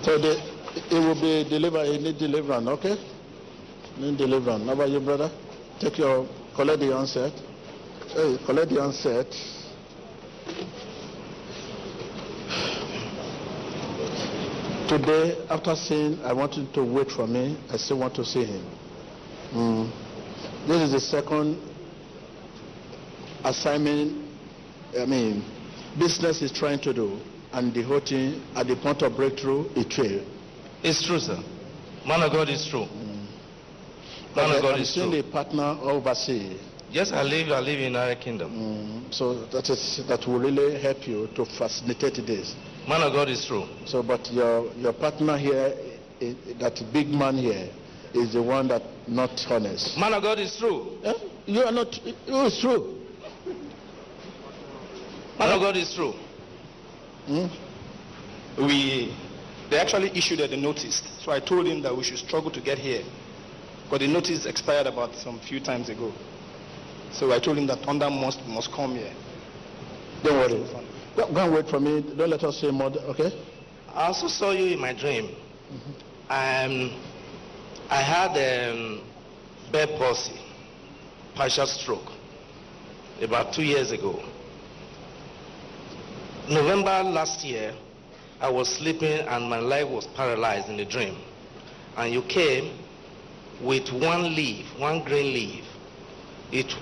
Speaker 1: So the, it will be delivered. He need deliverance, okay? Need deliverance. How about you, brother? Take your collect the onset. Hey, collect the onset. Today, after seeing, I want him to wait for me. I still want to see him. Mm. This is the second assignment. I mean, business is trying to do, and the whole thing at the point of breakthrough, it failed.
Speaker 19: It's true, sir. Man of God is true.
Speaker 1: But
Speaker 19: Man of God
Speaker 1: I'm
Speaker 19: is
Speaker 1: still
Speaker 19: true.
Speaker 1: a partner overseas.
Speaker 19: Yes, I live. I live in our kingdom.
Speaker 1: Mm, so that is that will really help you to facilitate this.
Speaker 19: Man of God is true.
Speaker 1: So, but your your partner here, eh, that big man here, is the one that not honest.
Speaker 19: Man of God is true.
Speaker 1: Eh? You are not. It is true.
Speaker 19: Man of God is true.
Speaker 1: Hmm?
Speaker 26: we they actually issued the notice so i told him that we should struggle to get here but the notice expired about some few times ago so i told him that thunder must must come here
Speaker 1: Don't worry. Go, go and wait for me. Don't let us say more. Okay.
Speaker 19: I also saw you in my dream. Um, I had um, Bell palsy, partial stroke, about two years ago. November last year, I was sleeping and my leg was paralyzed in a dream. And you came with one leaf, one green leaf. It,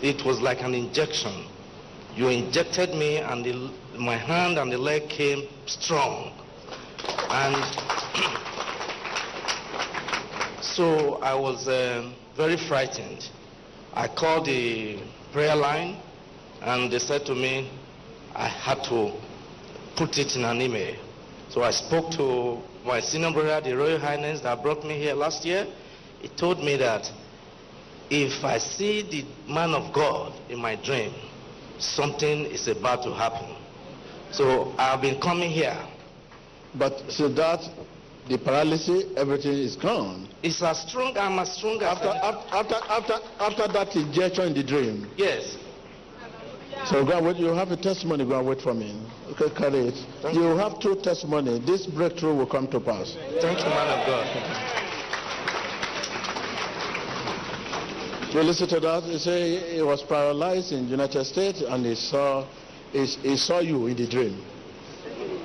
Speaker 19: it was like an injection. You injected me and the, my hand and the leg came strong. And so I was um, very frightened. I called the prayer line and they said to me I had to put it in an email. So I spoke to my senior brother, the Royal Highness that brought me here last year. He told me that if I see the man of God in my dream, something is about to happen. So I've been coming here.
Speaker 1: But so that the paralysis, everything is gone.
Speaker 19: It's as strong, I'm as strong as
Speaker 1: After after after after that injection in the dream.
Speaker 19: Yes.
Speaker 1: So go wait. You have a testimony. Go and wait for me. Okay, carry it. You have two testimony. This breakthrough will come to pass.
Speaker 19: Thank you, man of God.
Speaker 1: You listen to that. He say he was paralyzed in United States and he saw he, he saw you in the dream.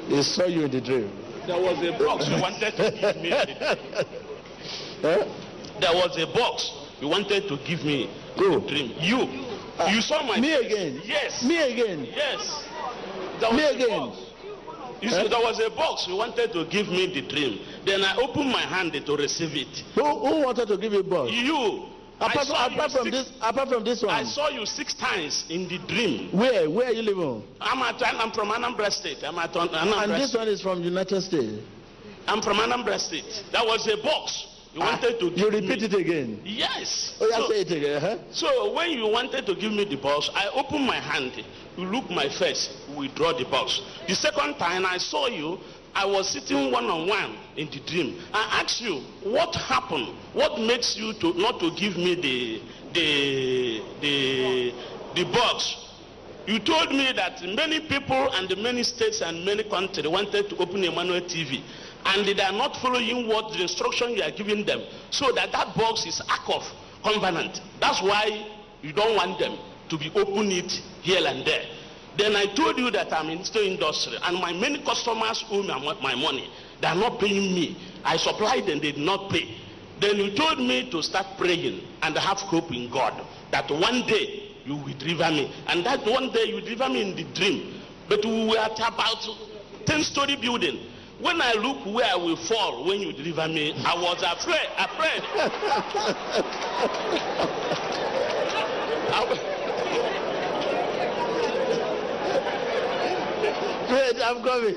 Speaker 1: He saw you in the dream.
Speaker 27: There was a box you wanted to give me. There was a box you wanted to give me
Speaker 1: Who?
Speaker 27: dream. You. Ah. you saw my
Speaker 1: Me
Speaker 27: face.
Speaker 1: again.
Speaker 27: Yes.
Speaker 1: Me again.
Speaker 27: Yes. There
Speaker 1: Me
Speaker 27: was a
Speaker 1: again.
Speaker 27: box. You see, there was a box you wanted to give me the dream. Then I opened my hand to receive it.
Speaker 1: Who, who wanted to give you a box?
Speaker 27: You.
Speaker 1: Apart,
Speaker 27: saw
Speaker 1: apart from
Speaker 27: six-
Speaker 1: this, apart from this one.
Speaker 27: I saw you six times in the dream.
Speaker 1: Where? Where are you living?
Speaker 27: I'm at I'm from Anambra State. I'm at Anambra
Speaker 1: And this
Speaker 27: State.
Speaker 1: one is from United States.
Speaker 27: I'm from Anambra State. That was a box you wanted to give
Speaker 1: You repeat
Speaker 27: me.
Speaker 1: it again.
Speaker 27: Yes.
Speaker 1: Oh, yeah,
Speaker 27: So-
Speaker 1: say it again. Huh?
Speaker 27: So when you wanted to give me the box, I opened my hand. You look my face, withdraw the box. The second time I saw you, I was sitting one on one in the dream. I asked you, what happened? What makes you to not to give me the the the the box? You told me that many people and many states and many countries wanted to open Emmanuel TV and they are not following what the instruction you are giving them. So that that box is act of covenant. That's why you don't want them to be open it here and there. Then I told you that I'm in the industry and my many customers owe me my money. They are not paying me. I supplied them, they did not pay. Then you told me to start praying and have hope in God that one day you will deliver me. And that one day you deliver me in the dream. But we were at about 10 story building. When I look where I will fall when you deliver me, I was afraid. Afraid.
Speaker 1: I'm coming.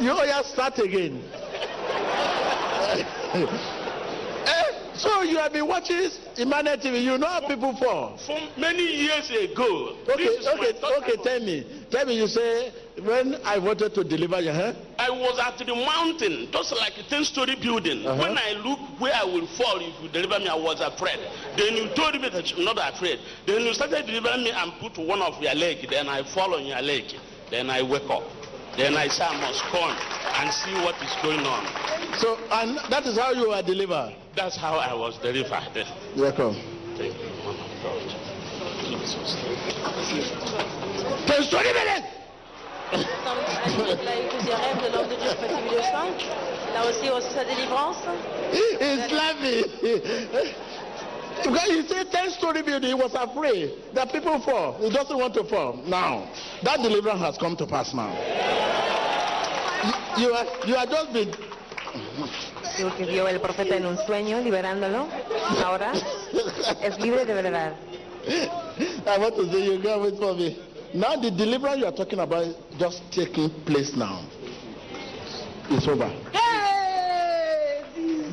Speaker 1: You all just start again. eh, so you have been watching Emmanuel TV. You know how people fall.
Speaker 27: From many years ago.
Speaker 1: Okay, okay, okay. Tell me, tell me. You say when I wanted to deliver you, huh?
Speaker 27: I was at the mountain, just like a ten-story building.
Speaker 1: Uh-huh.
Speaker 27: When I look where I will fall if you deliver me, I was afraid. Then you told me that you're not afraid. Then you started delivering me and put one of your leg. Then I fall on your leg. Then I wake up. Then I say I must come and see what is going on.
Speaker 1: So, and that is how you were delivered.
Speaker 27: That's how I was delivered.
Speaker 1: Welcome.
Speaker 27: Thank you, man of God. Jesus.
Speaker 1: Ten story building.
Speaker 2: Il a eu plusieurs rêves de l'homme de Dieu après celui de sang. Il a aussi reçu sa délivrance.
Speaker 1: He's laughing. Because he said 10 story building, he was afraid that people fall. He doesn't want to fall. Now, that deliverance has come to pass now. You, you, are, you are just been.
Speaker 3: Digo que vio el profeta en un sueño, liberándolo. Ahora es libre de verdad.
Speaker 1: I want to say, you go wait for me. Now, the deliverance you are talking about is just taking place now. It's over.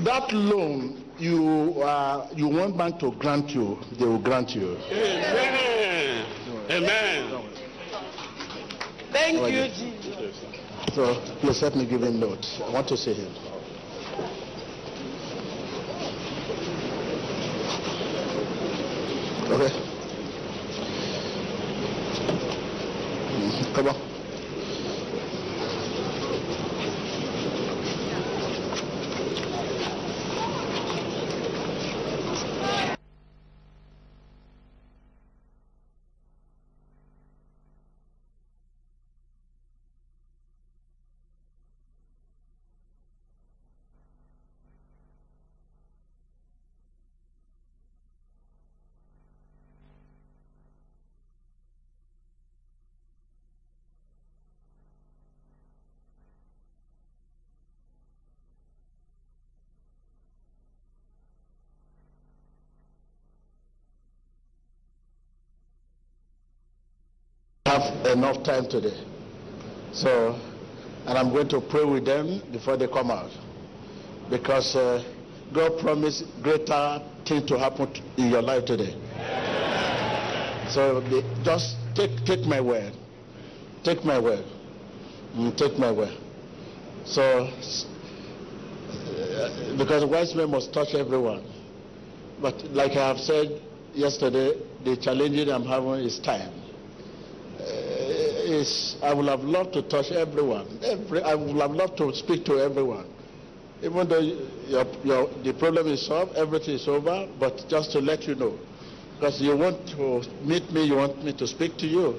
Speaker 1: That loan you uh, you want bank to grant you, they will grant you.
Speaker 27: Amen. Amen.
Speaker 1: Thank you, So please help me give him note. I want to see him. Okay. Mm, Come on. Have enough time today. So, and I'm going to pray with them before they come out. Because uh, God promised greater things to happen in your life today. So be, just take, take my word. Take my word. Mm, take my word. So, uh, because wise men must touch everyone. But like I have said yesterday, the challenge I'm having is time is I would have loved to touch everyone. Every, I would have loved to speak to everyone. Even though your, your, the problem is solved, everything is over, but just to let you know. Because you want to meet me, you want me to speak to you.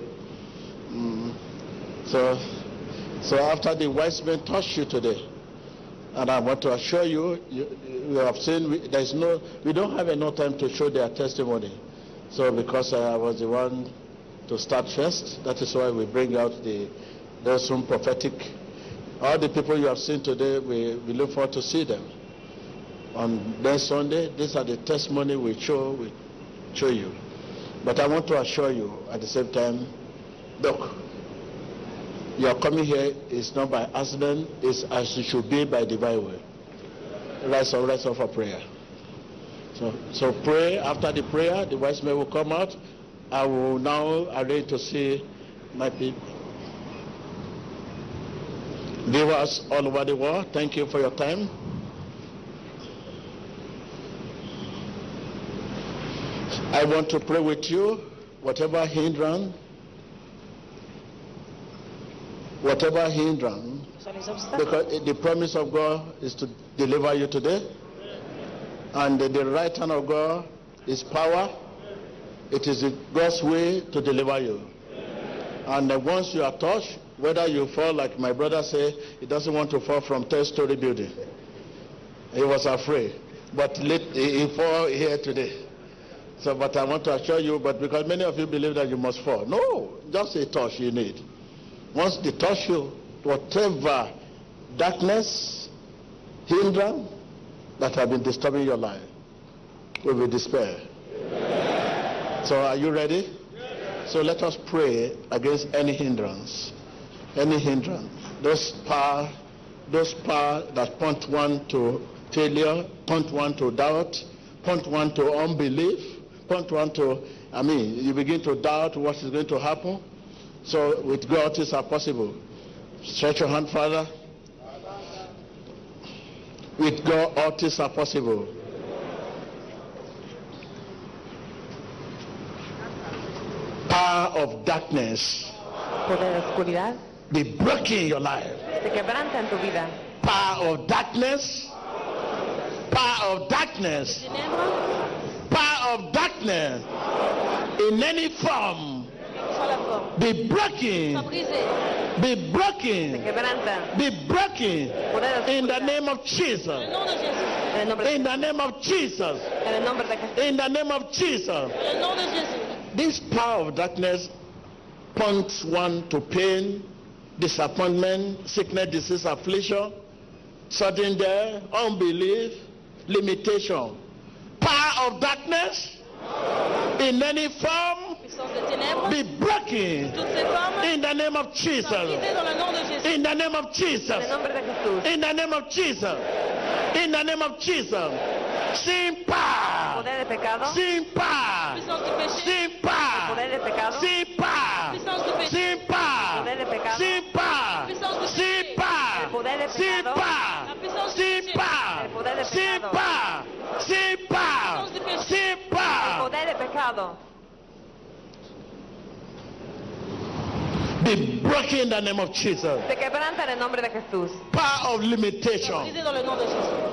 Speaker 1: Mm. So, so after the wise men touched you today, and I want to assure you, you, you have seen, we, there's no, we don't have enough time to show their testimony. So because I was the one to start first. That is why we bring out the those some prophetic. All the people you have seen today, we, we look forward to see them. On next Sunday, these are the testimony we show we show you. But I want to assure you at the same time, look, your coming here is not by accident, it's as it should be by divine will. Up, rise up for prayer. So, so pray. After the prayer, the wise men will come out. I will now arrange to see my people. Viewers all over the world, thank you for your time. I want to pray with you, whatever hindrance, whatever hindrance, because the promise of God is to deliver you today, and the right hand of God is power. It is God's way to deliver you. And uh, once you are touched, whether you fall like my brother say, he doesn't want to fall from 10-story building. He was afraid. But he fall here today. So, but I want to assure you, but because many of you believe that you must fall. No, just a touch you need. Once they touch you, whatever darkness, hindrance that have been disturbing your life will be dispelled. So are you ready? So let us pray against any hindrance. Any hindrance. Those power, those power that point one to failure, point one to doubt, point one to unbelief, point one to, I mean, you begin to doubt what is going to happen. So with God things are possible. Stretch your hand, Father. With God all things are possible. Power of darkness
Speaker 3: Poder de oscuridad
Speaker 1: be broken in your life.
Speaker 3: se quebranta en tu vida.
Speaker 1: Power of darkness. Power of darkness. Power of darkness in any form be broken. Be broken. Be broken in the name of Jesus. In the name of Jesus.
Speaker 3: En el nombre de Jesús.
Speaker 1: In the name of Jesus. This power of darkness points one to pain, disappointment, sickness, disease, affliction, sudden death, unbelief, limitation. Power of darkness in any form be broken in the name of Jesus. In the name of Jesus. In the name of Jesus. In the name of Jesus. Sin power.
Speaker 3: Poder de pecado.
Speaker 1: Sin power. Sin power.
Speaker 3: Poder de pecado.
Speaker 1: Sin power. Sin power.
Speaker 3: Poder de pecado.
Speaker 1: Sin power. Sin power.
Speaker 3: poder de
Speaker 1: Sin
Speaker 3: pecado.
Speaker 1: power. Sin power.
Speaker 3: poder de
Speaker 1: Sin
Speaker 3: pecado.
Speaker 1: power. Sin power. Sin
Speaker 3: El
Speaker 1: power.
Speaker 3: poder de pecado
Speaker 1: Be broken in the name of Jesus.
Speaker 3: se quebranta en el nombre de Jesús.
Speaker 1: Power of limitation.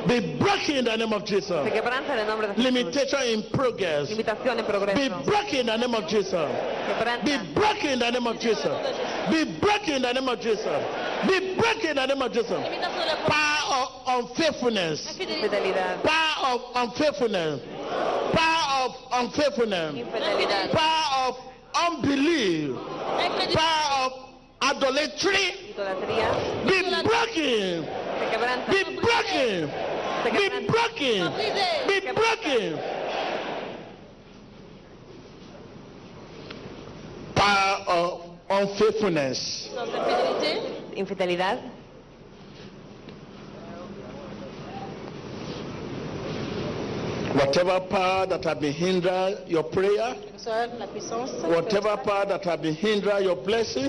Speaker 1: Be broken in the name of Jesus.
Speaker 3: Se quebranta en el nombre de Jesús.
Speaker 1: Limitation in progress.
Speaker 3: Limitación en
Speaker 1: Be
Speaker 3: progreso.
Speaker 1: broken in the name of Jesus.
Speaker 3: Quebranta.
Speaker 1: Be broken in the name of Jesus. Be broken in the name of Jesus. Be broken in the name of Jesus. Power of unfaithfulness.
Speaker 3: Infidelidad.
Speaker 1: Power of unfaithfulness. Power of unfaithfulness. Power of unbelief. Power of idolatry. Be broken. Be broken. Be broken. Be broken. Power of unfaithfulness.
Speaker 3: Infidelidad.
Speaker 1: Whatever power that have been hinder your prayer,
Speaker 2: Soit la puissance.
Speaker 1: whatever power that have been hinder your blessing,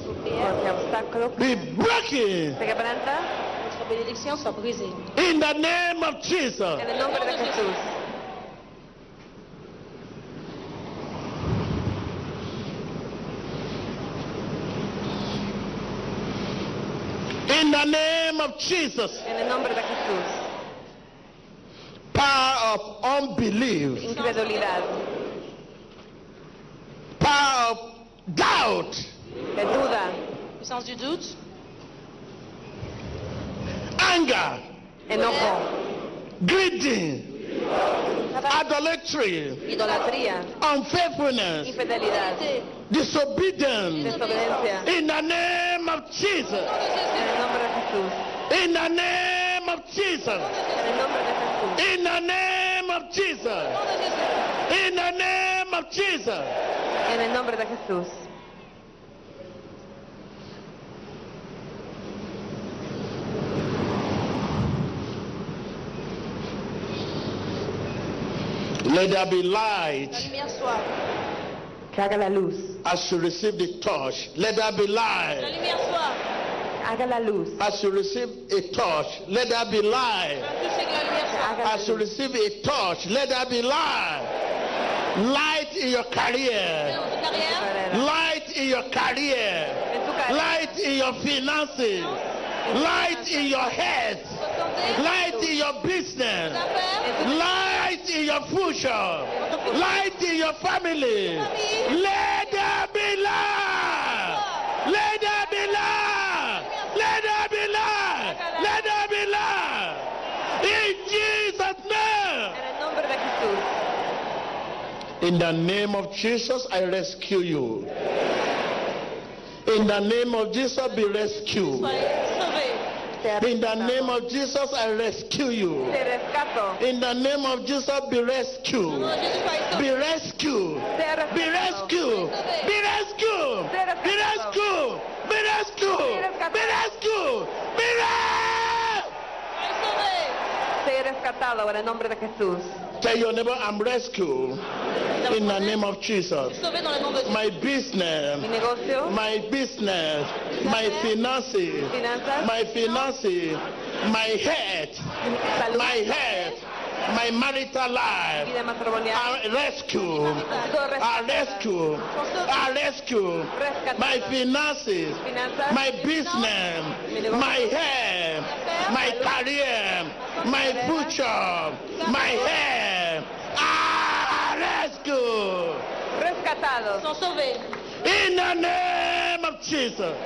Speaker 1: be broken
Speaker 3: Se quebranta
Speaker 2: Votre bénédiction soit brisée.
Speaker 1: in the name of Jesus.
Speaker 3: en el nombre de Jesús.
Speaker 1: In the name of Jesus.
Speaker 3: En el nombre de Jesús.
Speaker 1: Power of unbelief,
Speaker 3: Incredulidad.
Speaker 1: power of doubt,
Speaker 3: De duda.
Speaker 2: Puissance du doute.
Speaker 1: anger,
Speaker 3: Enojo.
Speaker 1: greedy, idolatry,
Speaker 3: Idolatría.
Speaker 1: unfaithfulness,
Speaker 3: Infidelidad.
Speaker 1: disobedience.
Speaker 3: Desobediencia.
Speaker 1: In the name of Jesus.
Speaker 3: En el nombre de Jesús.
Speaker 1: In the name of Jesus.
Speaker 3: En el Jesús.
Speaker 1: In the name of Jesus. In the name of Jesus.
Speaker 3: En el nombre de Jesús.
Speaker 1: Let there be light.
Speaker 3: Que haga la luz.
Speaker 1: as you receive the touch. Let there be light.
Speaker 3: Haga la luz.
Speaker 1: as you receive a touch. Let there be light
Speaker 2: Touchez que la lumière soit.
Speaker 3: Haga la
Speaker 1: as you receive a touch. Let there be light. Light in your career. Light in your career.
Speaker 3: En tu carrera.
Speaker 1: Light in your finances. Light in your health.
Speaker 2: Votre santé.
Speaker 1: Light in your business. Light in your future. Light in your family. Let there be light. Let there be light. Let there be light. Let there be light. In Jesus' In the name of Jesus, I rescue you. In the name of Jesus, be rescued. In the name of Jesus, I rescue you. In the name of Jesus, be rescued. Be rescued. Be rescued. Be rescued. Be rescued. Be rescued. Be rescued. Be
Speaker 3: Ser rescatado en el nombre de Jesús.
Speaker 1: Tell your neighbor, I'm rescued. In the name of Jesus. My business, my business, my finances, my finances, my head, my head, my marital life. I rescue, I rescue, I rescue. my finances, my business, my hair, my career, my future, my hair. I rescue.
Speaker 3: Rescatados.
Speaker 1: In the name of Jesus.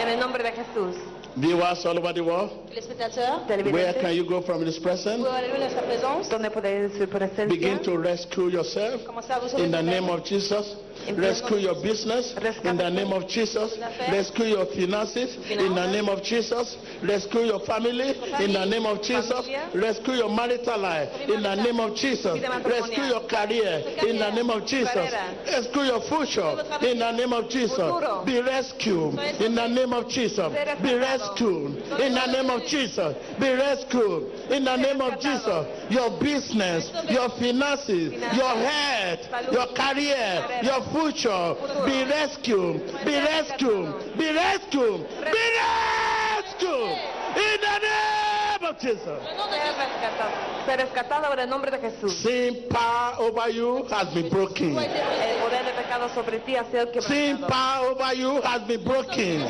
Speaker 3: En el nombre de Jesús.
Speaker 1: Viewers all over the world, where can you go from this present?
Speaker 2: vous allez voir sa présence.
Speaker 3: ¿Dónde puede ir su presencia?
Speaker 1: Begin to rescue yourself
Speaker 2: Commencez à vous sauver
Speaker 1: in the name of Jesus. Rescue your business in the name of Jesus. Rescue your finances in the name of Jesus. Rescue your family in the name of Jesus. Rescue your marital life in the name of Jesus. Rescue your career in the name of Jesus. Rescue your future in the name of Jesus. Be rescued in the name of Jesus. Be rescued in the name of Jesus. Be rescued in the name of Jesus. Your business, your finances, your head, your career, your future. Be rescued. Be rescued. Be rescued. Be rescued in the name of Jesus.
Speaker 3: Ser rescatado. En el nombre de Jesús.
Speaker 1: Sin power over you has been broken.
Speaker 3: El poder de pecado sobre ti ha sido
Speaker 1: Sin power over you has been broken.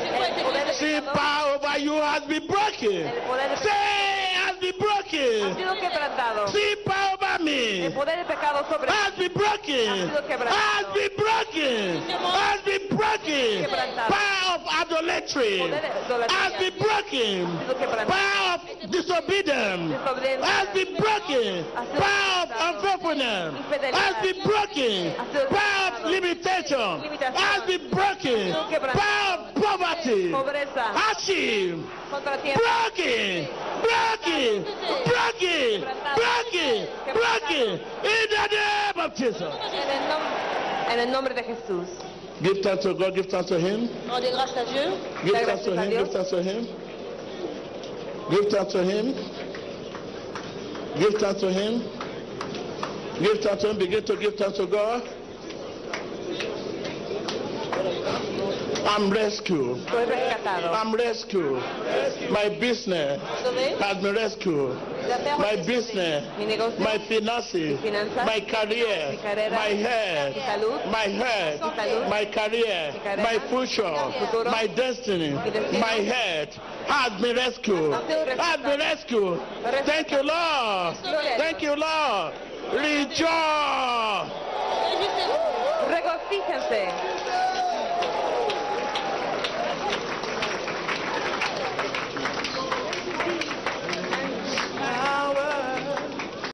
Speaker 1: Sin power over you has been broken.
Speaker 3: El poder de
Speaker 1: Say has been
Speaker 3: ha
Speaker 1: broken.
Speaker 3: sido quebrantado.
Speaker 1: Sin power over me
Speaker 3: El poder de pecado sobre
Speaker 1: has been broken.
Speaker 3: Ha sido quebrantado.
Speaker 1: Has been broken. Has been broken.
Speaker 3: Quebrantado.
Speaker 1: Idolatry
Speaker 3: de idolatría.
Speaker 1: has been broken. Power of disobedience has been broken. Power of unfaithfulness has been broken. Power of limitation has been broken. Power of poverty, hardship, broken, broken, broken, broken, broken. In the name of Jesus.
Speaker 3: En el, nom- en el nombre de Jesús.
Speaker 1: Give thanks to God. Give thanks to Him.
Speaker 2: Rendez grâce à Dieu.
Speaker 1: Give thanks to Him. Give thanks to Him. Give thanks to Him. Give thanks to Him. Give thanks to Him. Begin to give thanks to God. I'm rescued.
Speaker 3: Rescatado.
Speaker 1: I'm rescued. My business has been rescued. My business, my finances, my career, my
Speaker 3: salud.
Speaker 1: my
Speaker 3: salud.
Speaker 1: my career, my future, my destiny, my head has been rescued.
Speaker 3: Ha sido rescatado.
Speaker 1: Has been rescued. Thank you, Lord. Thank you, Lord. Rejoice.
Speaker 3: Regocíjense. power.